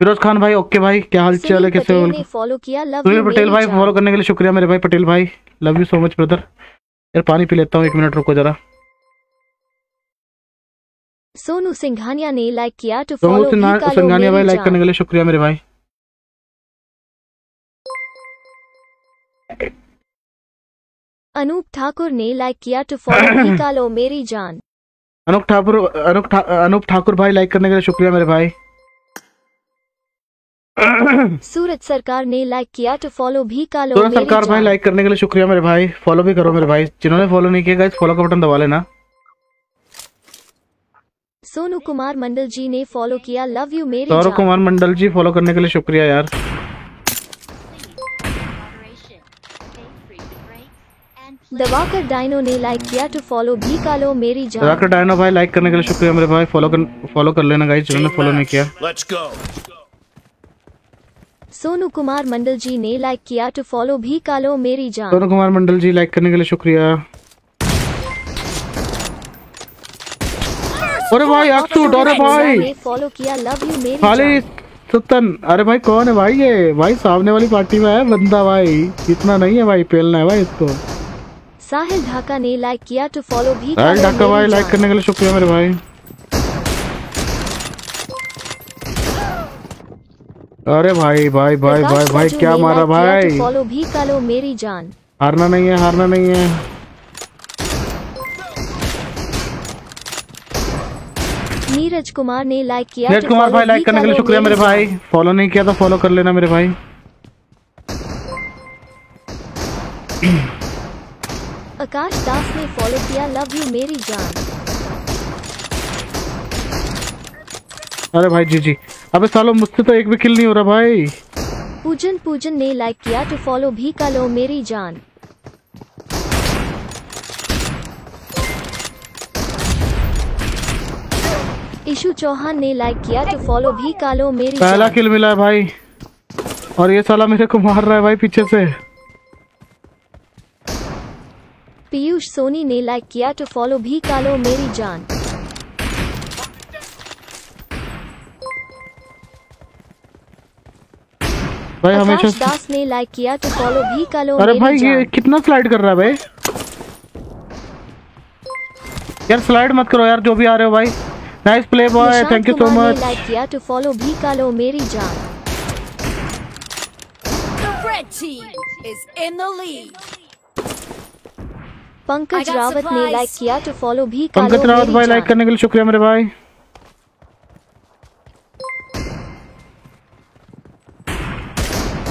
फिरोज खान भाई ओके भाई क्या हाल चाल है कैसे हो? फॉलो किया लव सुनील पटेल भाई फॉलो करने के लिए शुक्रिया मेरे भाई पटेल भाई love you so much brother यार पानी पी लेता हूँ एक मिनट रुको जरा। सोनू सिंघानिया ने लाइक किया टू फॉलो सिंघानिया भाई लाइक करने के लिए शुक्रिया मेरे भाई। अनूप ठाकुर ने लाइक किया टू फॉलो भी लो मेरी जान। अनूप ठाकुर अनूप ठा, अनूप ठाकुर भाई लाइक करने के लिए शुक्रिया मेरे भाई। सूरज सरकार ने लाइक किया तो फॉलो भी कर लो सरकार भाई लाइक करने के लिए शुक्रिया मेरे भाई। फॉलो भी करो मेरे भाई। जिन्होंने फॉलो नहीं किया गाइस फॉलो का बटन दबा लेना। सोनू कुमार मंडल जी ने फॉलो किया लव यू मेरी सौरभ कुमार मंडल जी फॉलो करने के लिए शुक्रिया यार। दवाकर डायनो ने लाइक किया टू फॉलो भी कर लो मेरी जान। राकर डायनो भाई लाइक करने के लिए शुक्रिया मेरे भाई फॉलो कर फॉलो कर लेना गाइस जिन्होंने फॉलो नहीं किया। Let's go. सोनू कुमार मंडल जी ने लाइक किया टू फॉलो भी कर लो मेरी जान। सोनू कुमार मंडल जी लाइक करने के लिए शुक्रिया। अरे भाई अक्सूट अरे भाई। फॉलो किया लव यू मेरी खाली सतन अरे भाई कौन है भाई ये? भाई सामने वाली पार्टी में है बंदा भाई। इतना नहीं है भाई पेलना है भाई इसको। साहिल ढाका ने लाइक किया तो फॉलो भी कर अरे लो डक्का भाई लाइक करने के लिए शुक्रिया मेरे भाई। अरे भाई भाई भाई भाई भाई क्या मारा तो भाई? फॉलो भी कर लो मेरी जान हारना नहीं है हारना नहीं है। नीरज कुमार ने लाइक किया नीरज तो कुमार भाई लाइक करने के लिए शुक्रिया मेरे भाई। फॉलो नहीं किया तो फॉलो कर लेना मेरे भाई। आकाश दास ने फॉलो किया लव यू मेरी जान। अरे भाई जी जी। अबे सालों मुझसे तो एक भी किल नहीं हो रहा भाई। पूजन पूजन ने लाइक किया तो फॉलो भी कर लो मेरी जान। इशू चौहान ने लाइक किया तो फॉलो भी कर लो मेरी पहला किल मिला है भाई। और ये साला मेरे को मार रहा है भाई पीछे से। पीयूष सोनी ने लाइक किया टू फॉलो भी कालो मेरी जान। भाई हमेशा दास ने लाइक किया तो फॉलो भी कालो अरे भाई ये कितना स्लाइड कर रहा है भाई? यार स्लाइड मत करो यार जो भी आ रहे हो भाई। Nice play boy thank you so much like किया टू फॉलो भी कालो मेरी जान। पंकज रावत ने लाइक किया टू फॉलो भी पंकज रावत भाई लाइक करने के लिए शुक्रिया मेरे भाई।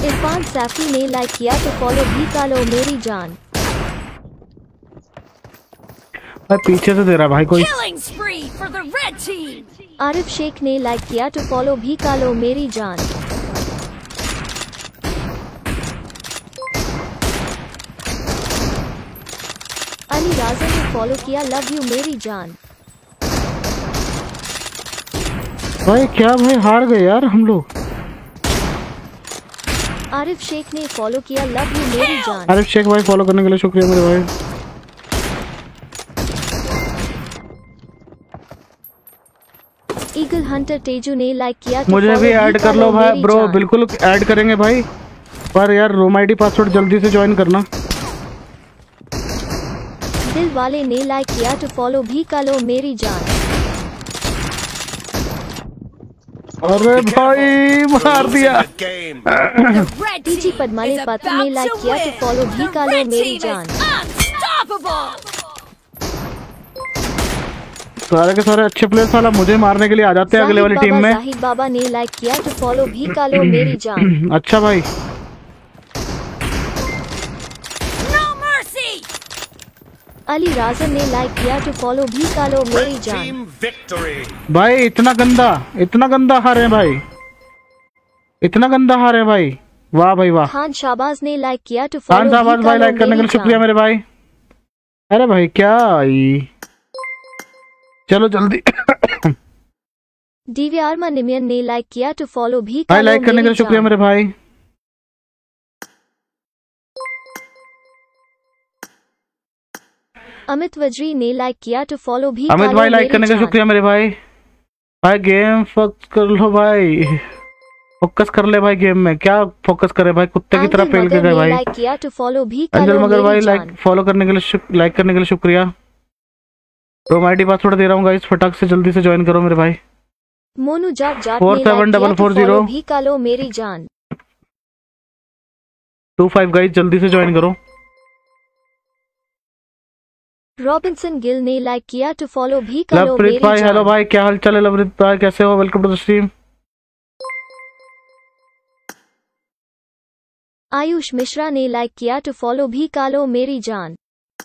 इरफान सैफी ने लाइक किया टू फॉलो भी कालो मेरी जान। भाई पीछे से दे रहा है भाई कोई. आरिफ शेख ने लाइक किया टू फॉलो भी कालो मेरी जान। अली राजा ने फॉलो किया लव यू मेरी जान। भाई क्या भाई हार गए यार हम लोग। आरिफ शेख ने फॉलो किया लव यू मेरी जान। आरिफ शेख भाई फॉलो करने के लिए शुक्रिया मेरे भाई। ईगल हंटर तेजू ने लाइक किया मुझे भी ऐड कर लो भाई ब्रो बिल्कुल ऐड करेंगे भाई। पर यार रोम आईडी पासवर्ड जल्दी से ज्वाइन करना। दिल वाले ने लाइक किया तो फॉलो भी कर लो मेरी जान। अरे भाई मार दिया। टीजी पद्माली is पात्र ने लाइक किया तो फॉलो भी कर लो मेरी जान। सारे के सारे अच्छे प्लेयर साला मुझे मारने के लिए आ जाते हैं अगले वाली टीम में। जाहिद बाबा ने लाइक किया टू फॉलो भी कालो मेरी जान। अच्छा भाई। No mercy. अली राजन ने लाइक किया टू फॉलो भी कालो मेरी जान। भाई इतना गंदा इतना गंदा हारे हैं भाई। इतना गंदा हारे हैं भाई। वाह भाई वाह। खान शाहबाज ने लाइक किया टू खान फॉलो भी आज भाई लाइक करने के लिए शुक्रिया मेरे भाई। अरे भाई क्या आई चलो जल्दी। डीवीआर मनिमियन ने लाइक किया टू फॉलो भी भाई लाइक करने के लिए शुक्रिया मेरे भाई। अमित वजरी ने लाइक किया टू फॉलो भी अमित भाई लाइक करने का शुक्रिया मेरे भाई। भाई गेम फोकस कर लो भाई। फोकस कर ले भाई गेम में। क्या फोकस करे भाई? कुत्ते की तरह पेल के गए भाई। लाइक किया टू फॉलो भी अंजल मगर भाई लाइक फॉलो करने के लिए लाइक करने के लिए शुक्रिया। रोम आईडी पासवर्ड दे रहा हूँ गाइस फटाक से जल्दी से ज्वाइन करो मेरे भाई. मोनू जाट जाट Four ने seven लाइक किया double two four follow zero। भी कालो मेरी जान. टू फाइव गाइस जल्दी से ज्वाइन करो. रॉबिन्सन गिल ने लाइक किया टू फॉलो भी कालो मेरी लवप्रीत भाई हेलो भाई. क्या हाल चाल है लवप्रीत भाई? कैसे हो? Welcome to the stream Ayush Mishra ने लाइक किया टू फॉलो भी कालो मेरी जान.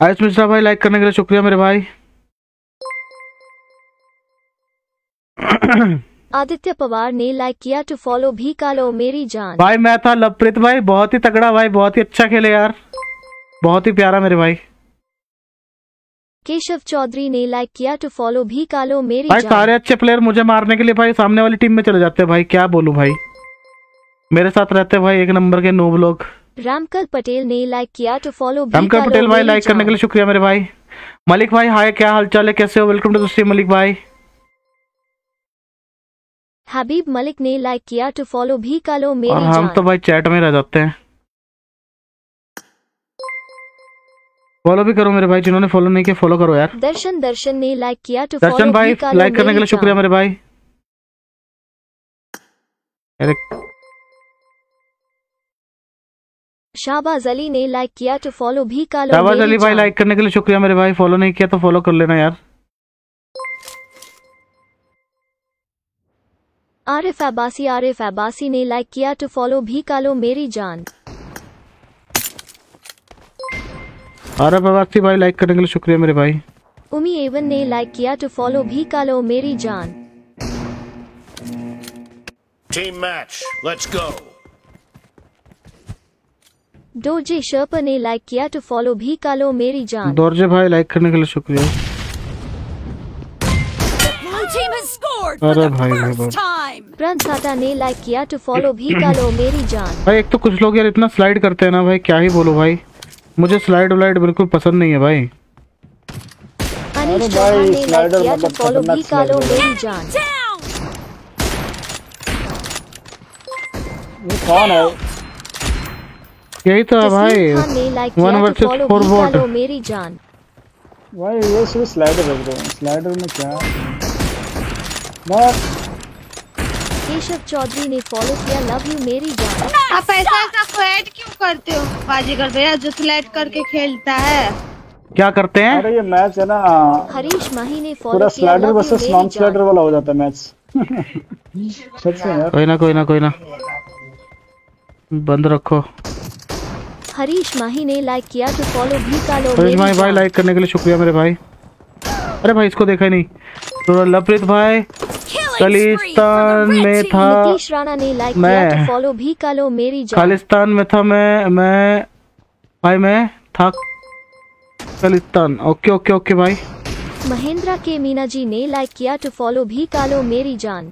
आयुष मिश्रा भाई लाइक करने के लिए शुक्रिया मेरे भाई. आदित्य पवार ने लाइक किया टू फॉलो भी कालो मेरी जान। भाई मैं था लवप्रीत भाई बहुत ही तगड़ा भाई बहुत ही अच्छा खेले यार। बहुत ही प्यारा मेरे भाई। केशव चौधरी ने लाइक किया टू फॉलो भी कालो मेरी भाई जान। सारे अच्छे प्लेयर मुझे मारने के लिए भाई सामने वाली टीम में चले जाते हैं भाई क्या बोलूँ भाई? मेरे साथ रहते भाई एक नंबर के नोब लोग। रामकल पटेल ने लाइक किया टू फॉलो भी रामकर पटेल भाई लाइक करने के लिए शुक्रिया मेरे भाई। मलिक भाई हाय क्या हाल चाल है? कैसे हो? वेलकम टू द मलिक भाई। हबीब मलिक ने लाइक किया टू फॉलो भी कालो और मेरी हम तो भाई चैट में रह जाते हैं। फॉलो भी करो मेरे भाई जिन्होंने फॉलो नहीं किया फॉलो करो यार। दर्शन दर्शन ने लाइक किया टू दर्शन भाई लाइक करने के लिए शुक्रिया मेरे भाई। शाहबाज अली ने लाइक किया टू फॉलो भी कालो शाहबाज अली भाई लाइक करने के लिए शुक्रिया मेरे भाई फॉलो नहीं किया तो फॉलो कर लेना यार। आरिफ अब्बासी आरिफ अब्बासी ने लाइक किया टू फॉलो भी कालो मेरी जान अरे प्रवासी भाई लाइक करने के लिए शुक्रिया मेरे भाई उमी एवन ने लाइक किया टू फॉलो भी कालो मेरी जान Team match. Let's go. डोजे शर्पर ने लाइक किया टू फॉलो भी कालो मेरी जान दौरजे भाई लाइक करने के लिए शुक्रिया scored for अरे the first time. प्रण साटा ने लाइक किया टू फॉलो भी कालो मेरी जान। भाई एक तो कुछ लोग यार इतना स्लाइड करते हैं ना भाई क्या ही बोलो भाई? मुझे स्लाइड व्लाइड बिल्कुल पसंद नहीं है भाई। अनिश चौहान भाई, ने लाइक किया मतलब फॉलो भी स्लाइडर मेरी जान! ये कौन है? यही तो है भाई तस्लीम खान ने लाइक One किया versus फॉलो four भी vote. कालो मेरी जान। भाई ये सिर्फ़ स्लाइडर है ब्रो स्लाइडर में क्या? है केशव चौधरी ने फॉलो किया लव यू मेरी जान। आप ऐसा ऐसा स्लैड क्यों करते हो? बाजीगर भैया जो स्लैड करके खेलता है। क्या करते हैं? अरे ये मैच है ना हरीश माही ने पूरा फॉलो किया slider love you versus non slider वाला हो जाता है मैच सच में यार। कोई ना कोई ना कोई ना। बंद रखो। हरीश माही ने लाइक किया तो फॉलो भी कर लो हरीश माही भाई भाई लाइक करने के लिए शुक्रिया मेरे भाई। अरे भाई इसको देखा ही नहीं। तो लवप्रीत भाई। खालिस्तान में था नीतीश राणा ने लाइक मैं- तो फॉलो भी कालो मेरी खालिस्तान में था मैं मैं भाई मैं था खालिस्तान। ओके ओके ओके भाई। महेंद्रा के मीना जी ने लाइक किया टू फॉलो भी कालो मेरी जान।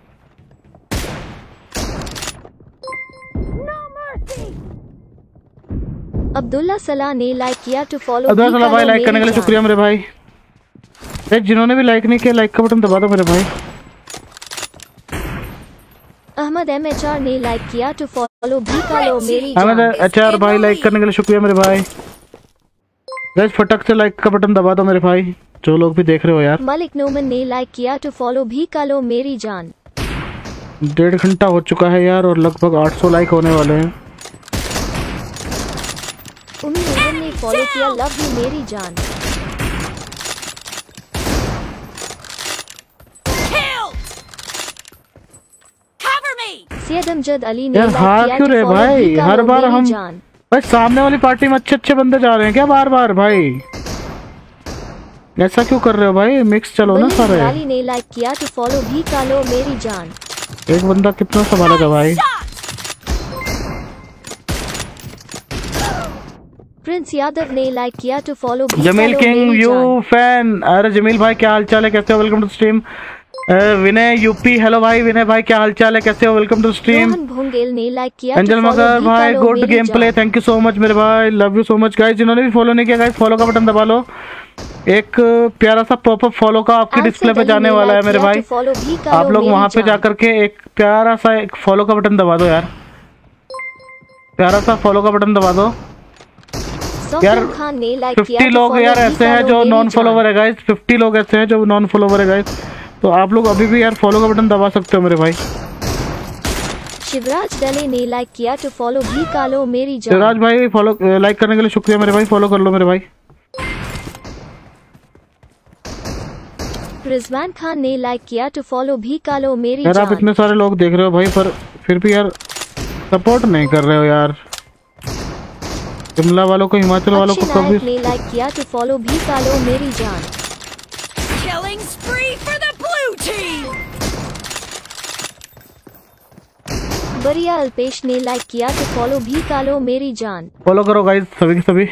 अब्दुल्ला सलाह ने लाइक किया टू फॉलो अदर भी सलाह भाई लाइक करने के लिए शुक्रिया मेरे भाई। जिन्होंने भी लाइक नहीं किया लाइक का बटन दबा दो मेरे भाई। अहमद एम एच आर ने लाइक किया तो फॉलो भी कालो मेरी अहमद जान अचार भाई लाइक करने के लिए शुक्रिया मेरे भाई। गैस फटक से लाइक का बटन दबा दो मेरे भाई जो लोग भी देख रहे हो यार। मलिक नोमन ने लाइक किया टू फॉलो भी कालो मेरी जान। डेढ़ घंटा हो चुका है यार और लगभग 800 लाइक होने वाले हैं। उमी नोमन ने फॉलो किया लव यू मेरी जान। सैयद अमजद अली ने यार, हार क्यों रहे भाई? हर बार हम- भाई सामने वाली पार्टी में अच्छे अच्छे बंदे जा रहे हैं क्या बार बार भाई? ऐसा क्यों कर रहे हो भाई? मिक्स चलो ना सारे। इमरानी ने लाइक किया तो फॉलो भी कालो मेरी जान। एक बंदा कितना संभालेगा भाई? प्रिंस यादव ने लाइक किया तो फॉलो भी जमील किंग यू फ़ैन अरे जमील भाई क्या हाल चाल है? कैसे हो? Welcome to stream Vinay UP. Hello भाई विनय भाई क्या हाल चाल है? कैसे हो? वेलकम टू स्ट्रीम ने लाइक किया अंजल तो मगर भाई good game play thank you so much मेरे भाई love you so much guys जिन्होंने भी फॉलो नहीं किया गाइस फॉलो का बटन दबा लो। एक प्यारा सा पॉपअप फॉलो का आपके डिस्प्ले पे जाने वाला है मेरे भाई तो फॉलो भी कालो आप लोग वहाँ पे। जा करके एक प्यारा सा एक फॉलो का बटन दबा दो यार। प्यारा सा फॉलो का बटन दबा दो। यार, सौफिया खान ने लाइक किया 50 तो लोग यार ऐसे हैं जो नॉन फॉलोवर है गाइस 50 लोग ऐसे हैं जो नॉन फॉलोवर है गाइस तो आप लोग अभी भी यार फॉलो का बटन दबा सकते हो मेरे भाई। शिवराज डले ने लाइक किया तो फॉलो भी कालो मेरी जान। शिवराज भाई फॉलो लाइक करने के लिए शुक्रिया मेरे भाई फॉलो कर लो मेरे भाई। रिजवान खान ने लाइक किया तो फॉलो भी कालो मेरी यार आप इतने सारे लोग देख रहे हो भाई पर फिर भी यार सपोर्ट नहीं कर रहे हो यार। शिमला वालों को हिमाचल वालों को कभी ने लाइक किया तो फॉलो भी कालो मेरी जान। Team! बरिया अल्पेश ने लाइक किया तो फॉलो भी कालो मेरी जान। फॉलो करो गाइस सभी के सभी।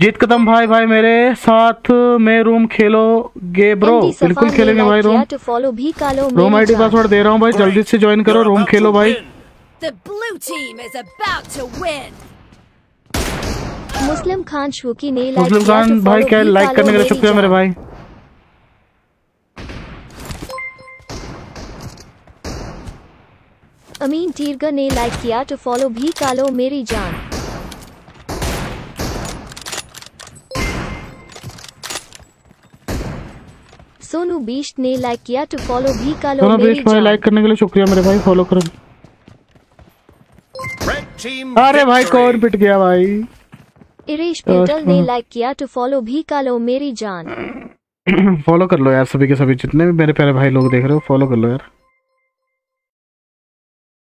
जीत कदम भाई भाई मेरे साथ में रूम खेलोगे ब्रो बिल्कुल खेलेंगे भाई रूम तो फॉलो भी कालो रूम आईडी पासवर्ड दे रहा हूँ भाई जल्दी से ज्वाइन करो रूम खेलो भाई! मुस्लिम खान शुकी ने लाइक मुस्लिम खान तो भाई क्या लाइक करने के लिए शुक्रिया मेरे भाई? अमीन टीरगर ने लाइक किया तो फॉलो भी कालो मेरी जान। सोनू बीस्ट ने लाइक किया तो फॉलो भी कालो भाई जान। लाइक करने के लिए शुक्रिया मेरे भाई फॉलो करो। अरे भाई कौन पिट गया भाई? इरेश पेटल ने। लाइक किया तो फॉलो भी कालो मेरी जान। फॉलो कर लो यार सभी के सभी जितने भी मेरे प्यारे भाई लोग देख रहे हो फॉलो कर लो यार।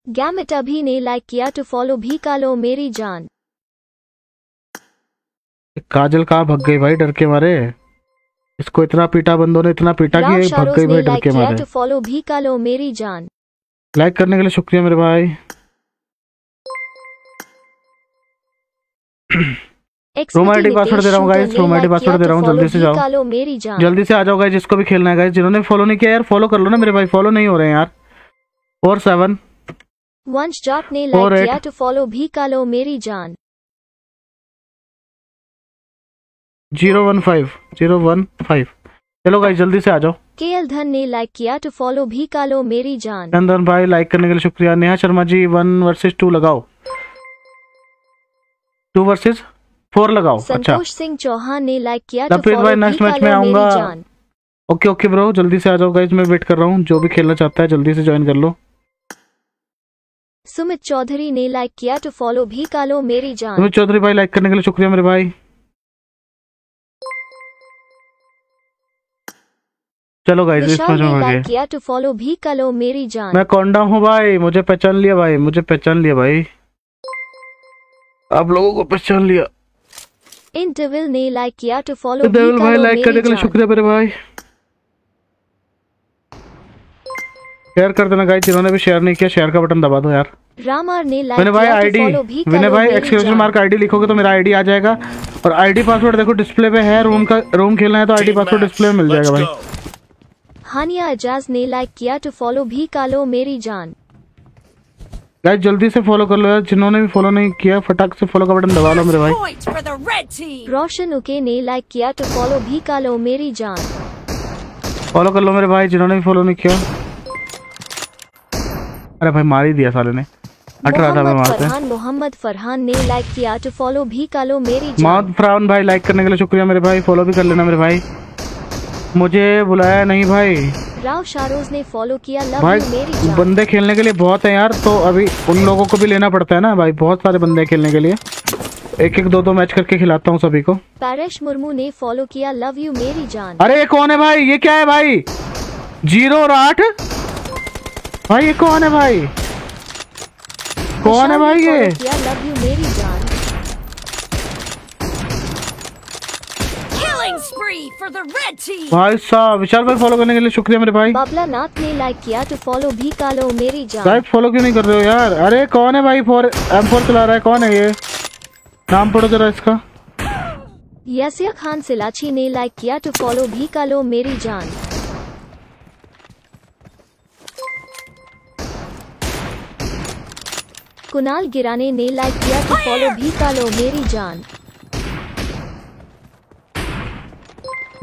गैमेट अभी ने लाइक किया टू फॉलो भी कालो मेरी जान। काजल कहा भग गई भाई? डर के मारे। इसको इतना पीटा बंदों ने इतना पीटा कि भग गई भाई डर के मारे। तो फॉलो भी कालो मेरी जान। लाइक करने के लिए शुक्रिया मेरे भाई। ID password दे रहा हूँ room ID password दे रहा हूँ, जल्दी से जाओ। मेरी जल्दी से आ जाओ गाइस जिसको भी खेलना है गाइस जिन्होंने फॉलो नहीं किया यार फॉलो कर लो ना मेरे भाई फॉलो नहीं हो रहे हैं यार। फोर सेवन वंश जाट ने लाइक किया तो फॉलो भी कालो मेरी जान zero one five zero one five चलो गाइस जल्दी से आ जाओ के एल धन ने लाइक किया टू फॉलो भी कालो मेरी जान चंदन भाई लाइक करने के लिए शुक्रिया Neha Sharma ji one versus two लगाओ टू वर्सेस फोर लगाओ अच्छा संतोष सिंह चौहान ने लाइक किया टू फॉलो भाई नेक्स्ट मैच में आऊँगा जान ओके ओके ब्रो जल्दी से आ जाओ गाइस मैं वेट कर रहा हूँ जो भी खेलना चाहता है जल्दी से ज्वाइन कर लो सुमित चौधरी ने लाइक किया टू फॉलो भी कालो मेरी जान। सुमित चौधरी भाई लाइक करने के लिए शुक्रिया मेरे भाई। चलो गाइस इस में लाइक किया टू फॉलो भी कालो मेरी जान। मैं कौंडा हूँ भाई मुझे पहचान लिया भाई मुझे पहचान लिया भाई। आप लोगों को पहचान लिया। इन डेविल ने लाइक किया टू फॉलो भी देवल भाई लाइक करने के लिए शुक्रिया मेरे भाई। शेयर कर देना गाइस जिन्होंने भी शेयर नहीं किया। शेयर का बटन दबा दो यार। राम आर ने लाइक भाई आईडी फॉलो भी मैंने कालो भाई एक्सक्लेमेशन मार्क आईडी लिखोगे तो मेरा आईडी आ जाएगा। और आईडी पासवर्ड देखो डिस्प्ले पे है रूम का रूम खेलना है तो आईडी पासवर्ड डिस्प्ले में मिल जाएगा भाई। हानिया एजाज ने लाइक किया टू फॉलो भी कालो मेरी जान। गाइस जल्दी से फॉलो कर लो यार। जिन्होंने भी फॉलो नहीं किया फटाक से फॉलो का बटन दबा लो मेरे भाई. रोशन उके ने लाइक किया टू फॉलो भी कालो मेरी जान। फॉलो कर लो मेरे भाई जिन्होंने भी फॉलो नहीं किया। अरे भाई मार ही दिया साले ने। हट रहा था मैं मोहम्मद फरहान मोहम्मद फरहान ने लाइक किया टू फॉलो भी कालो मेरी मोहम्मद फरहान भाई लाइक करने के लिए शुक्रिया मेरे भाई फॉलो भी कर लेना मेरे भाई। मुझे बुलाया नहीं भाई। राव शारोज ने फॉलो किया लव भाई मेरी जान। बंदे खेलने के लिए बहुत है यार तो अभी उन लोगों को भी लेना पड़ता है ना भाई बहुत सारे बंदे खेलने के लिए। एक एक दो दो मैच करके खिलाता हूँ सभी को। पैरेश मुर्मू ने फॉलो किया लव यू मेरी जान। अरे कौन है भाई? ये क्या है भाई? ज़ीरो और आठ? भाई ये कौन है भाई? कौन है भाई ये? लव यू मेरी जान. भाई साहब विशाल भाई फॉलो करने के लिए शुक्रिया मेरे भाई। बाबला नाथ ने लाइक किया टू फॉलो भी कालो मेरी जान। भाई फॉलो क्यों नहीं कर रहे हो यार? अरे कौन है भाई? फोर एम फोर चला रहा है कौन है ये? नाम पढ़ो जरा इसका। यसिया खान सिलाची ने लाइक किया टू फॉलो भी कालो मेरी जान। कुणाल गिराने ने लाइक किया टू फॉलो भी कालो मेरी जान।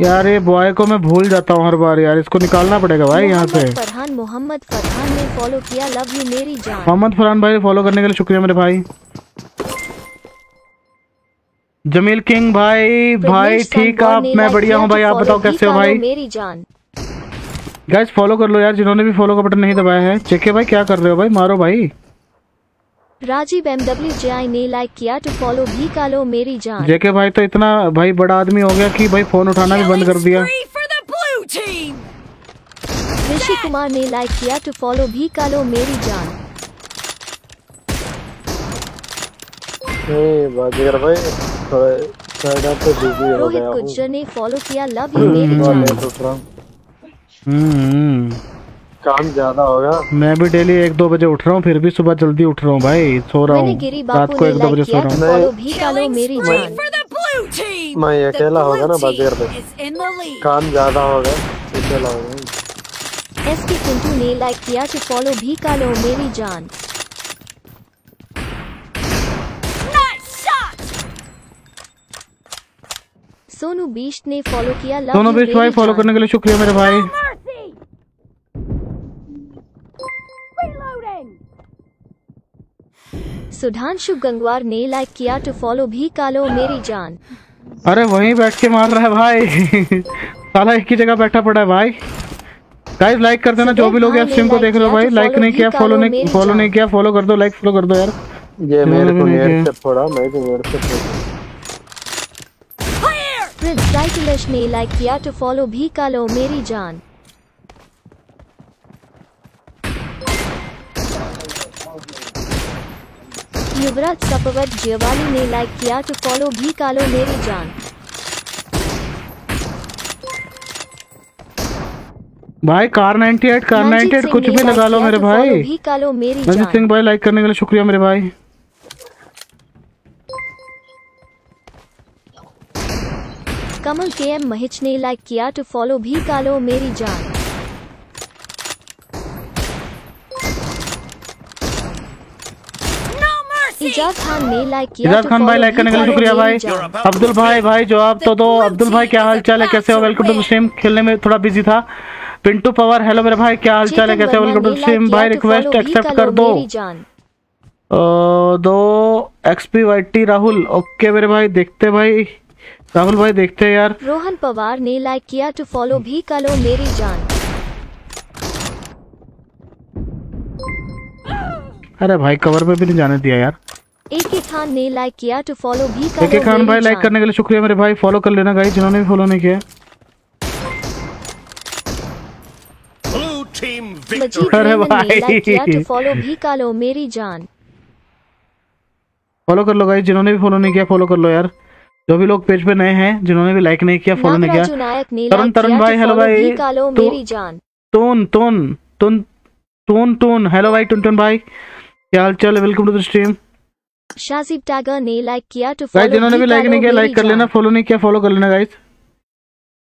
यार ये बॉय को मैं भूल जाता हूँ हर बार यार इसको निकालना पड़ेगा भाई यहाँ से। फरहान मोहम्मद फरहान ने फॉलो किया लव यू मेरी जान। मोहम्मद फरहान भाई फॉलो करने के लिए शुक्रिया मेरे भाई। जमील किंग भाई भाई ठीक आप मैं बढ़िया हूँ भाई आप बताओ कैसे हो भाई? मेरी जान। गाइस फॉलो कर लो यार जिन्होंने भी फॉलो का बटन नहीं दबाया है। चेके भाई क्या कर रहे हो भाई? मारो भाई। Rajeev M W J I ने लाइक किया टू फॉलो भी कालो मेरी जान। जेके भाई तो इतना भाई बड़ा आदमी हो गया कि भाई फ़ोन उठाना भी बंद कर दिया. ऋषि कुमार ने लाइक किया टू फॉलो भी कालो मेरी जान। बाजीगर भाई थोड़ा पे बिज़ी हो रोहित गुज्जर ने फॉलो किया लव यू मेरी जान। लेट उठ रहा हूँ। हम्म। काम ज़्यादा होगा। मैं भी डेली एक दो बजे उठ रहा हूँ फिर भी सुबह जल्दी उठ रहा हूँ भाई सो रहा हूँ। रात को एक दो बजे सो रहा हूँ. मैं अकेला होगा ना the lead. काम ज़्यादा होगा अकेला होगा एस के ने लाइक किया टू फॉलो भी कालो मेरी जान। सोनू बीस्ट ने फॉलो किया। यू बीच भाई फॉलो करने के लिए शुक्रिया मेरे भाई। सुधांशु गंगवार ने लाइक किया टू फॉलो भी कालो मेरी जान। अरे वहीं बैठ के मार रहा है भाई। साला एक ही जगह बैठा पड़ा है भाई। गाइस लाइक कर देना जो भी लोग भाई स्ट्रीम को देख रहे हो भाई लाइक नहीं किया फॉलो नहीं फॉलो नहीं किया फॉलो कर दो लाइक फॉलो कर दो यार। ये मेरे को नेट से फोड़ा मैं भी नेट से Clear. प्रिंस राइटलश ने लाइक किया टू फॉलो भी कालो मेरी जान। युवराज सपवत जियवाली ने लाइक किया तो फॉलो भी कालो मेरी जान। भाई कार 98 कार मनजीत 98 सिंह कुछ भी लगा लो मेरे भाई। भी कालो मेरी जान। सिंह भाई लाइक करने के लिए शुक्रिया मेरे भाई। कमल के एम महिच ने लाइक किया टू फॉलो भी कालो मेरी जान इजाज खान ने लाइक किया इजाज खान भाई लाइक करने के लिए शुक्रिया भाई। अब्दुल भाई भाई जवाब तो दो अब्दुल भाई क्या हाल चाल है? कैसे हो? वेलकम टू स्ट्रीम खेलने में थोड़ा बिज़ी था। पिंटू पवार हेलो मेरे भाई क्या हाल चाल है? कैसे हो? वेलकम टू स्ट्रीम भाई रिक्वेस्ट एक्सेप्ट कर दो। दो एक्सपी वाईटी राहुल। ओके मेरे भाई देखते भाई। राहुल भाई देखते हैं यार। रोहन पवार ने लाइक किया टू फॉलो भी करो मेरी जान। अरे भाई कवर पे भी नहीं जाने दिया यार। ए के खान ने लाइक किया टू फॉलो भी करो एके खान भाई लाइक करने के लिए शुक्रिया मेरे भाई फॉलो कर लेना गाइस जिन्होंने भी फॉलो नहीं किया। Team मजीद अरे भाई। लाइक किया टू फॉलो भी करो मेरी जान। फॉलो कर लो गाइस जिन्होंने भी फॉलो नहीं किया फॉलो कर लो यार। जो भी लोग पेज पे नए हैं जिन्होंने भी लाइक नहीं किया फॉलो नहीं किया। तरुण तरुण भाई हेलो भाई। भी करो तो मेरी जान। टोन टोन टोन टोन टोन हेलो भाई टुन टुन भाई। क्या हाल चाल है? Welcome to the stream Shajib tagger ने लाइक किया टू फॉलो जिन्होंने भी लाइक नहीं किया लाइक कर लेना फॉलो नहीं किया फॉलो कर लेना गाइस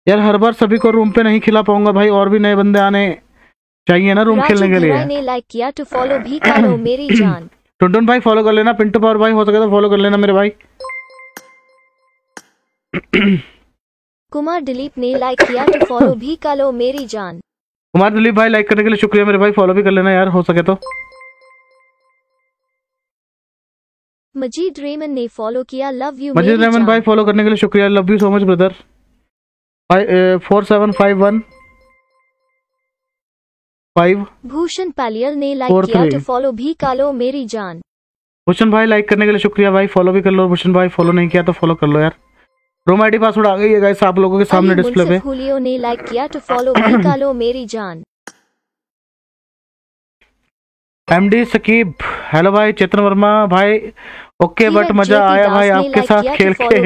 यार हर बार सभी को रूम पे नहीं खिला पाऊँगा भाई और भी नए बंदे आने चाहिए ना रूम खेलने के लिए। ने लाइक किया टू फॉलो भी करो मेरी जान। टुनटुन भाई फॉलो कर लेना पिंटू पावर भाई हो सके तो फॉलो कर लेना मेरे भाई। कुमार दिलीप ने लाइक किया टू फॉलो भी कर लो मेरी जान। कुमार दिलीप भाई लाइक करने के लिए शुक्रिया मेरे भाई फॉलो भी कर लेना यार हो सके तो। मजीद रेमन ने फॉलो किया लव यू मजीद जान। भाई फॉलो करने के लिए शुक्रिया love you so much brother four seven five one five Bhushan Paliyal ने लाइक किया. टू फॉलो भी करो मेरी जान। भूषण भाई लाइक करने के लिए शुक्रिया भाई फॉलो भी कर लो। भूषण भाई फॉलो नहीं किया तो फॉलो कर लो यार। रूम आईडी पासवर्ड आ गई है गाइस आप लोगों के सामने डिस्प्ले पे। मुनसिफ ने लाइक किया टू फॉलो भी करो मेरी जान। एमडी सकीब हेलो भाई चेतन वर्मा भाई ओके बट मज़ा आया भाई आपके साथ खेल के।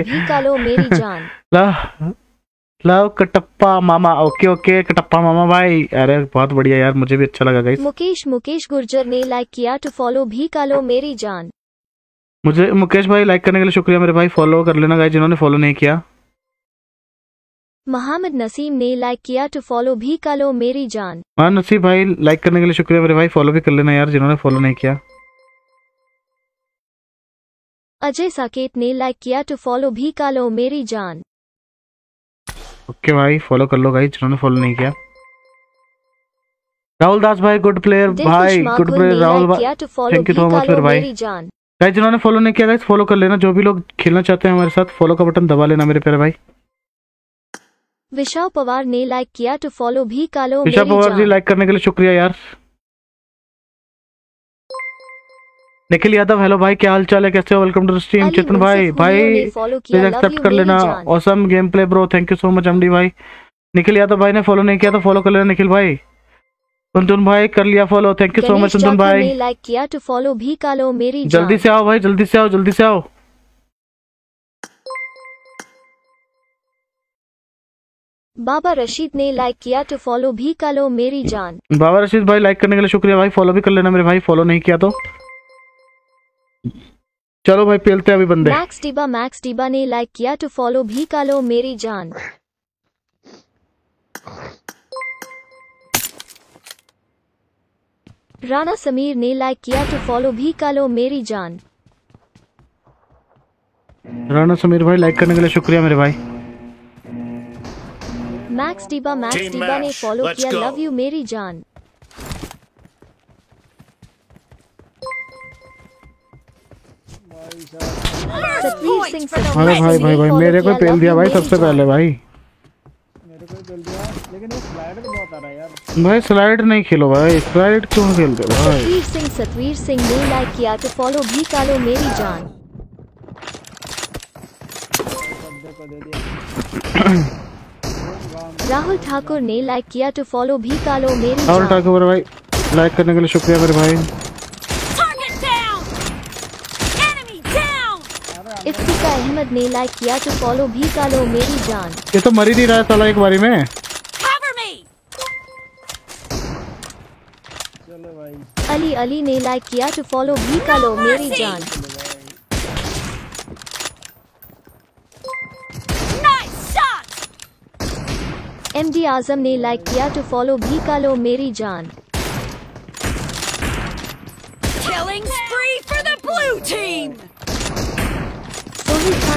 लव कटप्पा मामा ओके ओके कटप्पा मामा भाई। अरे बहुत बढ़िया यार मुझे भी अच्छा लगा गाइस मुकेश मुकेश गुर्जर ने लाइक किया टू फॉलो भी करो मेरी जान। मुझे मुकेश भाई लाइक करने के लिए शुक्रिया मेरे भाई फॉलो कर लेना गाइस जिन्होंने फॉलो नहीं किया। मोहम्मद नसीम ने लाइक किया टू फॉलो भी कर लो मेरी जान। हाँ नसीब भाई लाइक करने के लिए शुक्रिया मेरे भाई फॉलो भी कर लेना यार जिन्होंने फॉलो नहीं किया। अजय साकेत ने लाइक किया टू फॉलो भी करो मेरी जान। ओके भाई फॉलो कर लो गाइस जिन्होंने फॉलो नहीं किया। राहुल दास भाई गुड प्लेयर भाई गुड प्लेयर राहुल भाई you so much करो मेरे भाई। जान। गाइस जिन्होंने फॉलो नहीं किया गाइस फॉलो कर लेना जो भी लोग खेलना चाहते हैं हमारे साथ फॉलो का बटन दबा लेना मेरे प्यारे भाई। विशाव पवार ने लाइक किया टू फॉलो भी ईशा मेरी पवार जी लाइक करने के लिए शुक्रिया यार। निखिल यादव हेलो भाई क्या हाल चाल है? कैसे हो? वेलकम टू स्ट्रीम चेतन भाई। भाई प्लीज़ एक्सेप्ट कर लेना। Awesome game play bro thank you so much MD भाई। निखिल यादव भाई ने फॉलो नहीं किया तो फॉलो कर लेना निखिल भाई। टुनटुन भाई कर लिया follow thank you so much Tuntun भाई। लाइक किया टू फॉलो भी करो मेरी जल्दी से आओ भाई जल्दी से आओ जल्दी से आओ। बाबा रशीद ने लाइक किया टू फॉलो भी कर लो मेरी जान। बाबा रशीद भाई लाइक करने के लिए शुक्रिया भाई फॉलो भी कर लेना मेरे भाई फॉलो नहीं किया तो। चलो भाई पेलते अभी बंदे। मैक्स डिबा मैक्स डिबा ने लाइक किया टू फॉलो भी करो मेरी जान। राणा समीर ने लाइक किया टू फॉलो भी कर लो मेरी जान। राणा समीर भाई लाइक करने के लिए शुक्रिया मेरे भाई। Max Diba Max Team Diba ने. फॉलो किया. लव यू मेरी जान सतवीर सिंह अरे भाई भाई भाई मेरे को पेल दिया भाई सबसे पहले भाई। मेरे को जल्दी लेकिन ये स्लाइडर बहुत आ रहा है यार। भाई स्लाइड नहीं खेलो भाई स्लाइड क्यों खेलते हो भाई? सतवीर सिंह सतवीर सिंह ने लाइक किया टू फॉलो भी करो मेरी जान। को दे दिया। राहुल ठाकुर ने लाइक किया टू फॉलो भी करो मेरी राहुल ठाकुर भाई लाइक करने के लिए शुक्रिया मेरे भाई! इफ्तिका अहमद ने लाइक किया टू फॉलो भी करो मेरी जान। ये तो मर ही नहीं रहा है साला एक बारी में। अली अली ने लाइक किया टू फॉलो भी करो मेरी जान। एम डी आज़म ने लाइक किया टू फॉलो भी का लो मेरी जान। Killing spree for the blue team!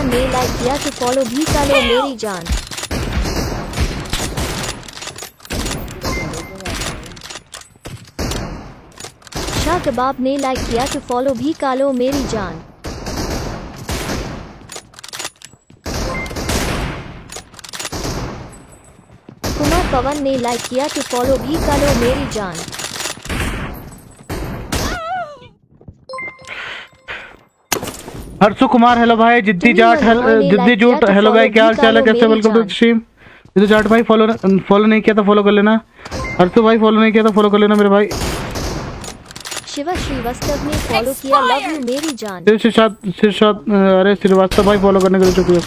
ने लाइक किया टू फॉलो भी कर लो मेरी जान। शाह कबाब ने लाइक किया टू फॉलो भी कर लो मेरी जान कुमार पवन ने लाइक किया तो फॉलो भी कर मेरी जान। हर्षु कुमार हेलो भाई जिद्दी जाट जिद्दी जूट तो हेलो भाई क्या हाल चाल है कैसे वेलकम टू स्ट्रीम जिद्दी जाट भाई फॉलो फॉलो नहीं किया तो फॉलो कर लेना। हर्षु भाई फॉलो नहीं किया तो फॉलो कर लेना मेरे भाई। शिवा श्रीवास्तव ने फॉलो किया लव यू मेरी जान। श्रीवास्तव भाई फॉलो करने के लिए शुक्रिया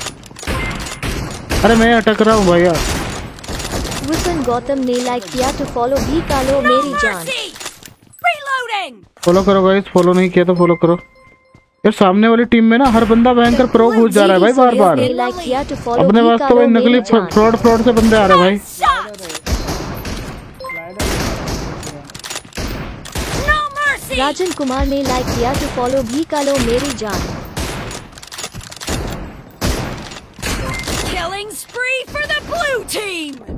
अरे मैं अटक रहा हूँ भैया विपिन गौतम ने लाइक किया तो फॉलो भी कर लो मेरी जान Reloading! फॉलो करो गाइस फॉलो नहीं किया तो फॉलो करो। यार सामने वाली टीम में ना हर बंदा भयंकर प्रो घुस जा रहा है भाई बार बार अपने पास तो भाई नकली फ्रॉड फ्रॉड से बंदे आ रहे हैं भाई! राजन कुमार ने लाइक किया तो फॉलो भी कर लो मेरी जान Killing spree for the blue team!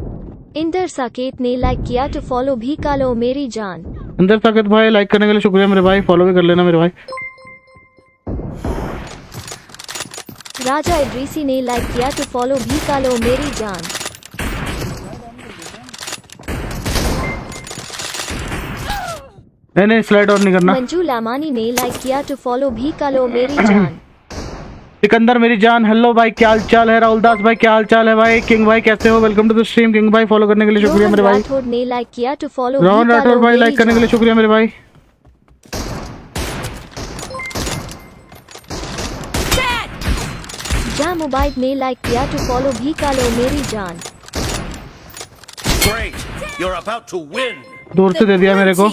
Inder Saket ने लाइक किया तो फॉलो भी कर लो मेरी जान। इंदर साकेत भाई लाइक करने के लिए शुक्रिया मेरे भाई फॉलो भी कर लेना मेरे भाई। राजा इद्रीसी ने लाइक किया तो फॉलो भी कर लो मेरी जान। नहीं नहीं स्लाइड और नहीं करना। मंजू लामानी ने लाइक किया तो फॉलो भी कर लो मेरी जान। सिकंदर मेरी जान। हेलो भाई क्या हाल चाल है? राहुल दास भाई क्या हाल चाल है भाई? किंग भाई कैसे हो? Welcome to the stream king भाई फॉलो करने के लिए शुक्रिया मेरे भाई। ने लाइक किया तो फॉलो रोहन राठौर भाई लाइक करने के लिए शुक्रिया मेरे भाई! जहाँ मुबाइद ने लाइक किया तो फॉलो भी कर लो मेरी जान। Great. You're about to win. दूर से दे दिया मेरे को।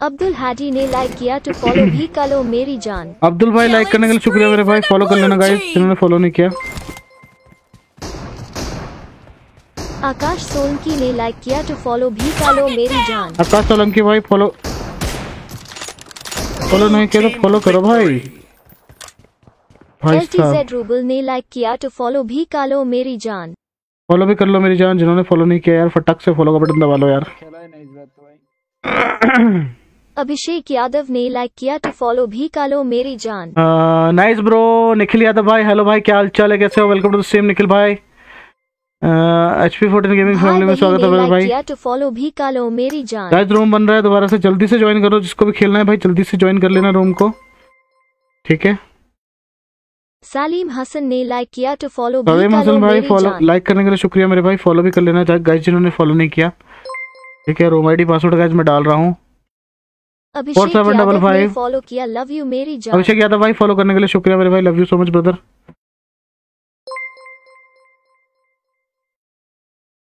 अब्दुल हाजी ने लाइक किया तो फॉलो भी कर लो मेरी जान। अब्दुल भाई लाइक करने के लिए शुक्रिया मेरे भाई फॉलो कर लेना गाइस जिन्होंने फॉलो नहीं किया। आकाश सोलंकी ने लाइक किया तो फॉलो भी कर लो मेरी जान। आकाश सोलंकी भाई फॉलो फॉलो नहीं किया तो फॉलो करो भाई। भाई साहब। जेड रूबल ने लाइक किया तो फॉलो भी कर लो मेरी जान। फॉलो भी कर लो मेरी जान जिन्होंने फॉलो नहीं किया यार फटक से फॉलो का बटन दबा लो यार। अभिषेक यादव ने लाइक किया तो फॉलो भी कर लो मेरी जान। नाइस ब्रो निखिल यादव भाई हेलो भाई क्या हाल चाल है? कैसे हो? Welcome to the stream Nikhil भाई। H P fourteen gaming family में स्वागत है भाई। फॉलो भी कर लो मेरी जान। गाइस रूम बन रहा है दोबारा से जल्दी से ज्वाइन करो जिसको भी खेलना है भाई जल्दी से ज्वाइन कर लेना रूम को। ठीक है? सालिम हसन ने लाइक किया तो फॉलो सलीम हसन भाई फॉलो लाइक करने के लिए शुक्रिया मेरे भाई फॉलो भी कर लेना गाइस जिन्होंने फॉलो नहीं किया। ठीक है रूम आईडी पासवर्ड गाइस मैं डाल रहा हूँ। अभिषेक 4755 यादव फॉलो किया लव यू मेरी जान। अभिषेक यादव भाई फॉलो करने के लिए शुक्रिया मेरे भाई love you so much brother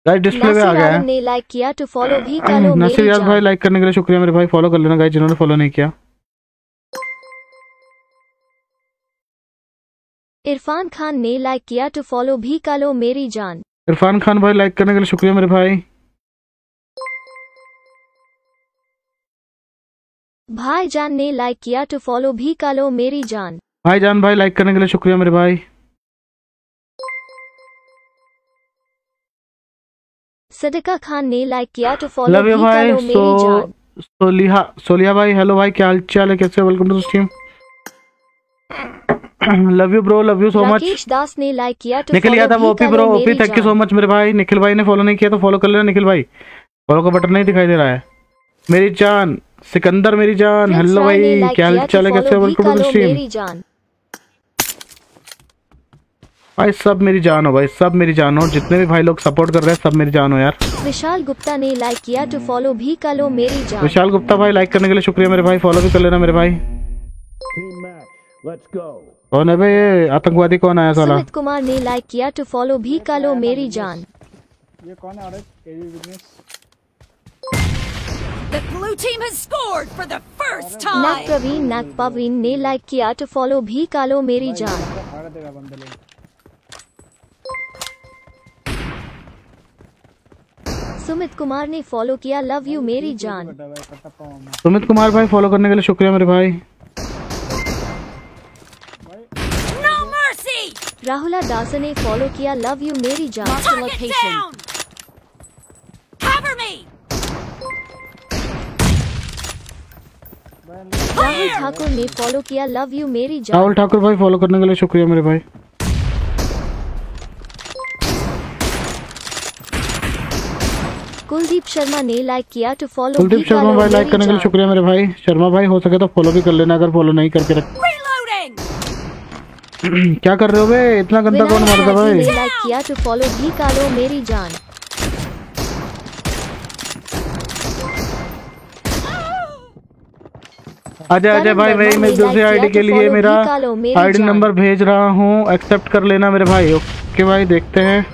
guys display पे आ गया है। ने लाइक किया फॉलो भी कर लो नसीर मेरी भाई लाइक करने के लिए शुक्रिया मेरे भाई फॉलो कर लेना गाइस जिन्होंने फॉलो नहीं किया। इरफान खान ने लाइक किया टू फॉलो भी कर लो मेरी जान। इरफान खान भाई लाइक करने के लिए शुक्रिया मेरे भाई। भाईजान ने लाइक किया टू फॉलो भी कर लो मेरी जान। भाई जान भाई लाइक करने के लिए शुक्रिया मेरे भाई। सदका खान ने लाइक किया तो फॉलो लव भी यू कर भाई। सो जान। सोलिहा सोलिया भाई हेलो भाई क्या हाल चाल है? कैसे welcome to the stream love you bro love you so much Das ने लाइक किया निखिल यादव भी OP bro OP thank you so much मेरे भाई। निखिल भाई ने फॉलो नहीं किया तो फॉलो कर लेना निखिल भाई। फॉलो का बटन नहीं दिखाई दे रहा है। मेरी जान। सिकंदर मेरी जान हेलो भाई क्या हाल चाल है कैसे वेलकम टू स्ट्रीम भाई सब मेरी जान हो भाई सब मेरी जान हो। जितने भी भाई लोग सपोर्ट कर रहे हैं सब मेरी जान हो यार। विशाल गुप्ता ने लाइक किया तो फॉलो भी कर लो मेरी जान। विशाल गुप्ता भाई लाइक करने के लिए शुक्रिया मेरे भाई फॉलो भी कर लेना मेरे भाई. कौन है भाई? आतंकवादी कौन आया साला? सुमित कुमार ने लाइक किया तो फॉलो भी कर लो मेरी जान। ये कौन है The blue team has scored for the first time! Praveen नाग पवीन ने लाइक किया तो फॉलो भी कर लो मेरी जान। सुमित कुमार ने फॉलो किया लव यू मेरी जान। सुमित कुमार भाई फॉलो करने के लिए शुक्रिया मेरे भाई। No राहुला दास ने फॉलो किया लव यू मेरी जान। Marked राहुल ठाकुर ने फॉलो किया लव यू मेरी जान। राहुल ठाकुर भाई फॉलो करने के लिए शुक्रिया मेरे भाई। कुलदीप शर्मा ने लाइक किया टू फॉलो कुलदीप शर्मा भाई लाइक करने के लिए शुक्रिया मेरे भाई। शर्मा भाई हो सके तो फॉलो भी कर लेना अगर फॉलो नहीं करके रख क्या कर रहे हो बे? इतना गंदा कौन मारता भाई? लाइक किया टू फॉलो भी कालो मेरी जान। अजय अजय भाई भाई मैं दूसरी आईडी के लिए मेरा आईडी नंबर भेज रहा हूँ। एक्सेप्ट कर लेना मेरे भाई। ओके भाई देखते हैं।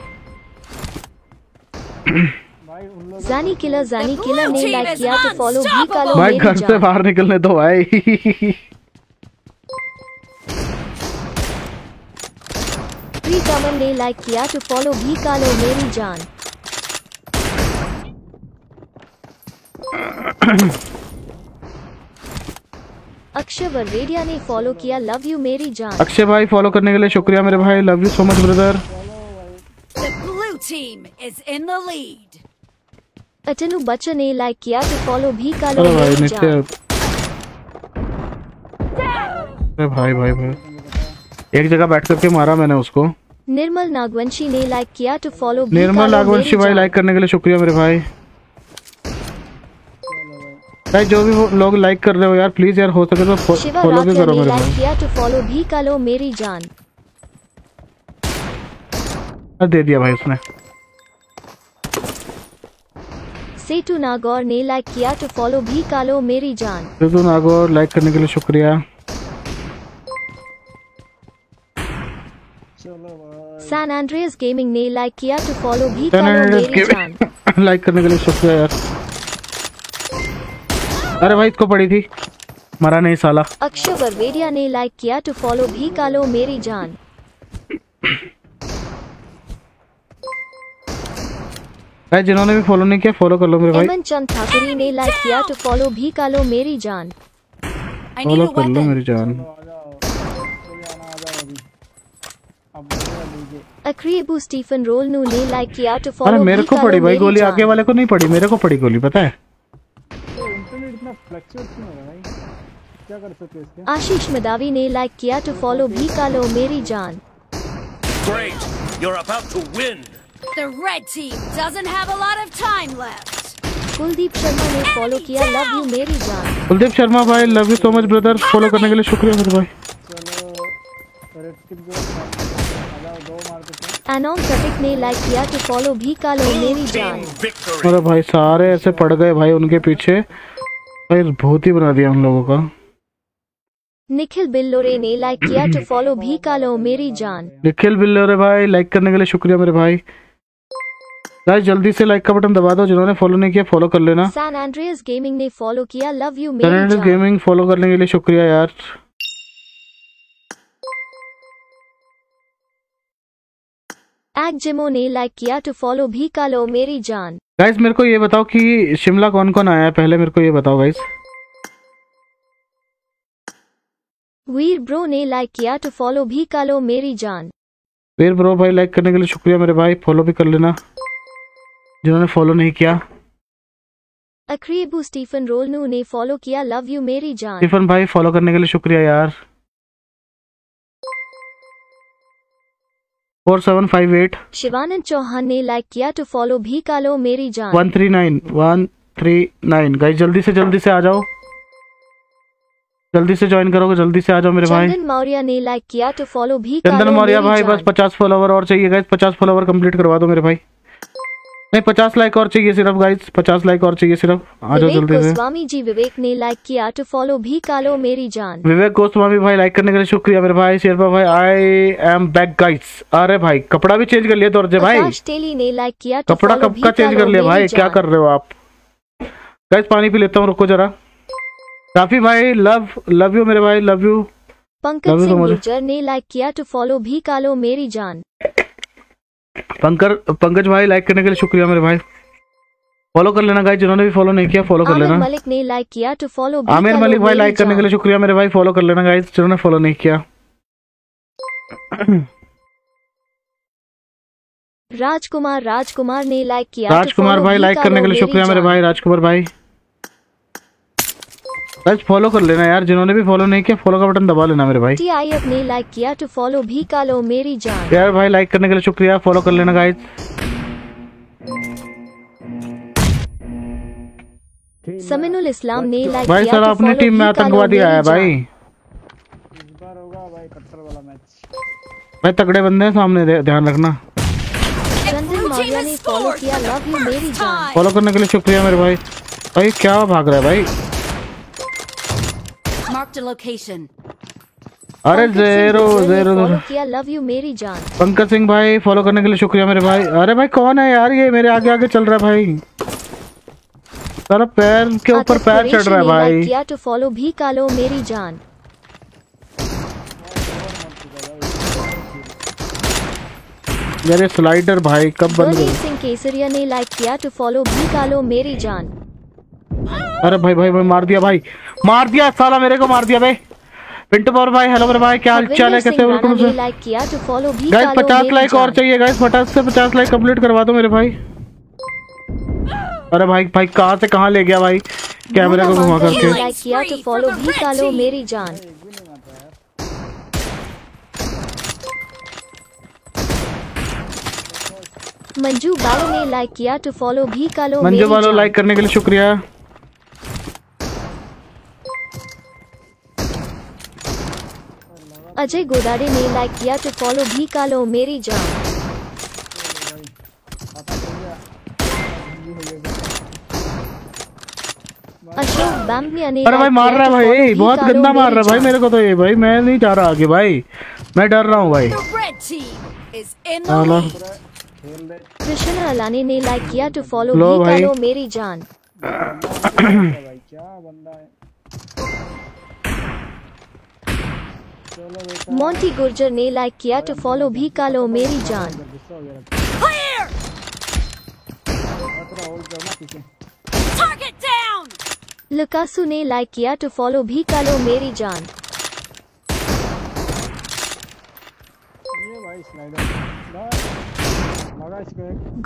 जानी किलर जानी किलर ने लाइक किया टू फॉलो भी कालो भाई घर से बाहर निकलने दो भाई। प्रीत अमन ने लाइक किया टू फॉलो भी कालो मेरी जान। अक्षय वरवेडिया ने फॉलो किया लव यू मेरी जान। अक्षय भाई फॉलो करने के लिए शुक्रिया मेरे भाई love you so much brother Atanu Bachchan ने लाइक किया टू फॉलो भी कालो अरे भाई अरे भाई भाई भाई। एक जगह बैठ करके मारा मैंने उसको। निर्मल नागवंशी ने लाइक किया टू फॉलो निर्मल नागवंशी भाई लाइक करने के लिए शुक्रिया मेरे भाई। भाई जो भी वो लोग लाइक कर रहे हो यार प्लीज़ यार हो सके तो फॉलो भी करो मेरे लाइक किया टू फॉलो भी कालो मेरी जान। दे दिया भाई उसने। सेटू नागौर ने लाइक किया टू फॉलो भी कालो मेरी जान। ऋतु नागौर लाइक करने के लिए शुक्रिया। सैन एंड्रियस गेमिंग ने लाइक किया टू फॉलो भी San कालो मेरी जान। लाइक करने के लिए शुक्रिया यार। अरे भाई इसको पड़ी थी। मरा नहीं साला। अक्षय वरवेडिया ने लाइक किया टू फॉलो भी कालो मेरी जान। भाई जिन्होंने भी फॉलो नहीं किया फॉलो कर लो मेरे भाई। एमन चंद ठाकुरी ने लाइक किया टू फॉलो भी कालो मेरी जान। फॉलो कर लो मेरी जान। आ जाओ चलिए आना आ जाओ अभी अब बढ़िया लीजिए अक्रीबू स्टीफन रोल नु ने लाइक किया टू अरे फॉलो मेरे भी को पड़ी भाई गोली आगे वाले को नहीं पड़ी मेरे को पड़ी गोली पता है? आशीष मदावी ने लाइक किया टू फॉलो भी कालो मेरी जान। Great. You're about to win. The red team doesn't have a lot of time left. Kuldeep Sharma ने फॉलो किया लव यू मेरी जान। कुलदीप शर्मा भाई love you so much brother follow करने के लिए शुक्रिया मेरे भाई। मार हैं। एनोन प्रतीक ने लाइक किया टू फॉलो भी कालो मेरी जान. अरे भाई सारे ऐसे पड़ गए भाई उनके पीछे। बहुत ही बना दिया हम लोगों का। निखिल बिल्लोरे ने लाइक किया टू फॉलो भी कालो मेरी जान। निखिल बिल्लोरे भाई लाइक करने के लिए शुक्रिया मेरे भाई। गाइस जल्दी से लाइक का बटन दबा दो जिन्होंने फॉलो नहीं किया फॉलो कर लेना। सैन एंड्रियस गेमिंग ने फॉलो किया लव यू मेरी जान। गेमिंग फॉलो करने के लिए शुक्रिया यार। एग जिमो ने लाइक किया टू फॉलो भी कालो मेरी जान गाइस मेरे को ये बताओ कि शिमला कौन कौन आया है? पहले मेरे को ये बताओ गाइस वीर ब्रो ने लाइक किया टू फॉलो भी का लो मेरी जान वीर ब्रो भाई लाइक करने के लिए शुक्रिया मेरे भाई। फॉलो भी कर लेना। जिन्होंने फॉलो नहीं किया। अक्रीबू स्टीफन रोलनू ने फॉलो किया लव यू मेरी जान स्टीफन भाई फॉलो करने के लिए शुक्रिया यार। Four seven five eight Shivanand Chauhan ने लाइक किया टू फॉलो भी कालो मेरी जान। One three nine one three nine guys जल्दी से जल्दी से आ जाओ। जल्दी से ज्वाइन करोगे जल्दी से आ जाओ मेरे भाई। चंदन मौर्य ने लाइक किया टू फॉलो भी चंदन मौर्य भाई बस पचास फॉलोवर और चाहिए गाइस पचास फॉलोवर कंप्लीट करवा दो मेरे भाई। नहीं पचास लाइक और चाहिए सिर्फ़ गाइस पचास लाइक और चाहिए सिर्फ़. आ जाओ जल्दी से। गोस्वामी जी विवेक ने लाइक किया टू फॉलो भी कालो मेरी जान। विवेक गोस्वामी भाई लाइक करने के लिए शुक्रिया मेरे भाई शेरपा भाई. आई एम बैक गाइस अरे भाई कपड़ा भी चेंज कर लिया तो अर्जय भाई. टेली ने लाइक किया कपड़ा कब का चेंज कर लिया भाई? क्या कर रहे हो आप? गाइस पानी पी लेता हूँ रुको जरा। काफ़ी भाई लव लव यू मेरे भाई लव यू पंकज सिंह ने लाइक किया टू फॉलो भी कालो मेरी जान। पंकज पंकज भाई लाइक करने के लिए शुक्रिया मेरे भाई। फॉलो कर लेना गाइस जिन्होंने भी फॉलो नहीं किया फॉलो कर लेना। मलिक ने लाइक किया टू फॉलो आमिर मलिक भाई लाइक करने के लिए शुक्रिया मेरे भाई फॉलो कर लेना गाइस जिन्होंने फॉलो नहीं किया। राजकुमार राजकुमार ने लाइक किया राजकुमार भाई लाइक करने के लिए शुक्रिया मेरे भाई राजकुमार भाई। बस फॉलो कर लेना यार जिन्होंने भी फॉलो नहीं किया फॉलो का बटन दबा लेना मेरे भाई। टी आई अपने लाइक किया टू फॉलो भी कालो मेरी जान। यार भाई लाइक करने के लिए शुक्रिया फॉलो कर लेना गाइस समिनुल इस्लाम ने लाइक भाई सर अपनी टीम में आतंकवादी आया भाई इस बार होगा भाई कट्टर वाला मैच भाई। तगड़े बंदे हैं सामने ध्यान रखना। ने फॉलो किया लव यू मेरी जान। फॉलो करने के लिए शुक्रिया मेरे भाई। भाई क्या भाग रहा है भाई? Marked a location. अरे जेरो जेरो किया लव यू मेरी जान। पंकज सिंह भाई फॉलो करने के लिए शुक्रिया मेरे भाई। अरे भाई कौन है यार ये? मेरे आगे आगे चल रहा है भाई। सारा पैर के ऊपर पैर चढ़ रहा है भाई। किया टू फॉलो भी कालो मेरी जान। यार ये स्लाइडर भाई कब बंद बलदेव कर सिंह केसरिया ने लाइक किया टू फॉलो भी कालो मेरी जान। अरे भाई भाई भाई मार दिया भाई। मार दिया साला मेरे को मार दिया भाई। पिंटू पॉवर भाई हेलो मेरे भाई क्या हाल चाल है? कैसे हो बिल्कुल ने लाइक किया टू फॉलो भी गाइस कालो पचास मेरी लाइक और चाहिए गाइस पचास से पचास लाइक कंप्लीट करवा दो मेरे भाई। अरे भाई भाई कहाँ से कहाँ ले गया भाई? कैमरे को घुमा करके। लाइक किया टू फॉलो भी कालो मेरी जान। मंजू बालो ने लाइक किया टू फॉलो भी कालो मंजू बालो लाइक करने के लिए शुक्रिया। अजय गोदाड़े ने लाइक किया टू फॉलो भी का लो मेरी जान। अशोक बैम्बिया ने अरे भाई मार रहा है भाई बहुत गंदा मार रहा है भाई मेरे को तो ये भाई मैं नहीं जा रहा आगे भाई मैं डर रहा हूँ भाई. कृष्ण अलानी ने लाइक किया टू फॉलो लो मेरी जान। क्या बंदा है? मोंटी गुर्जर ने लाइक किया टू फॉलो भी कालो मेरी जान! लुकासू ने लाइक किया टू फॉलो भी कालो मेरी जान।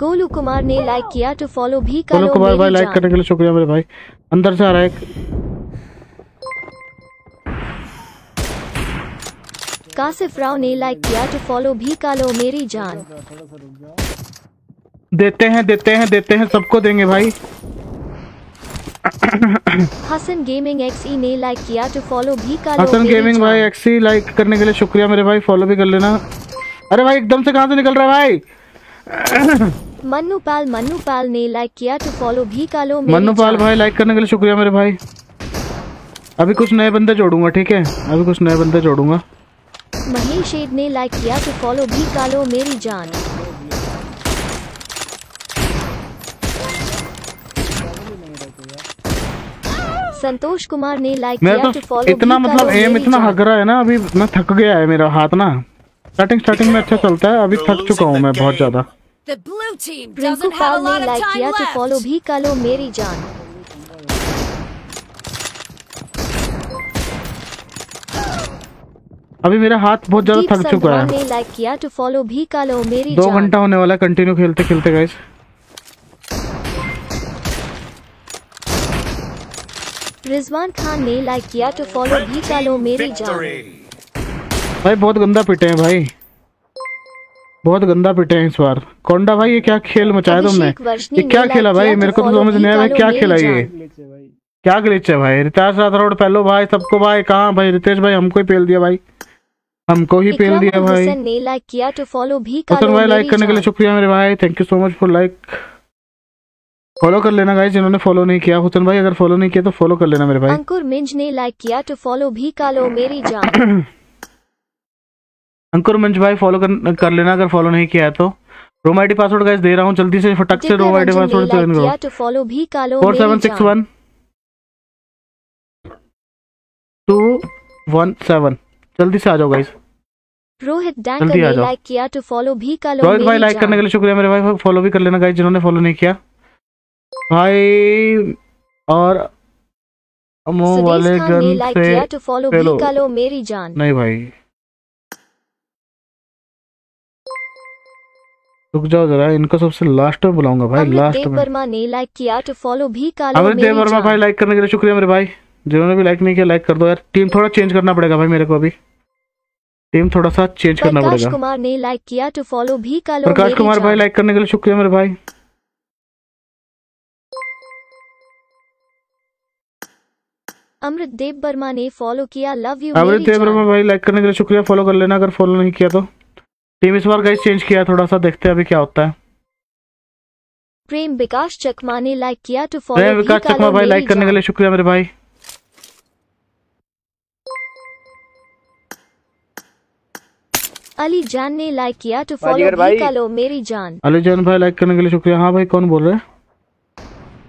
गोलू कुमार ने लाइक किया टू फॉलो भी चलो कालो कुमार भाई लाइक करने के लिए शुक्रिया मेरे भाई। अंदर से आ रहा है कासिफ राव ने लाइक किया टू फॉलो भी कालो मेरी जान। देते हैं देते हैं देते हैं सबको देंगे भाई। हसन गेमिंग एक्सई ने लाइक किया टू फॉलो भी कालो हसन गेमिंग भाई एक्सी लाइक करने के लिए शुक्रिया मेरे भाई फॉलो भी कर लेना। अरे भाई एकदम से कहाँ से निकल रहा है भाई? मन्नू पाल मन्नू पाल ने लाइक किया टू फॉलो भी कालो मेरी मन्नू पाल भाई लाइक करने के लिए शुक्रिया मेरे भाई। अभी कुछ नए बंदे जोड़ूँगा ठीक है? अभी कुछ नए बंदे जोड़ूँगा। महेश शेड ने लाइक किया तो फॉलो भी कालो मेरी जान। संतोष कुमार ने लाइक किया तो फॉलो इतना मतलब एम इतना हग रहा है ना अभी मैं थक गया है मेरा हाथ ना। स्टार्टिंग स्टार्टिंग में अच्छा चलता है अभी थक चुका हूँ मैं बहुत ज़्यादा। The blue team Rinku doesn't have a पाल ने lot of लाइक किया टू फॉलो. भी कालो मेरी जान। अभी मेरा हाथ बहुत ज़्यादा थक चुका है। लाइक किया टू फॉलो भी कालो मेरी दो घंटा होने वाला कंटिन्यू खेलते खेलते गाइस रिजवान खान ने लाइक किया टू फॉलो भी कालो मेरी जान। भाई बहुत गंदा पिटे हैं भाई। बहुत गंदा पिटे हैं इस बार। कोंडा भाई ये क्या खेल मचाया तुमने? ये क्या खेला भाई? मेरे को तो समझ नहीं आया क्या खेला ये? है क्या ग्लिच है भाई? रितेश राठौड़ पहलो भाई सबको भाई कहाँ भाई? रितेश भाई हमको ही पेल दिया भाई। हमको ही पेल दिया भाई। ने लाइक किया तो फॉलो भी तो कर भाई लाइक करने के लिए शुक्रिया मेरे भाई। Thank you so much for like follow कर लेना गाइस जिन्होंने फॉलो नहीं किया। हुसैन भाई अगर फॉलो नहीं किया तो फॉलो कर लेना मेरे भाई। अंकुर मिंज ने लाइक किया तो फॉलो भी कर लो मेरी जान। अंकुर मिंज भाई फॉलो कर, कर लेना अगर फॉलो नहीं किया तो। रोम आईडी पासवर्ड गाइस दे रहा हूँ जल्दी से फटक से रोम आईडी पासवर्ड ज्वाइन करो। तो फॉलो भी कर लो 4761 217 जल्दी से आ जाओ गाइस रोहित डैंकर ने लाइक किया टू फॉलो भी कर लो रोहित भाई लाइक करने के लिए शुक्रिया मेरे भाई फॉलो भी कर लेना गाइस जिन्होंने फॉलो नहीं किया। भाई और अमो वाले गन से टू फॉलो भी फेलो। कालो मेरी जान। नहीं भाई। रुक जाओ जरा इनको सबसे लास्ट में बुलाऊँगा भाई लास्ट में। वर्मा ने लाइक किया टू फॉलो भी कालो अमृत मेरी देव वर्मा भाई लाइक करने के लिए शुक्रिया मेरे भाई। जिन्होंने भी लाइक नहीं किया लाइक कर दो यार। टीम थोड़ा चेंज करना पड़ेगा भाई मेरे को अभी। टीम थोड़ा सा चेंज करना पड़ेगा। कुमार ने लाइक किया टू फॉलो भी कालो प्रकाश कुमार भाई लाइक करने के लिए शुक्रिया मेरे भाई। अमृत देव वर्मा ने फॉलो किया लव यू अमृत देव वर्मा भाई लाइक करने के लिए शुक्रिया फॉलो कर लेना अगर फॉलो नहीं किया तो। टीम इस बार गाइस चेंज किया थोड़ा सा देखते हैं अभी क्या होता है। प्रेम विकास चकमा ने लाइक किया टू फॉलो प्रेम विकास चकमा भाई लाइक करने के लिए शुक्रिया मेरे भाई। अली जान ने लाइक किया टू फॉलो भी भाई। कालो मेरी जान। अली जान भाई लाइक करने के लिए शुक्रिया। हाँ भाई कौन बोल रहे हैं?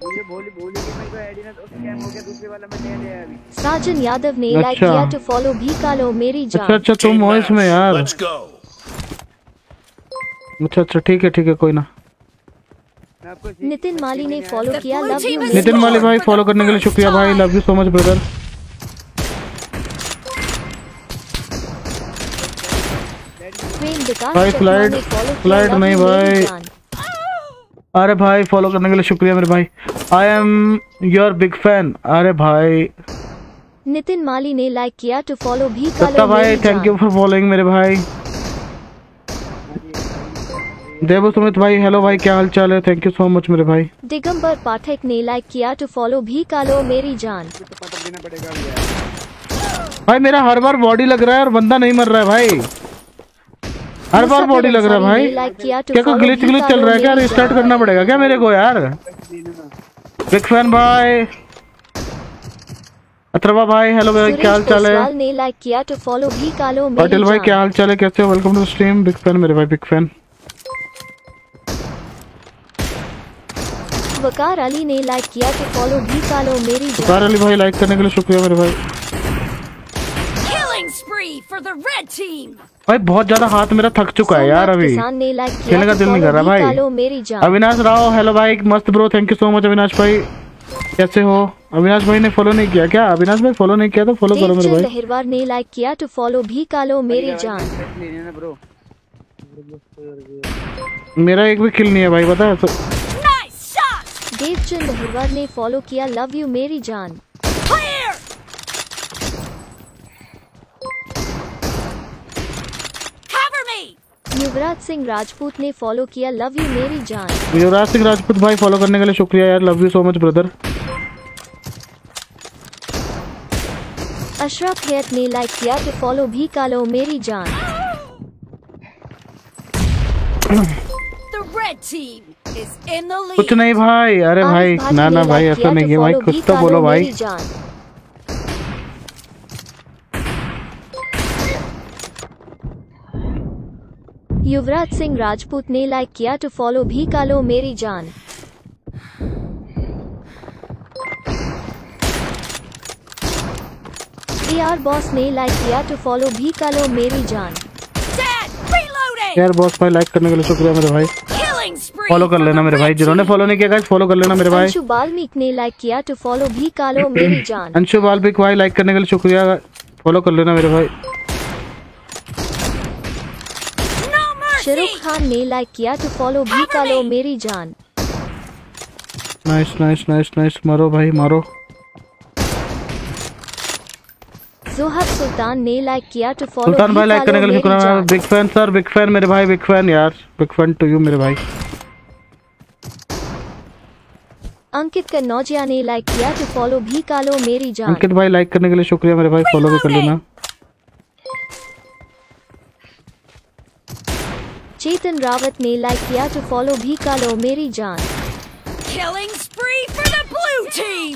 मुझे भोली भोली की मेरे को आईडी ना तो स्कैम हो गया दूसरे वाला में ले लिया अभी। साजन यादव ने लाइक अच्छा। किया टू फॉलो भी कालो मेरी अच्छा जान। अच्छा अच्छा तुम हो इसमें यार। अच्छा अच्छा ठीक है ठीक है कोई ना। मैं नितिन माली ने फॉलो किया लव यू नितिन माली भाई फॉलो करने के लिए शुक्रिया भाई love you so much brother Prem Vikas भाई, फ्लाइट- फ़्लाइट नहीं भाई। अरे भाई फॉलो करने के लिए शुक्रिया मेरे भाई। I am your big fan अरे भाई। नितिन माली ने लाइक किया टू फॉलो भी दत्ता भाई थैंक यू फॉर फॉलोइंग मेरे भाई। देवो सुमित भाई हेलो भाई क्या हाल चाल है? थैंक यू सो मच मेरे भाई। दिगंबर पाठक ने लाइक किया टू फॉलो भी कालो मेरी जान। भाई मेरा हर बार बॉडी लग रहा है और बंदा नहीं मर रहा है भाई। हर बार बॉडी लग रहा है भाई। किया कोई ग्लिच ग्लिच चल रहा है क्या? रिस्टार्ट करना पड़ेगा क्या मेरे को यार? बिग फ़ैन भाई अत्रवा भाई हेलो भाई क्या हाल चाल है? ने लाइक किया टू फॉलो भी कालो मेरी पटेल भाई क्या हाल चाल है? कैसे हो? Welcome to stream big fan मेरे भाई बिग फ़ैन वकार अली ने लाइक किया टू फॉलो भी कालो मेरी पुकार अली भाई लाइक करने के लिए शुक्रिया मेरे भाई। Killing for the red team. भाई बहुत ज़्यादा हाथ मेरा थक चुका है यार अभी। खेलने का दिल नहीं कर रहा भाई। कालो मेरी जान। अविनाश राव हेलो भाई मस्त bro thank you so much Avinash भाई। कैसे हो? अविनाश भाई ने फॉलो नहीं किया क्या? अविनाश भाई फॉलो नहीं किया तो फॉलो करो मेरे भाई। लहिरवार ने लाइक किया टू फॉलो भी कालो मेरी जान। लेने ना ब्रो मेरा एक भी किल नहीं है भाई पता है? तो देवचंद लहिरवार ने फॉलो किया लव यू मेरी जान। युवराज सिंह राजपूत ने फॉलो किया लव यू मेरी जान। युवराज सिंह राजपूत भाई फॉलो करने के लिए शुक्रिया यार love you so much brother Ashraf हैत ने लाइक किया टू फॉलो भी कालो मेरी जान. कुछ नहीं भाई अरे भाई ना ना भाई ऐसा नहीं है भाई कुछ तो बोलो भाई मेरी जान युवराज सिंह राजपूत ने लाइक किया टू फॉलो भी कालो मेरी जान। ए आर बॉस ने लाइक किया टू फॉलो भी कालो मेरी जान। यार बॉस भाई लाइक करने के लिए शुक्रिया मेरे भाई। फॉलो कर लेना मेरे भाई। जिन्होंने फॉलो नहीं किया गाइस फॉलो कर लेना मेरे भाई। अंशु बाल्मीक ने लाइक किया टू फॉलो भी कालो मेरी जान। अंशु बालबिक भाई लाइक करने के लिए शुक्रिया। फॉलो कर लेना मेरे भाई। शाहरुख खान ने लाइक किया टू फॉलो भी कालो मेरी जान। नाइस नाइस नाइस नाइस मारो भाई मारो। जोहर सुल्तान ने लाइक किया टू फॉलो सुल्तान भाई लाइक करने के लिए शुक्रिया big fan sir big fan मेरे भाई बिग फ़ैन यार। बिग फ़ैन टू यू मेरे भाई। अंकित कन्नौजिया ने लाइक किया टू फॉलो भी कालो मेरी जान। अंकित भाई लाइक करने के लिए शुक्रिया मेरे भाई फॉलो भी कर लेना। चेतन रावत ने लाइक किया टू फॉलो भी कालो मेरी जान। Killing spree for the blue team.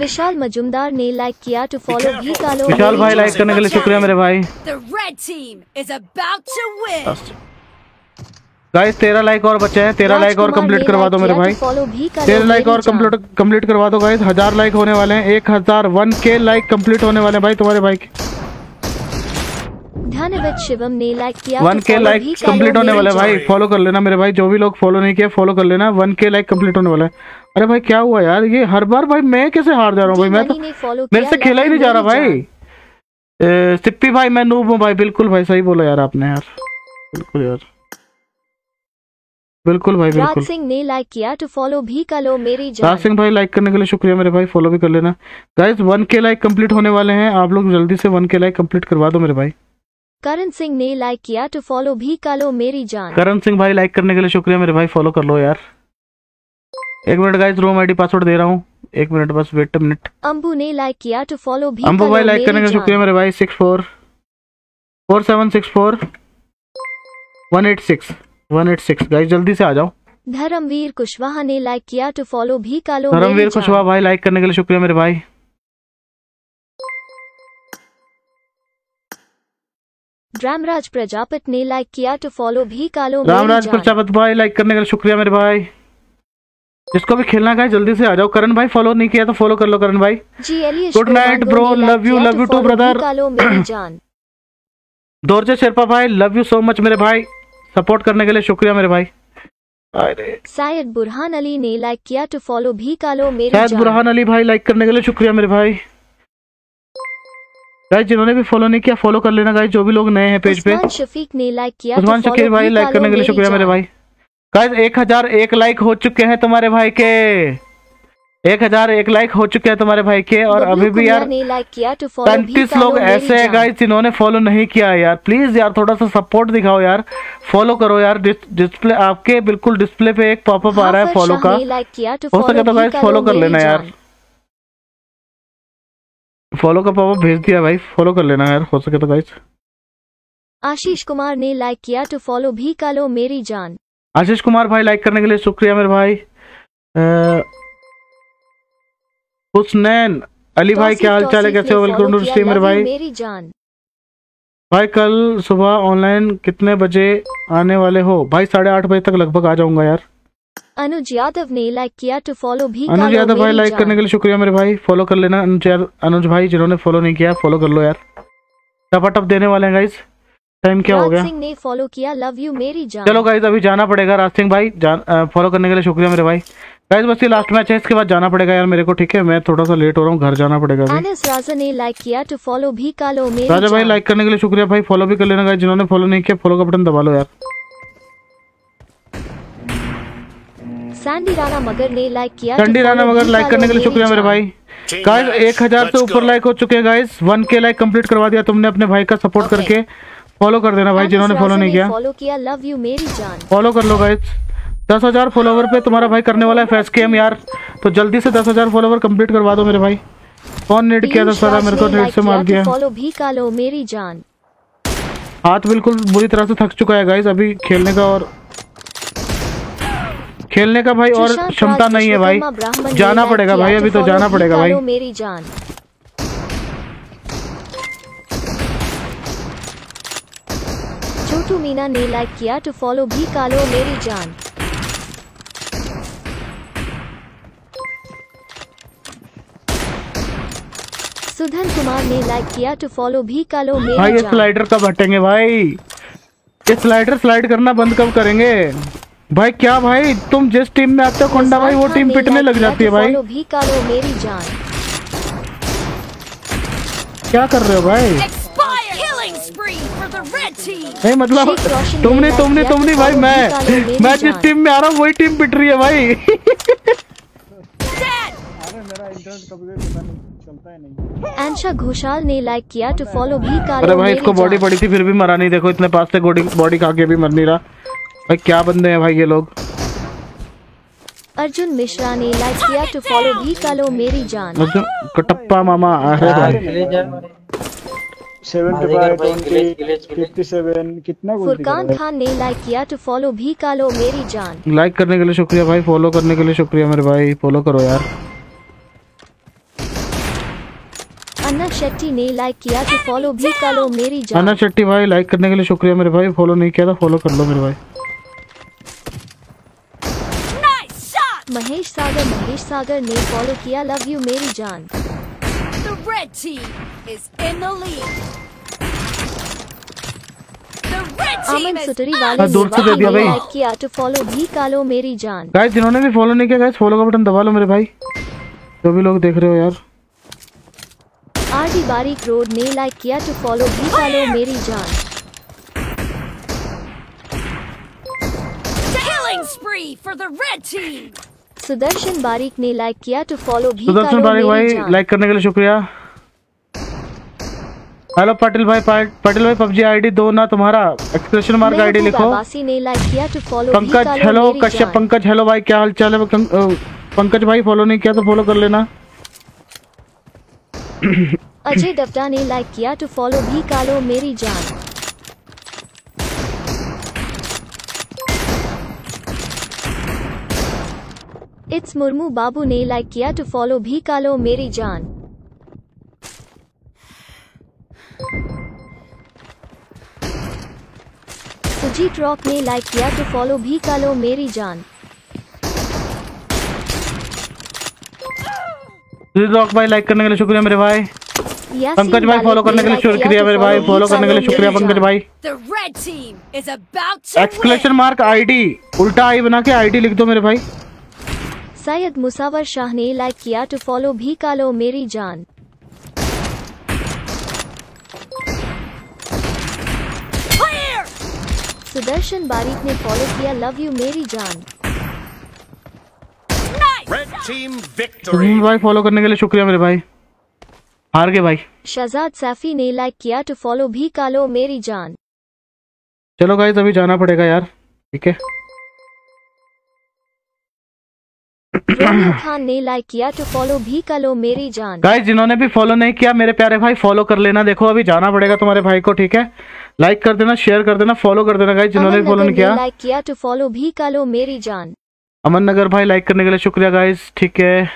विशाल मजुमदार ने लाइक किया टू फॉलो भी कालो विशाल भाई लाइक करने के लिए शुक्रिया मेरे भाई। The red team is about to win. Guys तेरह लाइक और बचे हैं। तेरह लाइक और राजकुमार कंप्लीट करवा दो मेरे भाई। तेरह लाइक और। कंप्लीट कंप्लीट करवा दो गाइस हज़ार लाइक होने वाले हैं। एक हज़ार वन के लाइक कंप्लीट होने वाले हैं भाई तुम्हारे भाई के धन्यवाद शिवम ने लाइक किया वन के लाइक कंप्लीट होने वाला है भाई फॉलो कर लेना मेरे भाई जो भी लोग फॉलो नहीं किए फॉलो कर लेना। वन के लाइक कंप्लीट होने वाला है। अरे भाई क्या हुआ यार? ये हर बार भाई मैं कैसे हार जा रहा हूँ भाई? मैं तो मेरे से खेला ही नहीं जा रहा भाई। सिप्पी भाई मैं नूब हूँ भाई बिल्कुल भाई सही बोला यार आपने यार। बिल्कुल यार। बिल्कुल भाई बिल्कुल। सिंह ने लाइक किया टू फॉलो भी कर लो मेरी राज सिंह भाई लाइक करने के लिए शुक्रिया मेरे भाई फॉलो भी कर लेना। Guys one K like complete होने वाले हैं। आप लोग जल्दी से वन के लाइक कंप्लीट करवा दो मेरे भाई। करण सिंह ने लाइक किया टू फॉलो भी कलो मेरी जान. करण सिंह भाई लाइक करने के लिए शुक्रिया मेरे भाई फॉलो कर लो यार। एक minute guys room ID password दे रहा हूँ। एक मिनट बस वेट मिनट अंबू ने लाइक किया टू फॉलो भी अंबू कलो भाई लाइक करने के लिए शुक्रिया मेरे भाई six four four seven six four one eight six one eight six guys जल्दी से आ जाओ। धर्मवीर कुशवाहा ने लाइक किया टू फॉलो भी कलो धर्मवीर कुशवाहा भाई लाइक करने के लिए शुक्रिया मेरे भाई। रामराज प्रजापत ने लाइक किया टू फॉलो भी कलो मेरी रामराज प्रजापत भाई लाइक करने के लिए शुक्रिया मेरे भाई। जिसको भी खेलना है जल्दी से आ जाओ। करण भाई फॉलो नहीं किया तो फॉलो कर लो करण भाई। जी एलियस Good night, शोभांगो bro. ने like Love you, किया love to you too, follow brother. भी कालो मेरी जान। दोरजे शेरपा भाई लव यू सो मच मेरे भाई। सपोर्ट करने के लिए शुक्रिया मेरे भाई। शायद बुरहान अली ने लाइक किया टू फॉलो भी कालो मेरे शायद बुरहान अली भाई लाइक करने के लिए शुक्रिया मेरे भाई। गाइस जिन्होंने भी फॉलो नहीं किया फॉलो कर लेना गाइस जो भी लोग नए हैं पेज पे। उस्मान शफीक ने लाइक किया उस्मान to शकीर भाई लाइक करने के लिए शुक्रिया मेरे भाई। गाइस एक हज़ार एक लाइक हो चुके हैं तुम्हारे भाई के। एक हज़ार एक लाइक हो चुके हैं तुम्हारे भाई के और अभी भी यार पैंतीस लोग ऐसे हैं। गाइस जिन्होंने फॉलो नहीं किया है यार। प्लीज़ यार थोड़ा सा सपोर्ट दिखाओ यार। फॉलो करो यार। डिस्प्ले आपके बिल्कुल डिस्प्ले पे एक पॉपअप आ रहा है फॉलो का। हो सके तो गाइस फॉलो कर लेना यार। फॉलो का पॉपअप भेज दिया भाई फॉलो कर लेना यार हो सके तो गाइस आशीष कुमार ने लाइक किया टू फॉलो भी कालो मेरी जान। आशीष कुमार भाई लाइक करने के लिए शुक्रिया मेरे भाई। हुसनैन अली भाई क्या हाल चाल है? कैसे हो? वेलकम टू स्ट्रीम मेरे भाई। मेरी जान। भाई कल सुबह ऑनलाइन कितने बजे आने वाले हो? भाई साढ़े आठ बजे तक लगभग आ जाऊँगा यार। अनुज यादव ने लाइक किया टू फॉलो भी अनुज यादव भाई लाइक करने के लिए शुक्रिया मेरे भाई। फॉलो कर लेना अनुज यार- अनुज भाई जिन्होंने फॉलो नहीं किया फॉलो कर लो यार। टपाटप देने वाले हैं गाइस टाइम क्या हो गया? सिंह ने फॉलो किया लव यू मेरी जान। चलो गाइस अभी जाना पड़ेगा राज सिंह भाई। फॉलो करने के लिए शुक्रिया मेरे भाई। गाइस बस ये लास्ट मैच है इसके बाद जाना पड़ेगा यार मेरे को ठीक है? मैं थोड़ा सा लेट हो रहा हूँ घर जाना पड़ेगा राजा ने लाइक किया टू फॉलो भी कालो मेरी राजा भाई लाइक करने के लिए शुक्रिया भाई। फॉलो भी कर लेना गाइस जिन्होंने फॉलो नहीं किया फॉलो का बटन दबा लो यार। सैंडी राणा मगर ने लाइक किया to राणा मगर लाइक करने के लिए शुक्रिया मेरे भाई। गाइस एक हज़ार से ऊपर लाइक हो चुके हैं guys one K like complete करवा दिया तुमने अपने भाई का सपोर्ट करके। फॉलो कर देना भाई जिन्होंने फॉलो नहीं किया। फॉलो किया लव यू मेरी जान। फॉलो कर लो गाइस दस हज़ार फॉलोवर पे तुम्हारा भाई करने वाला है फेस गेम यार। तो जल्दी से दस हज़ार फॉलोवर कंप्लीट करवा दो मेरे भाई। कौन नेट किया था सारा? मेरे को नेट से मार दिया। फॉलो भी कालो मेरी जान। हाथ बिल्कुल बुरी तरह से थक चुका है गाइस अभी खेलने का और खेलने का भाई और क्षमता नहीं है भाई। ब्राह्मण ने जाना पड़ेगा भाई अभी तो जाना पड़ेगा भाई। मेरी जान। छोटू मीना ने लाइक किया टू फॉलो भी कालो मेरी जान। सुधन कुमार ने लाइक किया टू फॉलो भी कालो भाई मेरी ये जान। स्लाइडर कब हटेंगे भाई? ये स्लाइडर स्लाइड करना बंद कब करेंगे? भाई क्या भाई? तुम जिस टीम में आते हो कोंडा भाई वो टीम पिटने लग जाती है भाई। भी कालो मेरी जान। क्या कर रहे हो भाई! नहीं मतलब तुमने तुमने तुमने भाई मैं मैं जिस टीम में आ रहा हूँ वही टीम पिट रही है भाई। Dead! अरे मेरा इंटरनेट कभी कभी पता नहीं चलता ही नहीं। अंशा घोषाल ने लाइक किया टू फॉलो भी कालो अरे भाई इसको बॉडी पड़ी थी फिर भी मरा नहीं देखो इतने पास से बॉडी खा के भी मर नहीं रहा। भाई क्या बंदे हैं भाई ये लोग? अर्जुन मिश्रा ने लाइक किया टू फॉलो भी कालो मेरी जान। अर्जुन कटप्पा मामा अरे भाई। Seventy five twenty fifty seven कितना फुरकान खान ने लाइक किया टू फॉलो भी कालो मेरी जान। लाइक करने के लिए शुक्रिया भाई फॉलो करने के लिए शुक्रिया मेरे भाई फॉलो करो यार। अन्ना शेट्टी ने लाइक किया टू फॉलो भी कालो मेरी जान। अना शेट्टी भाई लाइक करने के लिए शुक्रिया मेरे भाई फॉलो नहीं किया था फॉलो कर लो मेरे भाई Nice shot! महेश सागर महेश सागर ने फॉलो किया लव यू मेरी जान। The red team is in the lead. अमन सुतरी वाले हाँ, दूर से दे दिया भाई। लाइक किया टू फॉलो भी कालो मेरी जान। गाइस जिन्होंने भी फॉलो नहीं किया गाइस फॉलो का बटन दबा लो मेरे भाई। जो भी लोग देख रहे हो यार। आर डी बारीक रोड ने लाइक किया टू फॉलो भी कालो मेरी जान। Killing spree for the red team. Sudarshan Barik ने लाइक किया टू फॉलो भी सुदर्शन बारिक भाई लाइक करने के लिए शुक्रिया। हेलो पाटिल भाई पाटिल भाई पबजी आईडी दो ना तुम्हारा। एक्सप्रेशन मार्क आईडी लिखो। ने लाइक किया to follow Pankaj hello Kashyap Pankaj hello भाई क्या हाल चाल है पंकज भाई फॉलो नहीं किया तो फॉलो कर लेना। अजय डबडा ने लाइक किया टू फॉलो भी कालो मेरी जान। इट्स मुर्मू बाबू ने लाइक किया टू फॉलो भी कालो मेरी जान। सुजीत रॉक ने लाइक किया टू फॉलो भी कालो मेरी जान। रॉक भाई लाइक करने के लिए शुक्रिया मेरे भाई। पंकज भाई फॉलो करने के लिए शुक्रिया मेरे भाई फॉलो करने के लिए शुक्रिया पंकज भाई। एक्सक्लेशन मार्क आईडी उल्टा आई बना के आईडी लिख दो मेरे भाई। सैयद मुसावर शाह ने लाइक किया टू फॉलो भी कालो मेरी जान। सुदर्शन बारीक ने फॉलो किया लव यू मेरी जान। भाई फॉलो करने के लिए शुक्रिया मेरे भाई। हार गए भाई। शहजाद सैफी ने लाइक किया टू फॉलो भी कालो मेरी जान। चलो गाइस अभी जाना पड़ेगा यार। ठीक है? खान ने लाइक किया टू फॉलो भी कालो मेरी जान। गाइस जिन्होंने भी फॉलो नहीं किया मेरे प्यारे भाई फॉलो कर लेना। देखो अभी जाना पड़ेगा तुम्हारे भाई को ठीक है? लाइक कर देना शेयर कर देना फॉलो कर देना गाइस जिन्होंने भी फॉलो नहीं किया। लाइक किया टू फॉलो भी कर लो मेरी जान। अमन नगर भाई लाइक करने के लिए शुक्रिया गाइस ठीक है?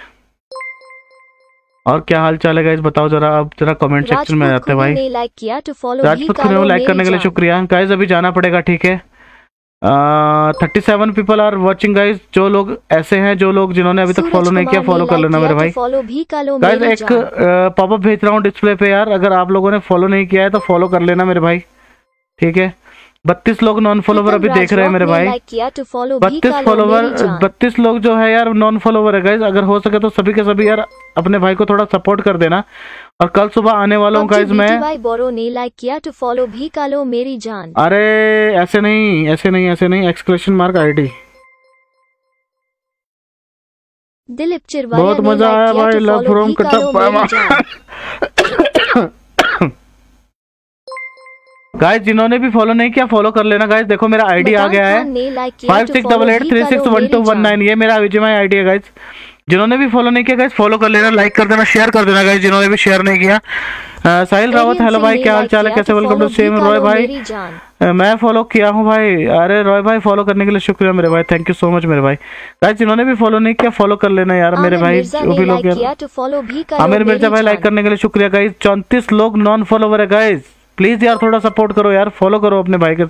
और क्या हाल चाल है गाइस बताओ जरा अब जरा कमेंट सेक्शन में आ राजपूत जाते हैं भाई। लाइक किया टू फॉलो राजपूत लाइक करने के लिए शुक्रिया। गाइस अभी जाना पड़ेगा ठीक है? Thirty seven people are watching guys जो लोग ऐसे हैं जो लोग जिन्होंने अभी तक फॉलो नहीं किया फॉलो कर लेना मेरे भाई। फॉलो भी कालो गाइस मेरी एक पॉपअप भेज रहा हूँ डिस्प्ले पे यार। अगर आप लोगों ने फॉलो नहीं किया है तो फॉलो कर लेना मेरे भाई। ठीक है? बत्तीस लोग नॉन फॉलोवर अभी देख रहे हैं मेरे भाई। बत्तीस फॉलोवर बत्तीस लोग जो है यार नॉन फॉलोवर है गाइज़ अगर हो सके तो सभी के सभी यार अपने भाई को थोड़ा सपोर्ट कर देना। और कल सुबह आने वाला हूँ PUBG गाइज़ मैं बोरो ने लाइक किया टू फॉलो भी कालो मेरी जान। अरे ऐसे नहीं ऐसे नहीं ऐसे नहीं एक्सक्लेशन मार्क आईडी दिलीप चिरवाया बहुत मज़ा आया भाई लव फ्रॉम जान। गाइज़ जिन्होंने भी फॉलो नहीं किया फॉलो कर लेना गाइज़ देखो मेरा आईडी आ गया है। Five six double eight three six one two one nine ये मेरा विजय आईडी है गाइज़ जिन्होंने भी फॉलो नहीं किया गाइज़ फॉलो कर लेना लाइक कर देना शेयर कर देना गाइज़ जिन्होंने भी शेयर नहीं किया। साहिल रावत हेलो भाई क्या हाल चाल है? कैसे वेलकम टू सेम रॉय भाई। मैं फॉलो किया हूँ भाई। अरे रॉय भाई फॉलो करने के लिए शुक्रिया मेरे भाई थैंक यू सो मच मेरे भाई। गाइज़ जिन्होंने भी फॉलो नहीं किया फॉलो कर लेना यार मेरे भाई जो भी लोग कालो आमिर मिर्ज़ा भाई लाइक करने के लिए शुक्रिया गाइज़ चौंतीस लोग नॉन फॉलोवर है गाइज़ प्लीज़ यार थोड़ा सपोर्ट करो यार फॉलो करो अपने भाई के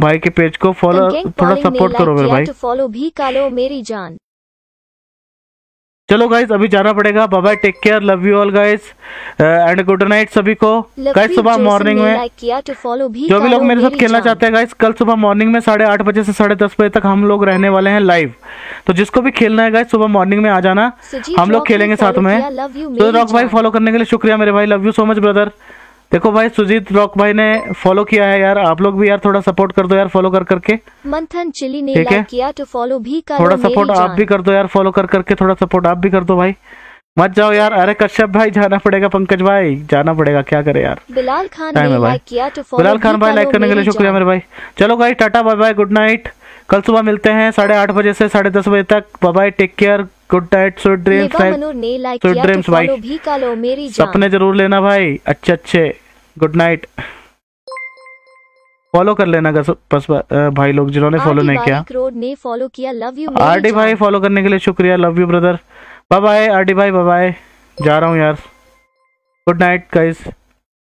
भाई के पेज को फॉलो थोड़ा सपोर्ट करो मेरे भाई। फॉलो भी कालो मेरी जान। चलो गाइज़ अभी जाना पड़ेगा। Bye bye take care love you all guys and good night सभी को। लवप्रीत सुबह मॉर्निंग में भी जो भी लोग मेरे साथ खेलना चाहते हैं गाइज़ कल सुबह मॉर्निंग में साढ़े आठ बजे से साढ़े दस बजे तक हम लोग रहने वाले हैं लाइव तो जिसको भी खेलना है गाइज़ सुबह मॉर्निंग में आ जाना। हम लोग खेलेंगे साथ में। तो रॉक भाई फॉलो करने के लिए शुक्रिया मेरे भाई। Love you so much brother देखो भाई सुजीत रॉक भाई ने फॉलो किया है यार। आप लोग भी यार थोड़ा सपोर्ट कर दो यार फॉलो कर करके। मंथन चिली ने। लाइक किया तो फॉलो भी कालो थोड़ा सपोर्ट आप भी कर दो यार फॉलो कर करके थोड़ा सपोर्ट आप भी कर दो भाई। मत जाओ यार। अरे कश्यप भाई जाना पड़ेगा पंकज भाई। जाना पड़ेगा क्या करे यार। बिलाल खान ने लाइक किया तो फॉलो बिलाल खान भाई लाइक करने के लिए शुक्रिया मेरे भाई। चलो भाई tata bye bye good night कल सुबह मिलते हैं साढ़े आठ बजे से साढ़े दस बजे तक। Bye bye take care good night sweet dreams तो dreams, भाई। सपने ज़रूर लेना भाई अच्छे अच्छे गुड नाइट फॉलो कर लेना बस, भाई लोग जिन्होंने फॉलो नहीं किया। ने फॉलो किया लव यू आर डी भाई फॉलो करने के लिए शुक्रिया love you brother bye bye R D भाई बाय बाय जा रहा हूँ यार। Good night guys